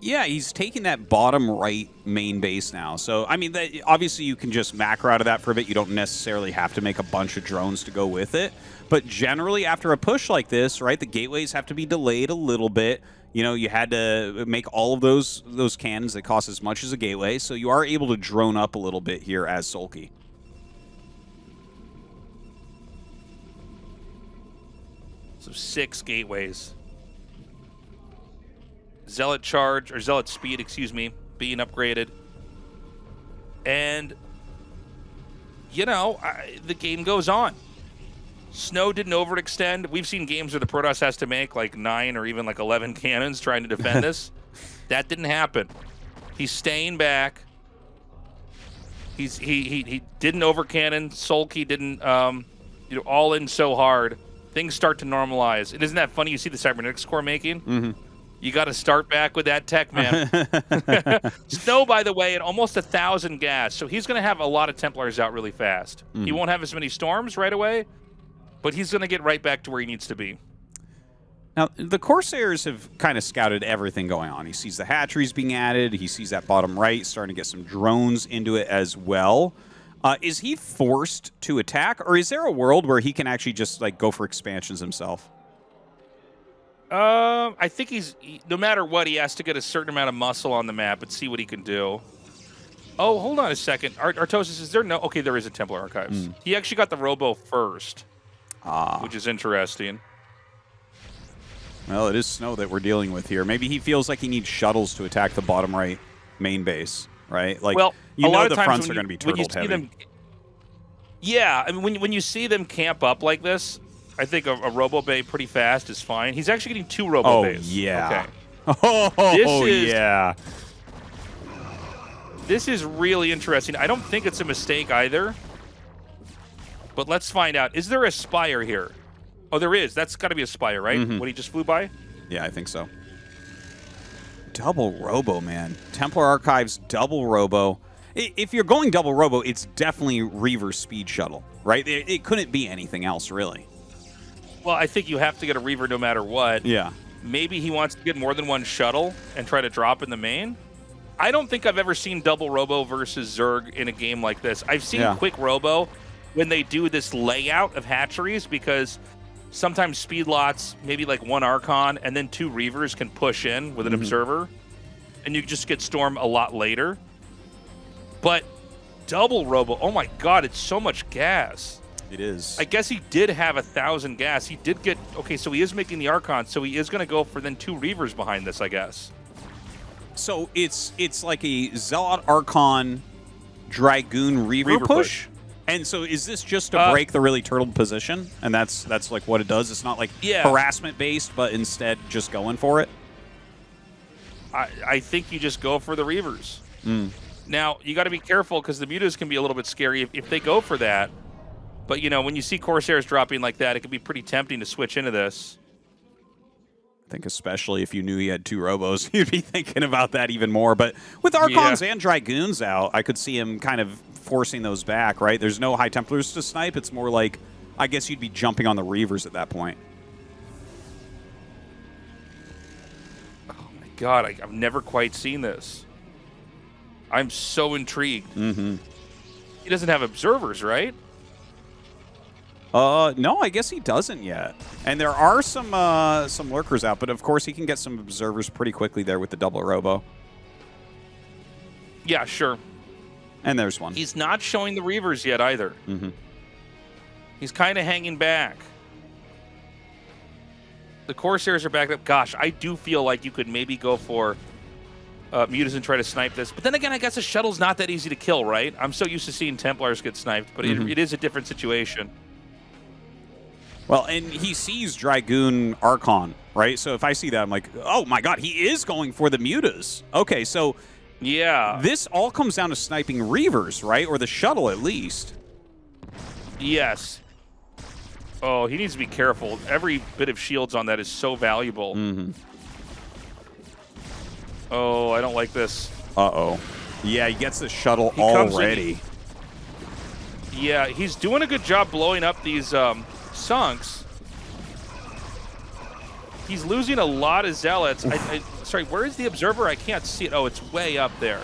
Yeah, he's taking that bottom right main base now. So, I mean, that, obviously you can just macro out of that for a bit. You don't necessarily have to make a bunch of drones to go with it. But generally, after a push like this, right, the gateways have to be delayed a little bit. You know, you had to make all of those those cannons that cost as much as a gateway, so you are able to drone up a little bit here as SoulKey. So six gateways. Zealot charge, or Zealot speed, excuse me, being upgraded. And, you know, I, the game goes on. Snow didn't overextend. We've seen games where the Protoss has to make like nine or even like 11 [laughs] cannons trying to defend [laughs] this. That didn't happen. He's staying back. He's he he, he didn't overcannon. SoulKey didn't um, you know all in so hard. Things start to normalize. And isn't that funny? You see the cybernetics core making. Mm-hmm. You got to start back with that tech, man. [laughs] Snow, by the way, at almost a thousand gas, so he's going to have a lot of Templars out really fast. He Mhm. won't have as many storms right away, but he's going to get right back to where he needs to be. Now, the Corsairs have kind of scouted everything going on. He sees the hatcheries being added. He sees that bottom right starting to get some drones into it as well. Uh, is he forced to attack, or is there a world where he can actually just like go for expansions himself? Um, I think he's he- no matter what, he has to get a certain amount of muscle on the map and see what he can do. Oh, hold on a second. Art- Artosis, is there no? Okay, there is a Templar Archives. Hmm. He actually got the Robo first, Ah, which is interesting. well, it is snow that we're dealing with here. Maybe he feels like he needs shuttles to attack the bottom right main base, right? Like, well, you know the fronts are going to be turtled heavy. them- yeah, I mean, when when you see them camp up like this, I think a, a Robo Bay pretty fast is fine. He's actually getting two Robo oh Bays. yeah. Okay. [laughs] Oh This is- yeah. This is really interesting. I don't think it's a mistake either. But let's find out. Is there a spire here? Oh, there is. That's got to be a spire, right? Mhm. What he just flew by? Yeah, I think so. Double Robo, man. Templar Archives, double Robo. If you're going double Robo, it's definitely Reaver Speed Shuttle, right? It, it couldn't be anything else, really. Well, I think you have to get a Reaver no matter what. Yeah. Maybe he wants to get more than one shuttle and try to drop in the main. I don't think I've ever seen double Robo versus Zerg in a game like this. I've seen Yeah. quick Robo when they do this layout of hatcheries because sometimes speed lots, maybe like one Archon, and then two Reavers can push in with an Mhm. Observer, and you just get Storm a lot later. But double Robo, oh my god, it's so much gas. It is. I guess he did have a thousand gas. He did get okay, so he is making the Archon, so he is going to go for then two Reavers behind this, I guess. So it's it's like a Zealot Archon Dragoon Reaver, Reaver push? push. And so is this just to Uh, break the really turtled position? And that's that's like what it does. It's not like Yeah. harassment based, but instead just going for it. I, I think you just go for the Reavers. Mm. Now you got to be careful because the mutas can be a little bit scary if, if they go for that. But you know, when you see Corsairs dropping like that, it can be pretty tempting to switch into this. I think especially if you knew he had two robos, [laughs] you'd be thinking about that even more. But with Archons and Dragoons out, I could see him kind of forcing those back, right? There's no High Templars to snipe. It's more like, I guess you'd be jumping on the Reavers at that point. Oh my God, I, I've never quite seen this. I'm so intrigued. Mm-hmm. He doesn't have observers, right? Uh, no, I guess he doesn't yet. And there are some uh, some lurkers out, but of course he can get some observers pretty quickly there with the double robo. Yeah, sure. And there's one. He's not showing the Reavers yet either. Mm-hmm. He's kind of hanging back. The Corsairs are backed up. Gosh, I do feel like you could maybe go for uh, Mutas and try to snipe this. But then again, I guess a shuttle's not that easy to kill, right? I'm so used to seeing Templars get sniped, but Mhm. it, it is a different situation. Well, and he sees Dragoon Archon, right? So if I see that, I'm like, oh my god, he is going for the mutas. Okay, so yeah, this all comes down to sniping Reavers, right? Or the shuttle at least. Yes. Oh, he needs to be careful. Every bit of shields on that is so valuable. Mm-hmm. Oh, I don't like this. Uh oh. Yeah, he gets the shuttle He already. Yeah, he's doing a good job blowing up these um, sunks. He's losing a lot of zealots. I, I, sorry, where is the observer? I can't see it. Oh, it's way up there.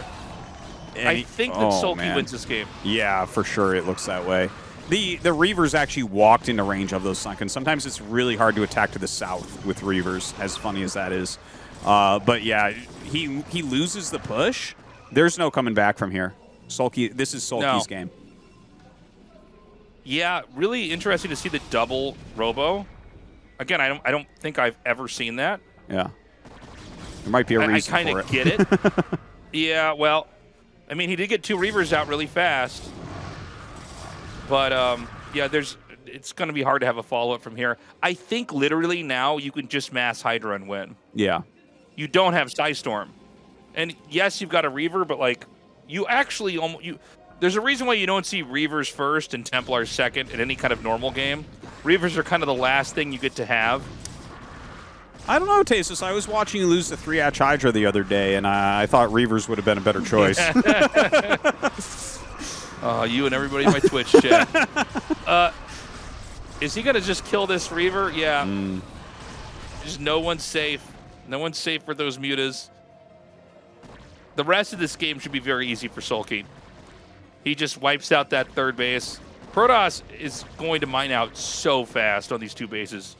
And I he- think that oh, SoulKey man. wins this game. Yeah, for sure it looks that way. The the Reavers actually walked into range of those sunken. Sometimes it's really hard to attack to the south with Reavers, as funny as that is. Uh, but yeah, he he loses the push. There's no coming back from here. SoulKey, this is SoulKey's No. game. Yeah, really interesting to see the double robo. Again, I don't I don't think I've ever seen that. Yeah. There might be a I- I reason kinda for it. get it. [laughs] Yeah, well, I mean, he did get two Reavers out really fast. But um, yeah, there's it's going to be hard to have a follow up from here. I think literally now you can just mass Hydra and win. yeah. You don't have Storm, and yes, you've got a Reaver, but like you actually almost you. There's a reason why you don't see Reavers first and Templars second in any kind of normal game. Reavers are kind of the last thing you get to have. I don't know, Tasis. I was watching you lose to three Atch Hydra the other day, and I, I thought Reavers would have been a better choice. [laughs] [laughs] Uh, you and everybody in my Twitch chat. [laughs] Uh, is he gonna just kill this Reaver? Yeah. Mm. Just no one's safe. No one's safe for those mutas. The rest of this game should be very easy for SoulKey. He just wipes out that third base. Protoss is going to mine out so fast on these two bases.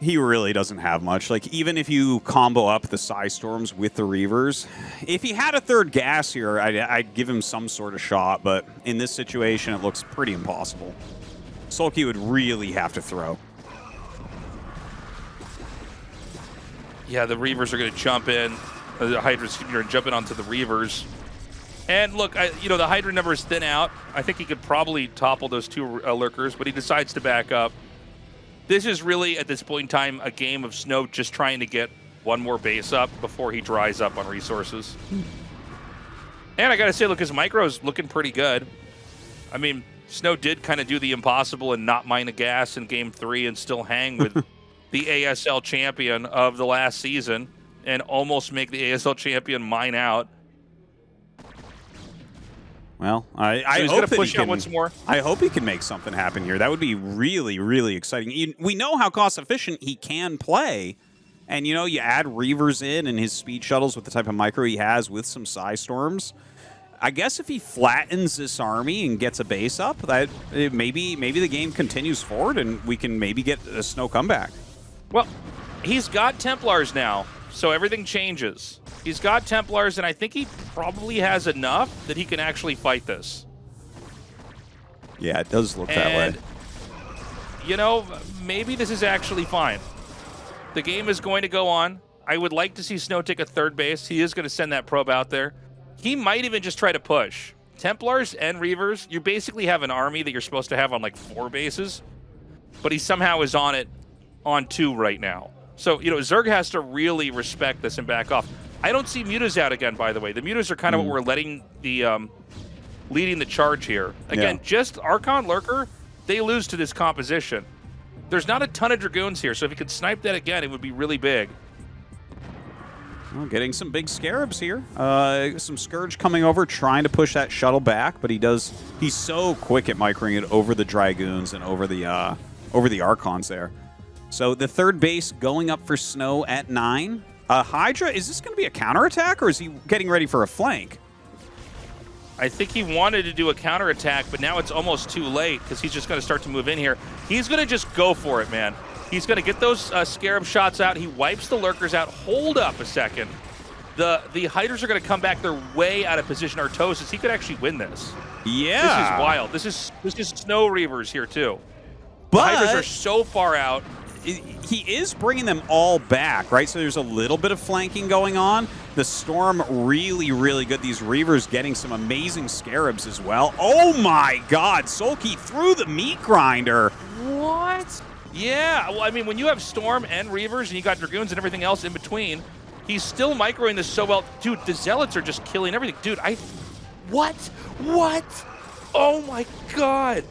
He really doesn't have much. Like, even if you combo up the Psy Storms with the Reavers, if he had a third gas here, I'd, I'd give him some sort of shot, but in this situation, it looks pretty impossible. SoulKey would really have to throw. Yeah, the Reavers are going to jump in. Uh, the Hydras are jumping onto the Reavers. And look, I, you know, the Hydra number is thin out. I think he could probably topple those two uh, lurkers, but he decides to back up. This is really, at this point in time, a game of Snow just trying to get one more base up before he dries up on resources. And I got to say, look, his micro's looking pretty good. I mean, Snow did kind of do the impossible and not mine a gas in game three and still hang with [laughs] the ASL champion of the last season and almost make the ASL champion mine out. Well, I, So I he's hope push he out can, once more? I hope he can make something happen here. That would be really, really exciting. You- We know how cost efficient he can play, and you know you add Reavers in and his speed shuttles with the type of micro he has with some Psy Storms. I guess if he flattens this army and gets a base up, that maybe maybe the game continues forward and we can maybe get a snow comeback. Well, he's got Templars now, so everything changes. He's got Templars, and I think he probably has enough that he can actually fight this. Yeah, it does look that way. you know, maybe this is actually fine. The game is going to go on. I would like to see Snow take a third base. He is going to send that probe out there. He might even just try to push. Templars and Reavers, you basically have an army that you're supposed to have on like four bases, but he somehow is on it on two right now. So, you know, Zerg has to really respect this and back off. I don't see mutas out again, by the way. The mutas are kind of Mm. what we're letting the um, leading the charge here. Again, Yeah. just Archon Lurker, they lose to this composition. There's not a ton of Dragoons here, so if he could snipe that again, it would be really big. Well, getting some big scarabs here. Uh, some Scourge coming over, trying to push that shuttle back, but he does. He's so quick at microing it over the Dragoons and over the uh, over the Archons there. So the third base going up for Snow at nine. Uh, Hydra, is this going to be a counterattack or is he getting ready for a flank? I think he wanted to do a counterattack, but now it's almost too late because he's just going to start to move in here. He's going to just go for it, man. He's going to get those uh, Scarab shots out. He wipes the Lurkers out. Hold up a second. The the Hydras are going to come back. They're way out of position. Artosis, he could actually win this. Yeah. This is wild. This is this is Snow Reavers here too. But- the Hydras are so far out. He is bringing them all back, right? So there's a little bit of flanking going on. The Storm really, really good. These Reavers getting some amazing Scarabs as well. Oh my God, SoulKey through the meat grinder. What? Yeah, well, I mean, when you have Storm and Reavers and you got Dragoons and everything else in between, he's still microing this so well. Dude, the Zealots are just killing everything. Dude, I. What? What? Oh my god.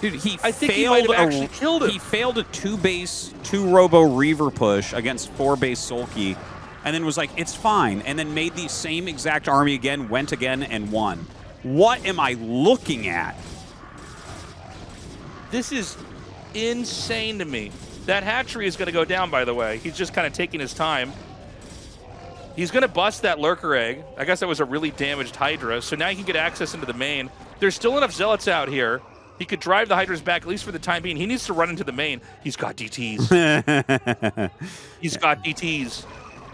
Dude, he I think he failed might have a- actually killed him. He failed a two base, two robo Reaver push against four base SoulKey, and then was like, it's fine, and then made the same exact army again, went again, and won. What am I looking at? This is insane to me. That hatchery is going to go down, by the way. He's just kind of taking his time. He's going to bust that lurker egg. I guess that was a really damaged Hydra. So now he can get access into the main. There's still enough zealots out here. He could drive the Hydras back, at least for the time being. He needs to run into the main. He's got DTs. [laughs] He's got DTs.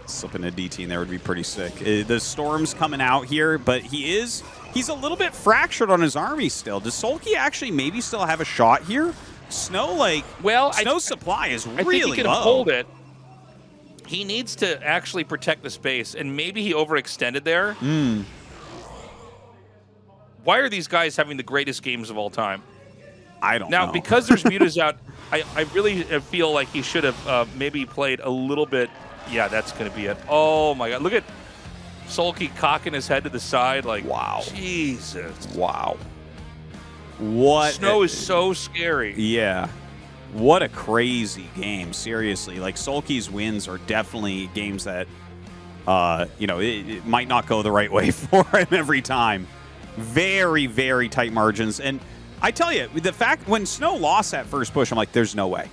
Slipping a DT in there would be pretty sick. Uh, the Storm's coming out here, but he is he's a little bit fractured on his army still. Does SoulKey actually maybe still have a shot here? Snow like well, Snow's supply is I really think he can low. hold it. He needs to actually protect the space, and maybe he overextended there. Hmm. Why are these guys having the greatest games of all time? I don't now know. because there's [laughs] mutas out. I, I really uh, feel like he should have uh, maybe played a little bit. Yeah, that's going to be it. Oh my God! Look at SoulKey cocking his head to the side, like wow, Jesus, wow. What Snow a- is so scary. Yeah. What a crazy game, seriously. Like SoulKey's wins are definitely games that uh, you know, it, it might not go the right way [laughs] for him every time. Very, very tight margins. And I tell you, the fact when Snow lost that first push, I'm like, there's no way.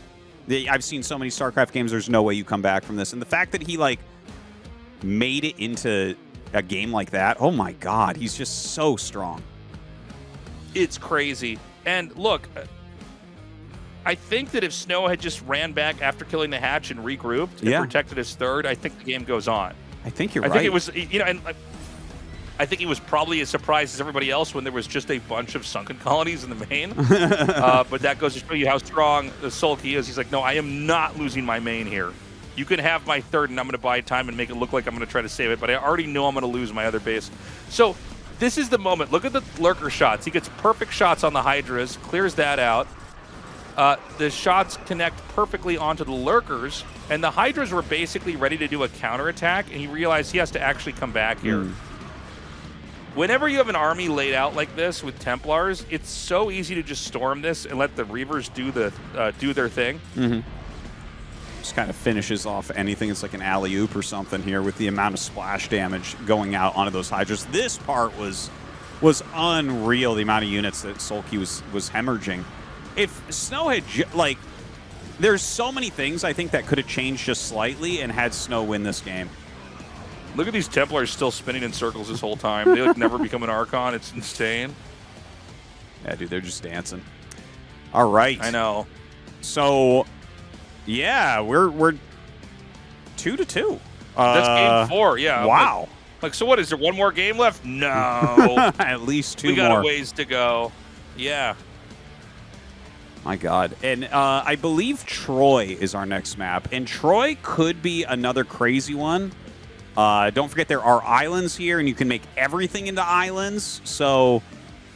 I've seen so many StarCraft games, there's no way you come back from this. And the fact that he like made it into a game like that, oh my god, he's just so strong. It's crazy. And look, uh, I think that if Snow had just ran back after killing the hatch and regrouped and Yeah. protected his third, I think the game goes on. I think you're I right. I think it was, you know, and I think he was probably as surprised as everybody else when there was just a bunch of sunken [laughs] colonies in the main. [laughs] uh, but that goes to show you how strong the SoulKey is. He's like, no, I am not losing my main here. You can have my third, and I'm going to buy time and make it look like I'm going to try to save it, but I already know I'm going to lose my other base. So this is the moment. Look at the lurker shots. He gets perfect shots on the Hydras, clears that out. Uh, the shots connect perfectly onto the lurkers, and the Hydras were basically ready to do a counterattack, and he realized he has to actually come back here. Whenever you have an army laid out like this with Templars, it's so easy to just storm this and let the Reavers do the uh, do their thing. Mm-hmm. Just kind of finishes off anything. It's like an alley oop or something here with the amount of splash damage going out onto those hydras. This part was was unreal. The amount of units that SoulKey was was hemorrhaging. If Snow had like, there's so many things I think that could have changed just slightly and had Snow win this game. Look at these Templars still spinning in circles this whole time. They like never become an Archon. It's insane. Yeah, dude, they're just dancing. All right. I know. So, yeah, we're we're two to two. That's Uh, game four. Yeah. Wow. Like, like, so what? Is there one more game left? No. [laughs] At least two we got more. a ways to go. Yeah. My God. And uh, I believe Troy is our next map. And Troy could be another crazy one. Uh, don't forget there are islands here, and you can make everything into islands. So,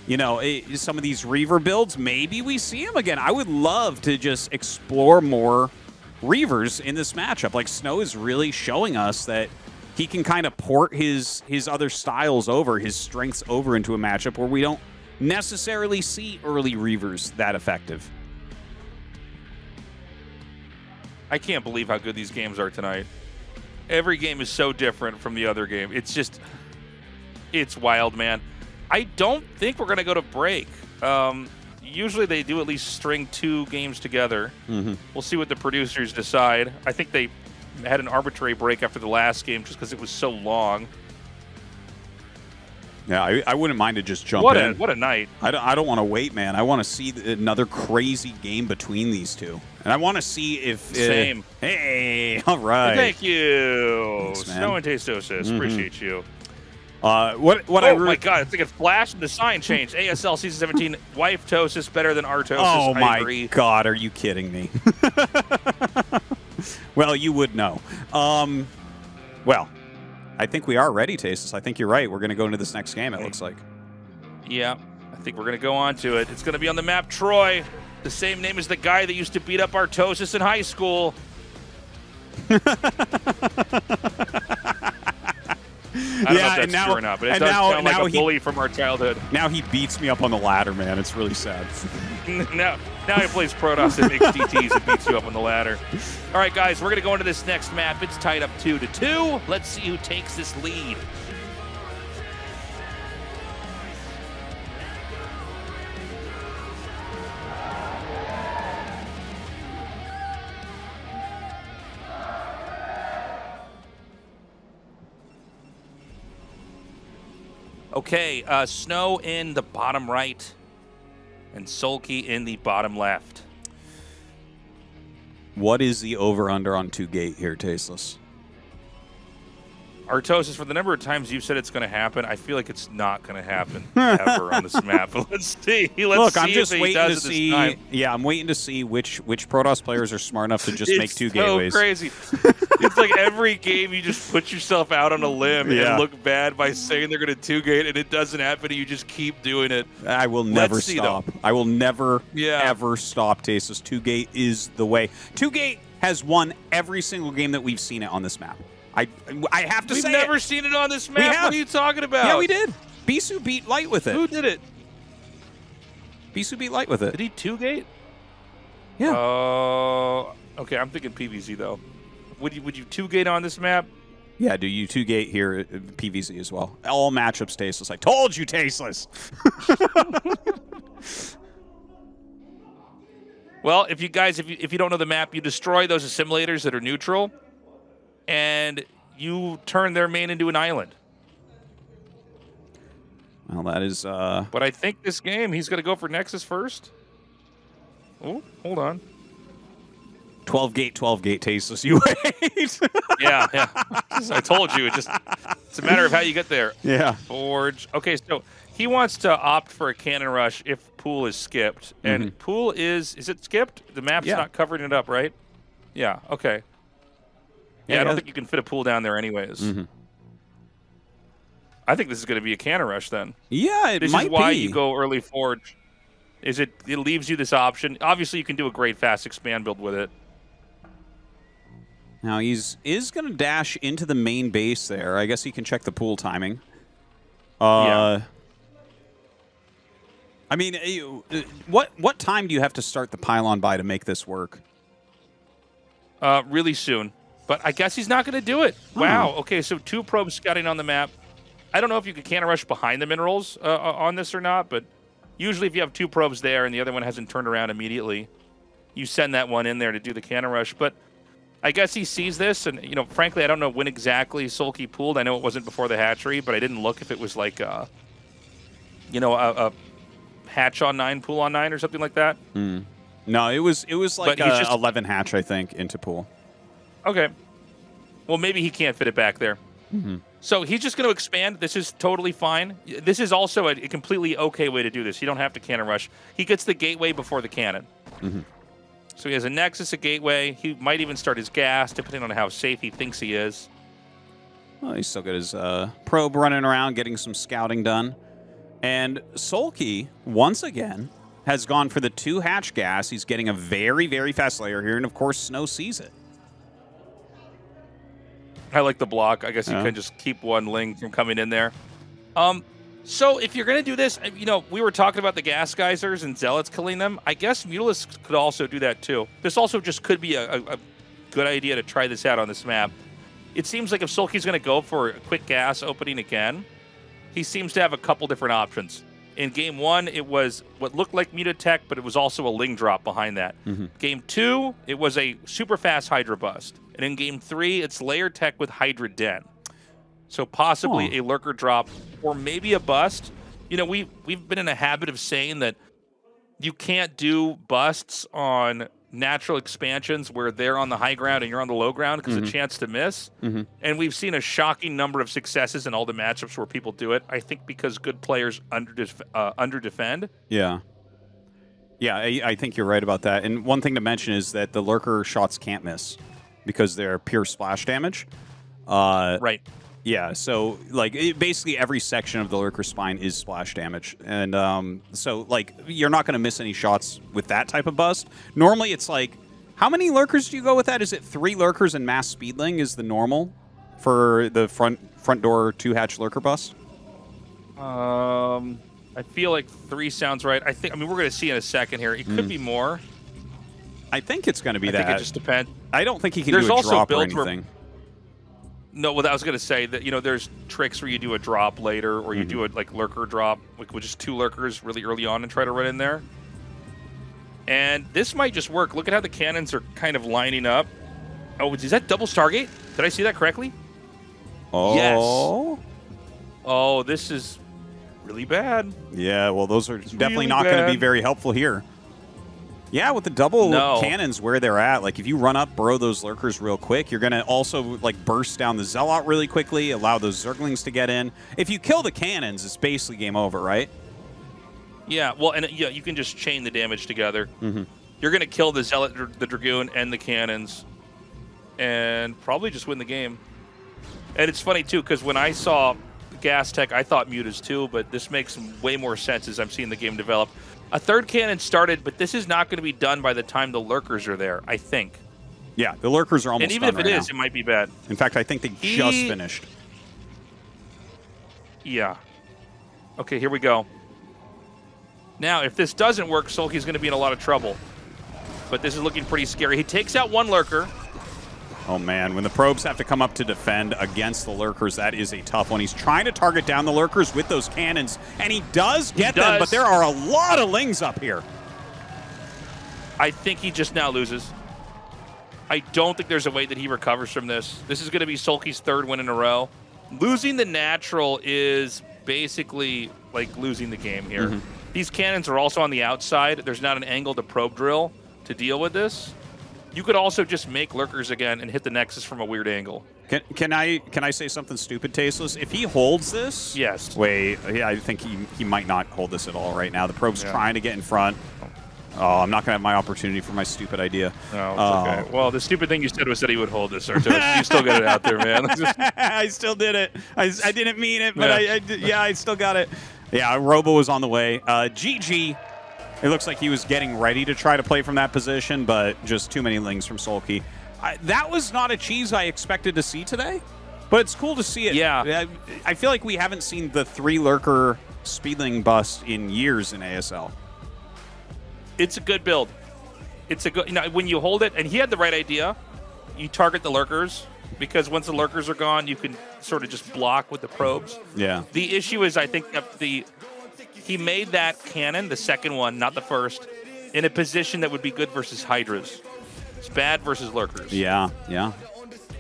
you know, it, some of these Reaver builds, maybe we see them again. I would love to just explore more Reavers in this matchup. Like, Snow is really showing us that he can kind of port his his other styles over, his strengths over into a matchup where we don't necessarily see early Reavers that effective. I can't believe how good these games are tonight. Every game is so different from the other game. It's just, it's wild, man. I don't think we're going to go to break. Um, usually they do at least string two games together. Mm-hmm. We'll see what the producers decide. I think they had an arbitrary break after the last game just because it was so long. Yeah, I, I wouldn't mind to just jump What in. a what a night! I don't, I don't want to wait, man. I want to see another crazy game between these two. And I want to see if. uh, Same. hey, all right. Thank you, Thanks, man. Snow and Tastosis. Mhm. Appreciate you. Uh, what what oh I my god, it's like a flash and the sign changed. ASL season 17, [laughs] wife Tosis better than Artosis. Oh I my agree. god, are you kidding me? [laughs] well, you would know. Um, well, I think we are ready, Tastes. I think you're right. We're going to go into this next game, it looks like. Yeah, I think we're going to go on to it. It's going to be on the map Troy, the same name as the guy that used to beat up Artosis in high school. I don't know Yeah, if that's and now- true or not, but it and does now- sound like a he- bully from our childhood. Now he beats me up on the ladder, man. It's really sad. [laughs] now, now he plays Protoss and makes [laughs] DTs and beats you up on the ladder. All right, guys, we're going to go into this next map. It's tied up two to two. Let's see who takes this lead. Okay, uh, Snow in the bottom right, and SoulKey in the bottom left. What is the over under on two gate here, Tasteless? Artosis, for the number of times you've said it's going to happen, I feel like it's not going to happen [laughs] ever on this map. But [laughs] let's see. Let's Look, see I'm just if waiting to see. Yeah, I'm waiting to see which which Protoss players are smart enough to just it's make two so gateways. crazy. [laughs] it's like every game you just put yourself out on a limb Yeah. and look bad by saying they're going to two gate, and it doesn't happen, and you just keep doing it. I will Let's never see, stop. I will never Yeah. ever stop Tasis Two gate is the way. Two gate has won every single game that we've seen it on this map. I I have to say We've never it. seen it on this map. What are you talking about? Yeah, we did. Bisu beat Light with it. Who did it? Bisu beat Light with it. Did he two gate? Yeah. Oh, okay. I'm thinking PVZ though. Would you would you two gate on this map? Yeah, do you two gate here at PVZ as well? All matchups tasteless. I told you tasteless. [laughs] Well, if you guys, if you if you don't know the map, you destroy those assimilators that are neutral, and you turn their main into an island. Well, that is. uh But I think this game he's going to go for Nexus first. Oh, hold on. 12 gate, 12 gate tasteless. You [laughs] wait. Yeah, yeah. I told you. It just it's a matter of how you get there. Yeah. Forge. Okay, so he wants to opt for a cannon rush if pool is skipped, and Mhm. pool is is it skipped? The map's Yeah. not covering it up, right? Yeah. Okay. Yeah, Yeah, I don't think you can fit a pool down there, anyways. Mhm. I think this is going to be a cannon rush then. Yeah, it this might is why be. you go early forge. Is it? It leaves you this option. Obviously, you can do a great fast expand build with it. Now he's is going to dash into the main base there. I guess he can check the pool timing. Uh, I mean, you- uh, what what time do you have to start the pylon by to make this work? uh, really soon. But I guess he's not going to do it. Wow. Okay, so two probes scouting on the map. I don't know if you could cannon rush behind the minerals uh, uh, on this or not, but usually if you have two probes there and the other one hasn't turned around immediately, you send that one in there to do the cannon rush. But I guess he sees this, and you know, frankly, I don't know when exactly SoulKey pooled. I know it wasn't before the hatchery, but I didn't look if it was like, uh, you know, a, a hatch on nine, pool on nine, or something like that. Hmm. No, it was it was like he's uh, just- 11 hatch, I think, into pool. Okay. Well, maybe he can't fit it back there. Mhm. So he's just going to expand. This is totally fine. This is also a, a completely okay way to do this. You don't have to cannon rush. He gets the gateway before the cannon. Mhm. So he has a nexus, a gateway. He might even start his gas, depending on how safe he thinks he is. Well, he's still got his uh, probe running around, getting some scouting done. And SoulKey, once again, has gone for the two hatch gas. He's getting a very, very fast lair here, and of course, Snow sees it. I like the block. I guess you Yeah. can just keep one Ling from coming in there. Um, so if you're going to do this, uh, you know, we were talking about the gas geysers and zealots killing them. I guess Mutalisk could also do that too. This also just could be a, a, a good idea to try this out on this map. It seems like if SoulKey's going to go for a quick gas opening again, he seems to have a couple different options. In game one, it was what looked like Mutatech, but it was also a Ling drop behind that. Mhm. Game two, it was a super fast Hydra bust. And in game three, it's lair tech with Hydra Den. So possibly a lurker drop or maybe a bust. You know, we we've been in a habit of saying that you can't do busts on natural expansions where they're on the high ground and you're on the low ground because Mhm. a chance to miss. Mhm. And we've seen a shocking number of successes in all the matchups where people do it. I think because good players under def- uh, under defend. Yeah. Yeah, I, I think you're right about that. And one thing to mention is that the lurker shots can't miss because they're pure splash damage. Uh, right. Yeah. So like it, basically every section of the lurker spine is splash damage, and um, so like you're not going to miss any shots with that type of bust. Normally, it's like how many lurkers do you go with that? Is it three lurkers and mass speedling is the normal for the front front door two hatch lurker bust? Um, I feel like three sounds right. I think. I mean, we're going to see in a second here. It could Mm. be more. I think it's going to be I that. think it just depends. I don't think he can There's do a also drop or builds where- anything. No, well, I was going to say that you know there's tricks where you do a drop later, or you Mm-hmm. do a like lurker drop, like with just two lurkers really early on and try to run in there. And this might just work. Look at how the cannons are kind of lining up. Oh, is that double Stargate? Did I see that correctly? Oh. Yes. Oh, this is really bad. Yeah, well, those are definitely really not going to be very helpful here. Yeah, with the double No. cannons where they're at, like if you run up, burrow those lurkers real quick, you're gonna also like burst down the zealot really quickly, allow those zerglings to get in. If you kill the cannons, it's basically game over, right? Yeah, well, and yeah, you can just chain the damage together. Mm-hmm. You're going to kill the zealot, the dragoon, and the cannons, and probably just win the game. And it's funny too because when I saw gas tech, I thought mutas too, but this makes way more sense as I'm seeing the game develop. A third cannon started, but this is not going to be done by the time the lurkers are there. I think. Yeah, the lurkers are almost and even done if it right is, now. it might be bad. In fact, I think they just finished. Yeah. Okay, here we go. Now, if this doesn't work, SoulKey's going to be in a lot of trouble. But this is looking pretty scary. He takes out one lurker. Oh man, when the probes have to come up to defend against the lurkers, that is a tough one. He's trying to target down the lurkers with those cannons, and he does get them, does. but there are a lot of lings up here. I think he just now loses. I don't think there's a way that he recovers from this. This is going to be SoulKey's third win in a row. Losing the natural is basically like losing the game here. Mhm. These cannons are also on the outside. There's not an angle to probe drill to deal with this. You could also just make lurkers again and hit the nexus from a weird angle. Can, can I can I say something stupid, tasteless? If he holds this, yes. Wait, yeah, I think he he might not hold this at all right now. The probe's Yeah. trying to get in front. Oh, I'm not gonna have my opportunity for my stupid idea. No, it's Oh. okay. Well, the stupid thing you said was that he would hold this, Artos. you still got it out there, man. [laughs] I still did it. I, I didn't mean it, but Yeah. I, I did- yeah, I still got it. Yeah, Robo was on the way. Uh, GG. It looks like he was getting ready to try to play from that position, but just too many lings from SoulKey. I, that was not a cheese I expected to see today, but it's cool to see it. Yeah. I, I feel like we haven't seen the three lurker speedling bust in years in ASL. it's a good build. It's a good. You know, when you hold it, and he had the right idea. You target the lurkers because once the lurkers are gone, you can sort of just block with the probes. Yeah. The issue is, I think the he made that cannon, the second one, not the first, in a position that would be good versus hydras. It's bad versus lurkers. Yeah, yeah.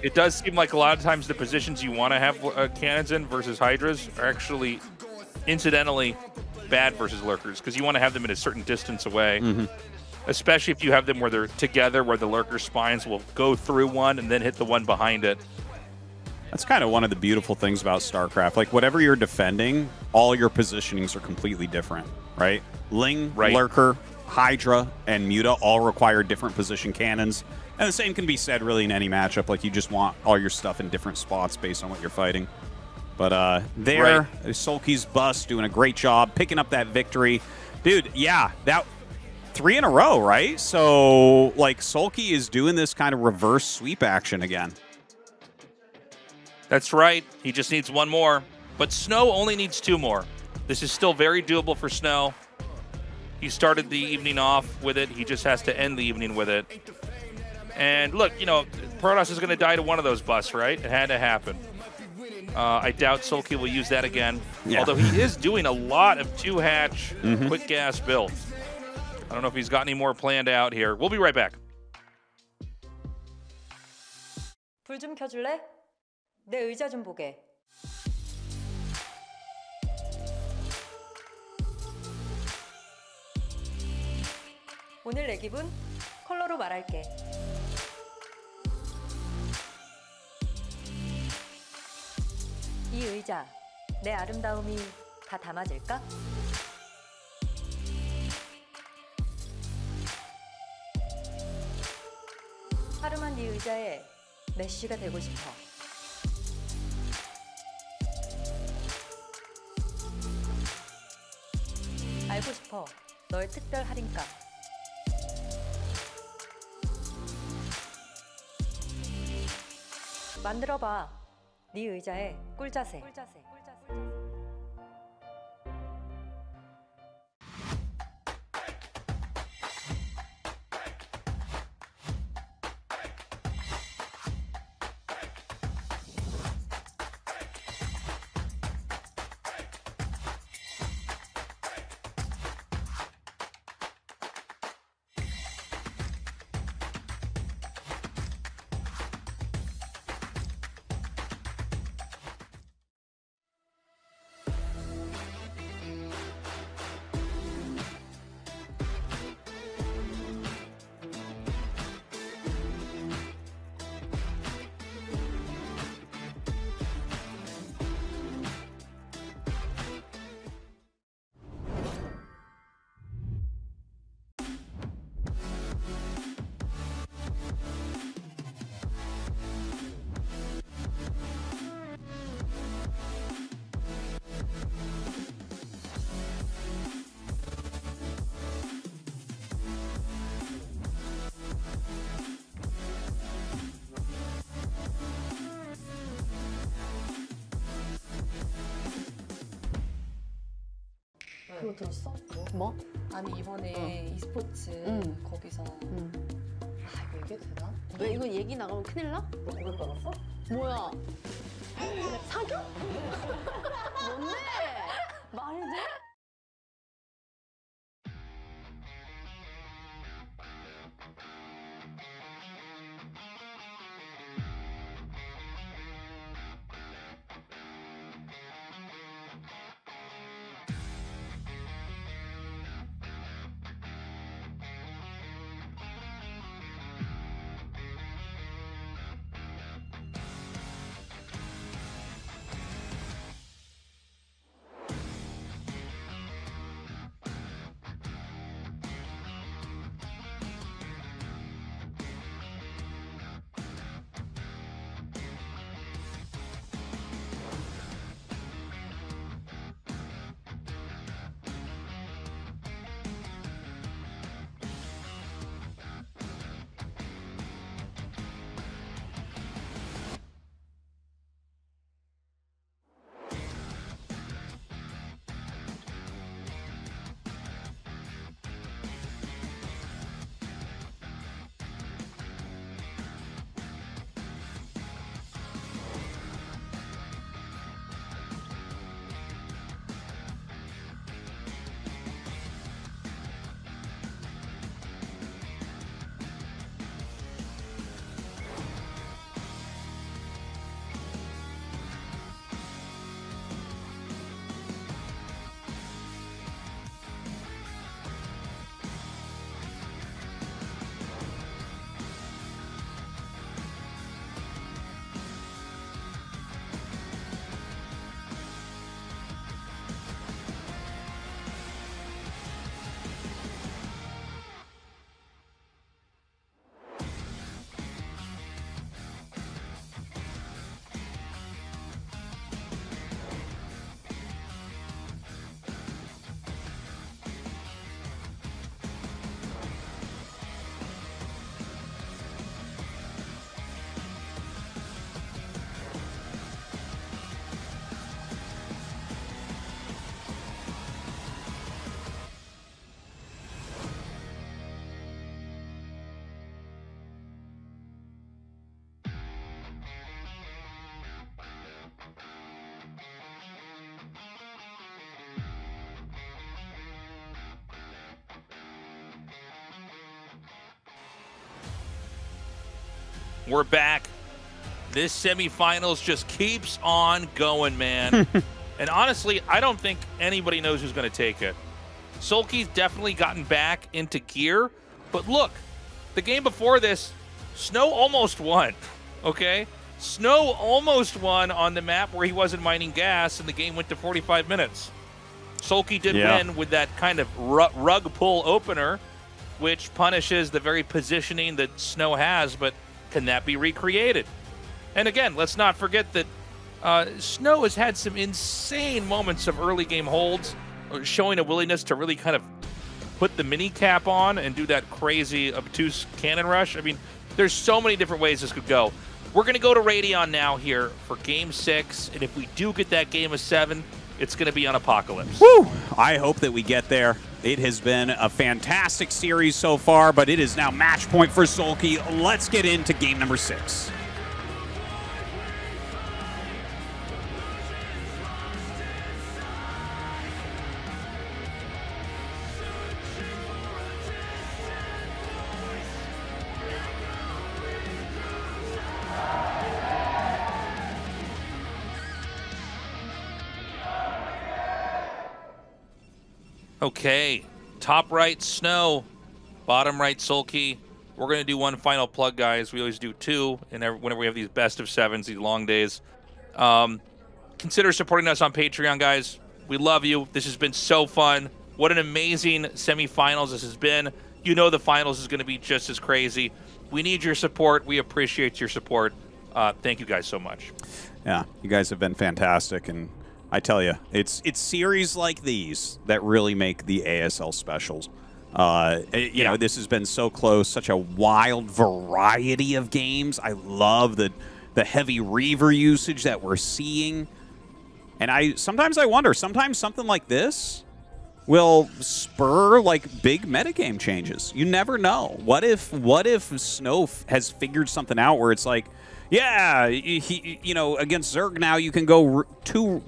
It does seem like a lot of times the positions you want to have uh, cannons in versus hydras are actually, incidentally, bad versus lurkers because you want to have them at a certain distance away. Mhm. Especially if you have them where they're together, where the lurker spines will go through one and then hit the one behind it. That's kind of one of the beautiful things about StarCraft. Like whatever you're defending, all your positionings are completely different, right? Ling, Right. Lurker, Hydra, and Muta all require different position cannons. And the same can be said really in any matchup. Like you just want all your stuff in different spots based on what you're fighting. But uh there, SoulKey's bust doing a great job picking up that victory. Dude, yeah, that three in a row, right? So like SoulKey is doing this kind of reverse sweep action again. That's right. He just needs one more. But Snow only needs two more. This is still very doable for Snow. He started the evening off with it. He just has to end the evening with it. And look, you know, Protoss is going to die to one of those busts, right? It had to happen. Uh, I doubt SoulKey will use that again. Yeah. Although he is doing a lot of two hatch, mm-hmm. quick gas builds. I don't know if he's got any more planned out here. We'll be right back. 불좀 켜줄래? 내 의자 좀 보게. 오늘 내 기분 컬러로 말할게. 이 의자, 내 아름다움이 다 담아질까? 하루만 네 의자에 메쉬가 되고 싶어. 알고 싶어. 너의 특별 할인가. 만들어봐. 네 의자에 꿀자세. 그거 들었어? 뭐? 아니 이번에 e스포츠 응. 거기서 아 이거 얘기해도 되나? 왜 이거 얘기 나가면 큰일 나? 너 고백 받았어? 뭐야? [gasps] 사겨? 뭔데? [laughs] 말이 돼? We're back. This semifinals just keeps on going, man. [laughs] and honestly, I don't think anybody knows who's going to take it. SoulKey's definitely gotten back into gear, but look, the game before this, Snow almost won. [laughs] Okay? Snow almost won on the map where he wasn't mining gas, and the game went to 45 minutes. Sulky did Yeah. win with that kind of ru- rug pull opener, which punishes the very positioning that Snow has, but can that be recreated? And again, let's not forget that uh, Snow has had some insane moments of early game holds, uh, showing a willingness to really kind of put the mini cap on and do that crazy obtuse cannon rush. I mean, there's so many different ways this could go. We're going to go to Radeon now here for game six, and if we do get that game of seven, it's going to be on Apocalypse. Woo! I hope that we get there. It has been a fantastic series so far, but it is now match point for SoulKey. Let's get into game number six. Okay, top right Snow, bottom right SoulKey. We're gonna do one final plug, guys. We always do two, and whenever we have these best of sevens, these long days. Um, consider supporting us on Patreon, guys. We love you. This has been so fun. What an amazing semifinals this has been. You know the finals is going to be just as crazy. We need your support. We appreciate your support. Uh, thank you guys so much. Yeah, you guys have been fantastic, and I tell you, it's it's series like these that really make the ASL specials. Uh, it- you know, this has been so close, such a wild variety of games. I love the the heavy Reaver usage that we're seeing, and I sometimes I wonder, sometimes something like this will spur like big metagame changes. You never know. What if what if Snow f- has figured something out where it's like, yeah, he, he- you know, against Zerg now you can go r- two,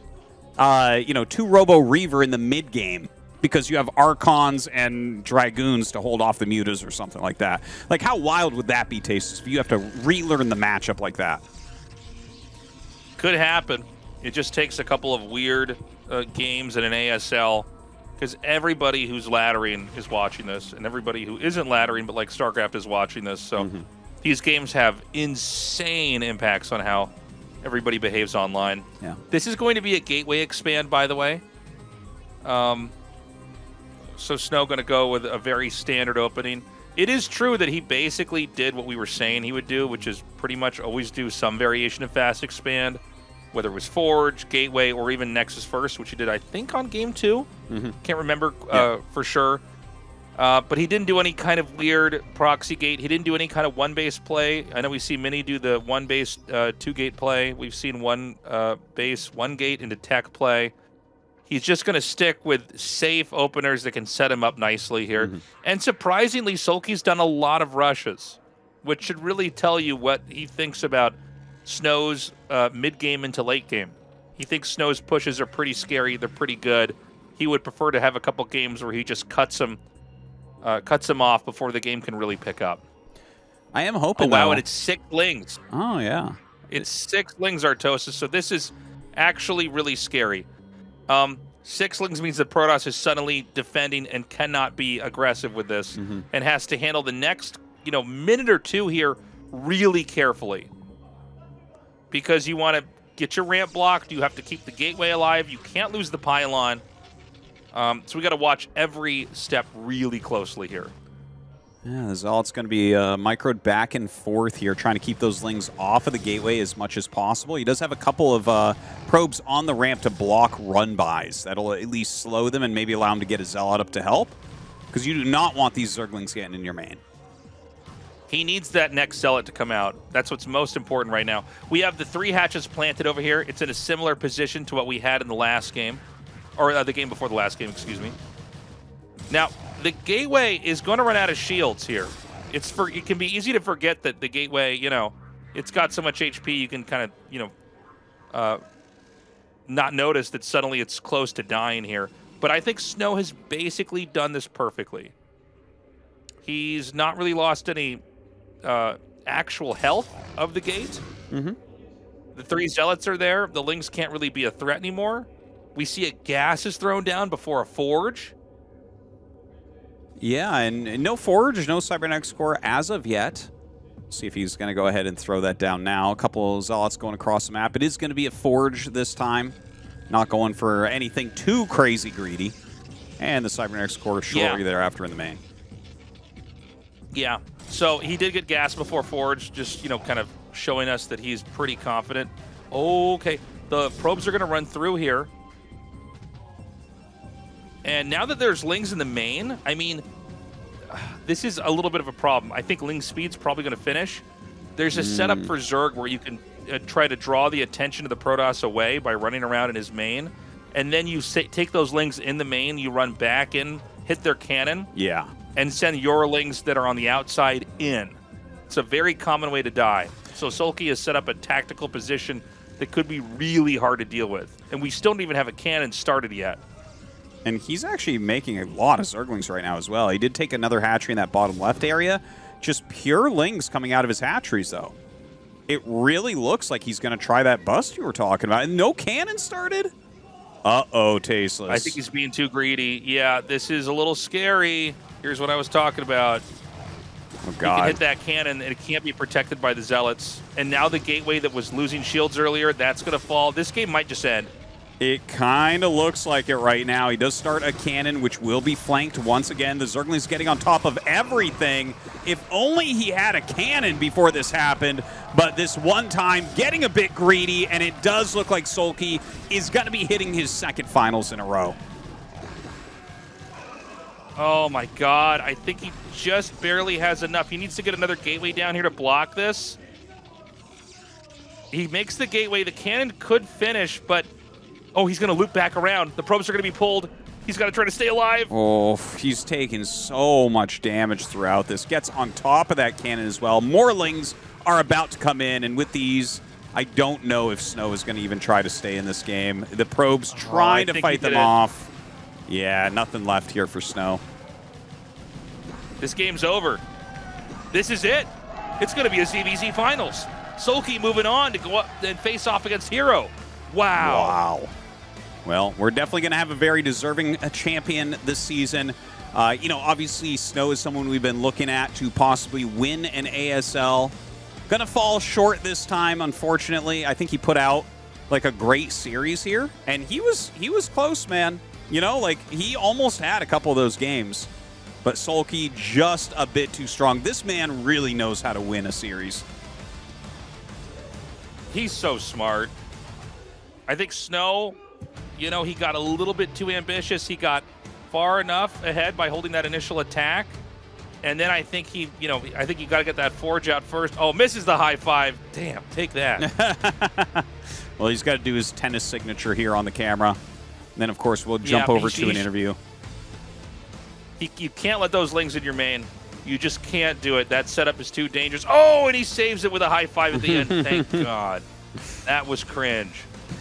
uh, you know, two Robo Reaver in the mid game because you have Archons and Dragoons to hold off the Mutas or something like that. Like, how wild would that be, Tastes, if you have to relearn the matchup like that? Could happen. It just takes a couple of weird uh, games in an ASL because everybody who's laddering is watching this, and everybody who isn't laddering but like StarCraft is watching this. So these games have insane impacts on how everybody behaves online. Yeah. This is going to be a gateway expand, by the way. Um, so Snow going to go with a very standard opening. It is true that he basically did what we were saying he would do, which is pretty much always do some variation of fast expand, whether it was Forge, Gateway, or even Nexus First, which he did, I think, on game 2 Mhm. Can't remember uh, for sure. Uh, but he didn't do any kind of weird proxy gate. He didn't do any kind of one base play. I know we see many do the one base, uh, two gate play. We've seen one uh, base, one gate into tech play. He's just going to stick with safe openers that can set him up nicely here. And surprisingly, SoulKey's done a lot of rushes, which should really tell you what he thinks about Snow's uh, mid game into late game. He thinks Snow's pushes are pretty scary. They're pretty good. He would prefer to have a couple games where he just cuts him, uh, cuts him off before the game can really pick up. I am Oh hoping. wow! though- And it's six lings. Oh yeah. It's six lings Artosis, so this is actually really scary. Um, six lings means that Protoss is suddenly defending and cannot be aggressive with this, and has to handle the next, you know, minute or two here really carefully, because you want to get your ramp blocked. You have to keep the gateway alive. You can't lose the pylon. Um, so we got to watch every step really closely here. Yeah, the Zealot's going to be uh, microed back and forth here, trying to keep those lings off of the gateway as much as possible. He does have a couple of uh, probes on the ramp to block run-bys. That'll at least slow them and maybe allow him to get a Zealot up to help. Because you do not want these Zerglings getting in your main. He needs that next zealot to come out. That's what's most important right now. We have the three hatches planted over here. It's in a similar position to what we had in the last game, or uh, the game before the last game, excuse me. Now, the gateway is going to run out of shields here. It's for it can be easy to forget that the gateway, you know, it's got so much HP you can kind of, you know, uh, not notice that suddenly it's close to dying here. But I think Snow has basically done this perfectly. He's not really lost any uh, actual health of the gate. Mm-hmm. The three zealots are there. The lings can't really be a threat anymore. We see a gas is thrown down before a forge. Yeah, and, and no Forge, no Cybernetics core as of yet. See if he's going to go ahead and throw that down now. A couple of Zealots going across the map. It is going to be a Forge this time. Not going for anything too crazy greedy. And the Cybernetics core shortly Yeah. thereafter in the main. Yeah. So he did get gas before Forge, just, you know, kind of showing us that he's pretty confident. Okay. The probes are going to run through here. And now that there's Lings in the main, I mean, this is a little bit of a problem. I think Ling Speed's probably going to finish. There's a setup Mm. for Zerg where you can uh, try to draw the attention of the Protoss away by running around in his main. And then you sa- take those Lings in the main, you run back in, hit their cannon, Yeah. and send your lings that are on the outside in. It's a very common way to die. So SoulKey has set up a tactical position that could be really hard to deal with. And we still don't even have a cannon started yet. And he's actually making a lot of Zerglings right now as well. He did take another hatchery in that bottom left area. Just pure lings coming out of his hatcheries, though. It really looks like he's going to try that bust you were talking about. And no cannon started? Uh-oh, Tasteless. I think he's being too greedy. Yeah, this is a little scary. Here's what I was talking about. Oh, You can God. hit that cannon, and it can't be protected by the zealots. And now the gateway that was losing shields earlier, that's going to fall. This game might just end. It kind of looks like it right now. He does start a cannon, which will be flanked once again. The Zergling's getting on top of everything. If only he had a cannon before this happened. But this one time, getting a bit greedy, and it does look like SoulKey is going to be hitting his second finals in a row. Oh my god, I think he just barely has enough. He needs to get another gateway down here to block this. He makes the gateway. The cannon could finish, but oh, he's going to loop back around. The probes are going to be pulled. He's got to try to stay alive. Oh, he's taking so much damage throughout this. Gets on top of that cannon as well. Morlings are about to come in, and with these, I don't know if Snow is going to even try to stay in this game. The probes oh, trying to fight them it. off. Yeah, nothing left here for Snow. This game's over. This is it. It's going to be a ZVZ finals. SoulKey moving on to go up and face off against Hero. Wow. Wow. Well, we're definitely going to have a very deserving uh, champion this season. Uh, you know, obviously, Snow is someone we've been looking at to possibly win an ASL. Going to fall short this time, unfortunately. I think he put out like a great series here, and he was he was close, man. You know, like he almost had a couple of those games, but SoulKey just a bit too strong. This man really knows how to win a series. He's so smart. I think Snow, you know, he got a little bit too ambitious. He got far enough ahead by holding that initial attack. And then I think he, you know, I think you got to get that forge out first. Oh, misses the high five. Damn, take that. [laughs] Well, he's got to do his tennis signature here on the camera. And then, of course, we'll jump Yeah, over to an interview. He, you can't let those lings in your main. You just can't do it. That setup is too dangerous. Oh, and he saves it with a high five at the end. [laughs] Thank God. That was cringe. [laughs]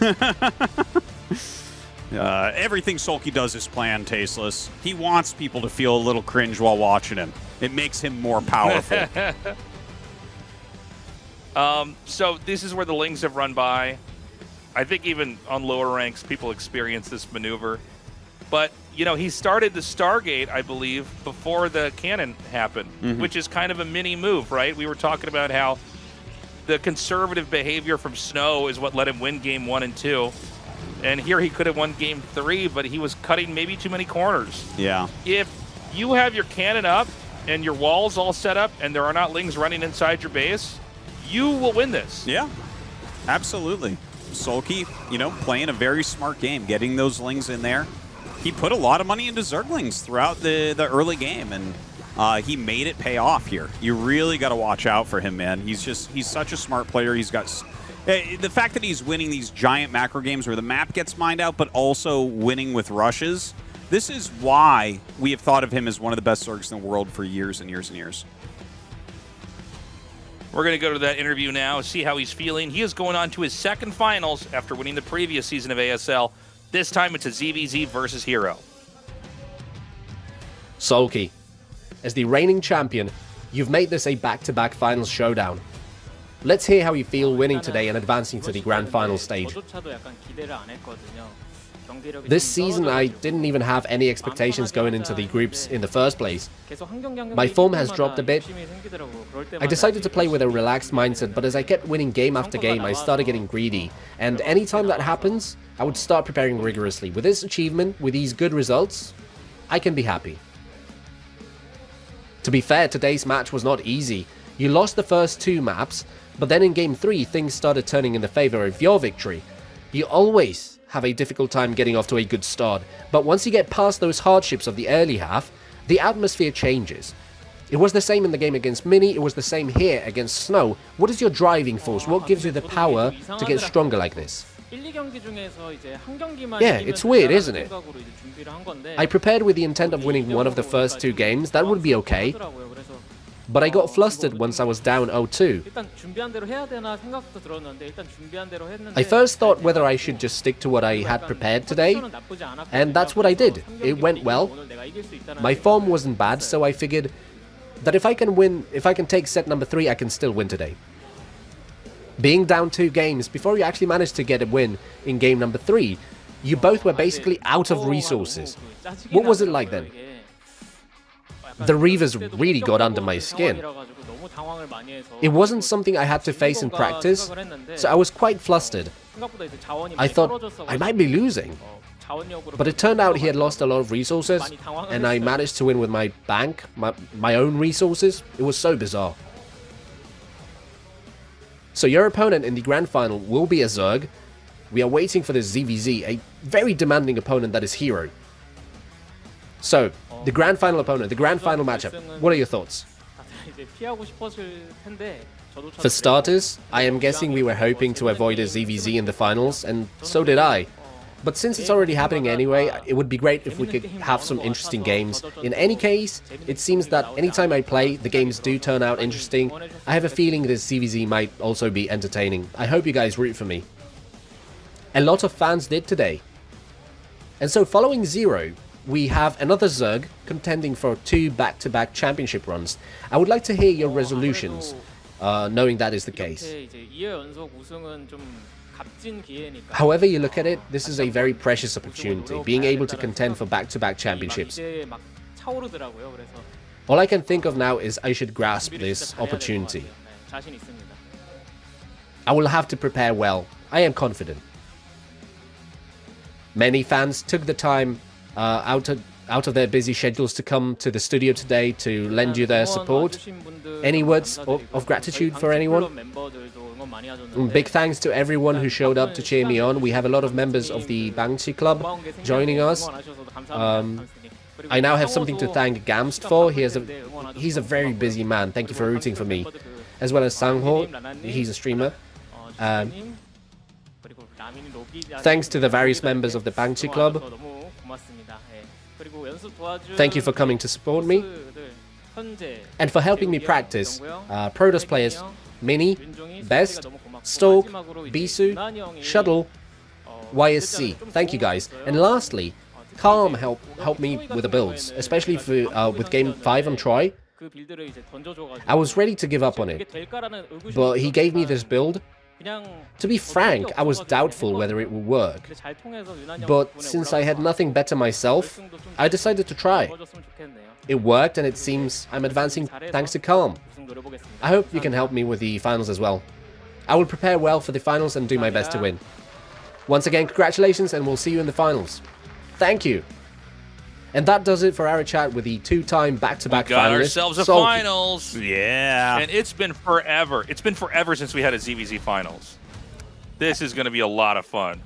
Uh, everything SoulKey does is planned, tasteless. He wants people to feel a little cringe while watching him. It makes him more powerful. [laughs] um, so this is where the lings have run by. I think even on lower ranks, people experience this maneuver. But you know, he started the Stargate, I believe, before the cannon happened, Mhm. which is kind of a mini move, right? We were talking about how the conservative behavior from Snow is what let him win game one and two. And here he could have won game three, but he was cutting maybe too many corners. yeah. If you have your cannon up and your walls all set up and there are not lings running inside your base, you will win this. Yeah, absolutely. SoulKey, you know, playing a very smart game, getting those lings in there. He put a lot of money into Zerglings throughout the, the early game, and uh, he made it pay off here. You really got to watch out for him, man. He's just, he's such a smart player. He's got. S- eh, The fact that he's winning these giant macro games where the map gets mined out, but also winning with rushes, this is why we have thought of him as one of the best Zergs in the world for years and years and years. We're going to go to that interview now, see how he's feeling. He is going on to his second finals after winning the previous season of ASL. This time it's a ZVZ versus Hero. SoulKey, as the reigning champion, you've made this a back-to-back finals showdown. Let's hear how you feel winning today and advancing to the grand final stage. This season, I didn't even have any expectations going into the groups in the first place. My form has dropped a bit. I decided to play with a relaxed mindset, but as I kept winning game after game, I started getting greedy. And anytime that happens, I would start preparing rigorously. With this achievement, with these good results, I can be happy. To be fair, today's match was not easy. You lost the first two maps, but then in game 3, things started turning in the favour of your victory. You always have a difficult time getting off to a good start, but once you get past those hardships of the early half, the atmosphere changes. It was the same in the game against Mini, it was the same here against Snow. What is your driving force? What gives you the power to get stronger like this? Yeah, it's weird, isn't it? I prepared with the intent of winning one of the first two games, that would be okay. But I got flustered once I was down 0-2. I first thought whether I should just stick to what I had prepared today, and that's what I did. It went well. My form wasn't bad, so I figured that if I can win, if I can take set number 3, I can still win today. Being down two games, before you actually managed to get a win in game number 3, you both were basically out of resources. What was it like then? The Reavers really got under my skin. It wasn't something I had to face in practice, so I was quite flustered. I thought I might be losing. But it turned out he had lost a lot of resources, and I managed to win with my bank, my, my own resources. It was so bizarre. So your opponent in the grand final will be a Zerg. We are waiting for the ZVZ, a very demanding opponent that is Hero. So, the grand final opponent, the grand final matchup. What are your thoughts? For starters, I am guessing we were hoping to avoid a ZVZ in the finals, and so did I. But since it's already happening anyway, it would be great if we could have some interesting games. In any case, it seems that anytime I play, the games do turn out interesting. I have a feeling this ZVZ might also be entertaining. I hope you guys root for me. A lot of fans did today. And so following Zero, we have another Zerg contending for two back-to-back -back championship runs. I would like to hear your resolutions, uh, knowing that is the case. However you look at it, this is a very precious opportunity, being able to contend for back-to-back -back championships. All I can think of now is I should grasp this opportunity. I will have to prepare well. I am confident. Many fans took the time uh, out of out of their busy schedules to come to the studio today to lend you their support. Any words of, gratitude for anyone? Mm, Big thanks to everyone who showed up to cheer me on. We have a lot of members of the Bangchi Club joining us. Um, I now have something to thank Gamst for. He a, he's a very busy man. Thank you for rooting for me. As well as Sangho, he's a streamer. Um, thanks to the various members of the Bangchi Club. Thank you for coming to support me and for helping me practice. Uh, Protoss players Mini, Best, Stork, Bisu, Shuttle, YSC. Thank you guys. And lastly, Calm helped help me with the builds, especially for uh, with Game 5 on Troy. I was ready to give up on it, but he gave me this build to be frank, I was doubtful whether it would work, but since I had nothing better myself, I decided to try. It worked and it seems I'm advancing thanks to Calm. I hope you can help me with the finals as well. I will prepare well for the finals and do my best to win. Once again, congratulations and we'll see you in the finals. Thank you! And that does it for our chat with the two-time back-to-back we got finalists. ourselves a SoulKey. finals. Yeah. And it's been forever. It's been forever since we had a ZVZ finals. This is going to be a lot of fun.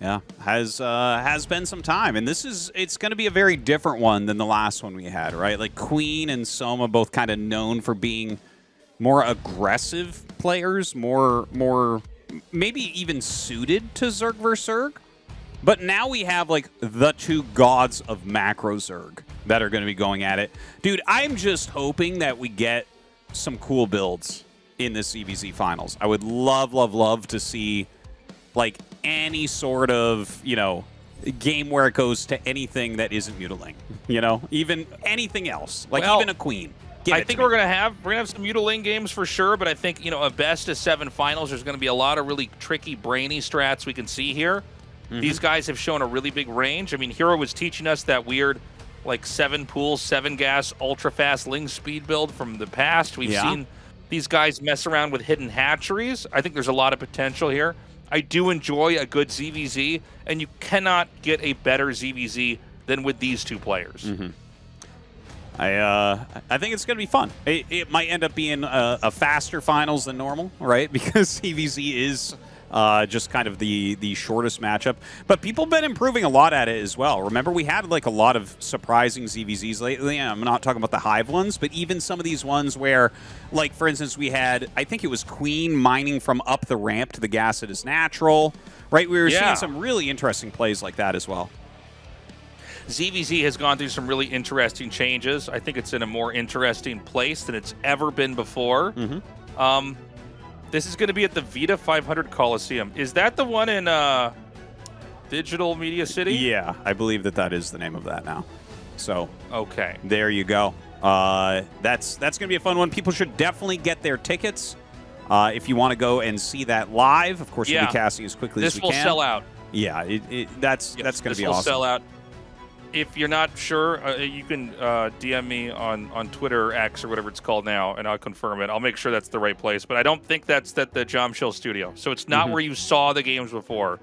Yeah, has uh, has been some time, and this is it's going to be a very different one than the last one we had, right? Like Queen and Soma both kind of known for being more aggressive players, more more maybe even suited to Zerg versus Zerg. But now we have like the two gods of macro Zerg that are going to be going at it. Dude, I'm just hoping that we get some cool builds in this ZVZ finals. I would love, love, love to see like any sort of, you know, game where it goes to anything that isn't Mutiling. You know, even anything else, like Well, even a queen. Give I think we're gonna have we're gonna have some Mutiling games for sure, but I think you know a best of seven finals. There's gonna be a lot of really tricky, brainy strats we can see here. Mm-hmm. These guys have shown a really big range. I mean, Hero was teaching us that weird, like seven pool, seven gas, ultra fast ling speed build from the past. We've Yeah. seen these guys mess around with hidden hatcheries. I think there's a lot of potential here. I do enjoy a good ZVZ, and you cannot get a better ZVZ than with these two players. Mm-hmm. I uh, I think it's going to be fun. It, it might end up being a, a faster finals than normal, right? [laughs] Because ZVZ is uh, just kind of the the shortest matchup. But people have been improving a lot at it as well. Remember, we had like a lot of surprising ZVZs lately. I'm not talking about the Hive ones, but even some of these ones where, like for instance, we had I think it was Queen mining from up the ramp to the gas that is natural. Right, we were Yeah. seeing some really interesting plays like that as well. ZVZ has gone through some really interesting changes. I think it's in a more interesting place than it's ever been before. Mm-hmm. Um, this is going to be at the Vita 500 Coliseum. Is that the one in uh, Digital Media City? Yeah, I believe that that is the name of that now. So Okay. there you go. Uh, that's that's gonna be a fun one. People should definitely get their tickets uh, if you want to go and see that live. Of course, we'll Yeah. be casting as quickly This as we can. This will sell out. Yeah, it, it, that's that's gonna be awesome. this be will sell out. If you're not sure, uh, you can uh, DM me on, on Twitter X or whatever it's called now, and I'll confirm it. I'll make sure that's the right place. But I don't think that's at the Chill studio. So it's not Mhm. where you saw the games before.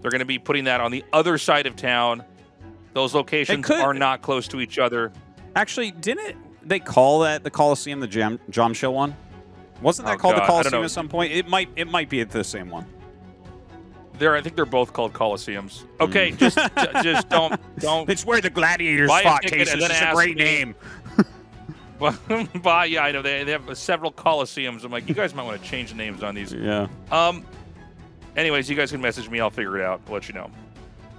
They're going to be putting that on the other side of town. Those locations could- are not close to each other. Actually, didn't they call that the Coliseum the Jam Jom Show one? Wasn't that Oh, called God, the Coliseum at some point? It might it might be the same one. They're, I think they're both called Coliseums. Okay, just just [laughs] don't don't. Mm. It's where the gladiators buy fought. ticket Cases. It's a great me. name. [laughs] [laughs] But yeah, I know they, they have several Coliseums. I'm like, you guys might want to change the names on these. Yeah. Um. Anyways, you guys can message me. I'll figure it out. I'll let you know.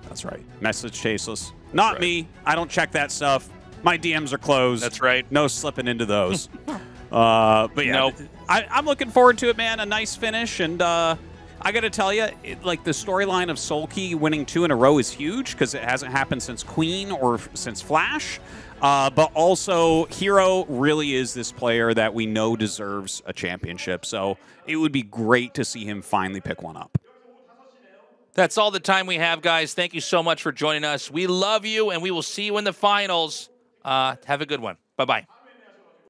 That's right. Message Tasteless. Not me. I don't check that stuff. My DMs are closed. That's right. No slipping into those. uh, but yeah, Nope. I, I'm looking forward to it, man. A nice finish, and uh, I got to tell you, it, like the storyline of SoulKey winning two in a row is huge because it hasn't happened since Queen or since Flash. Uh, but also, Hero really is this player that we know deserves a championship. So it would be great to see him finally pick one up. That's all the time we have, guys. Thank you so much for joining us. We love you, and we will see you in the finals. Uh, have a good one. Bye bye.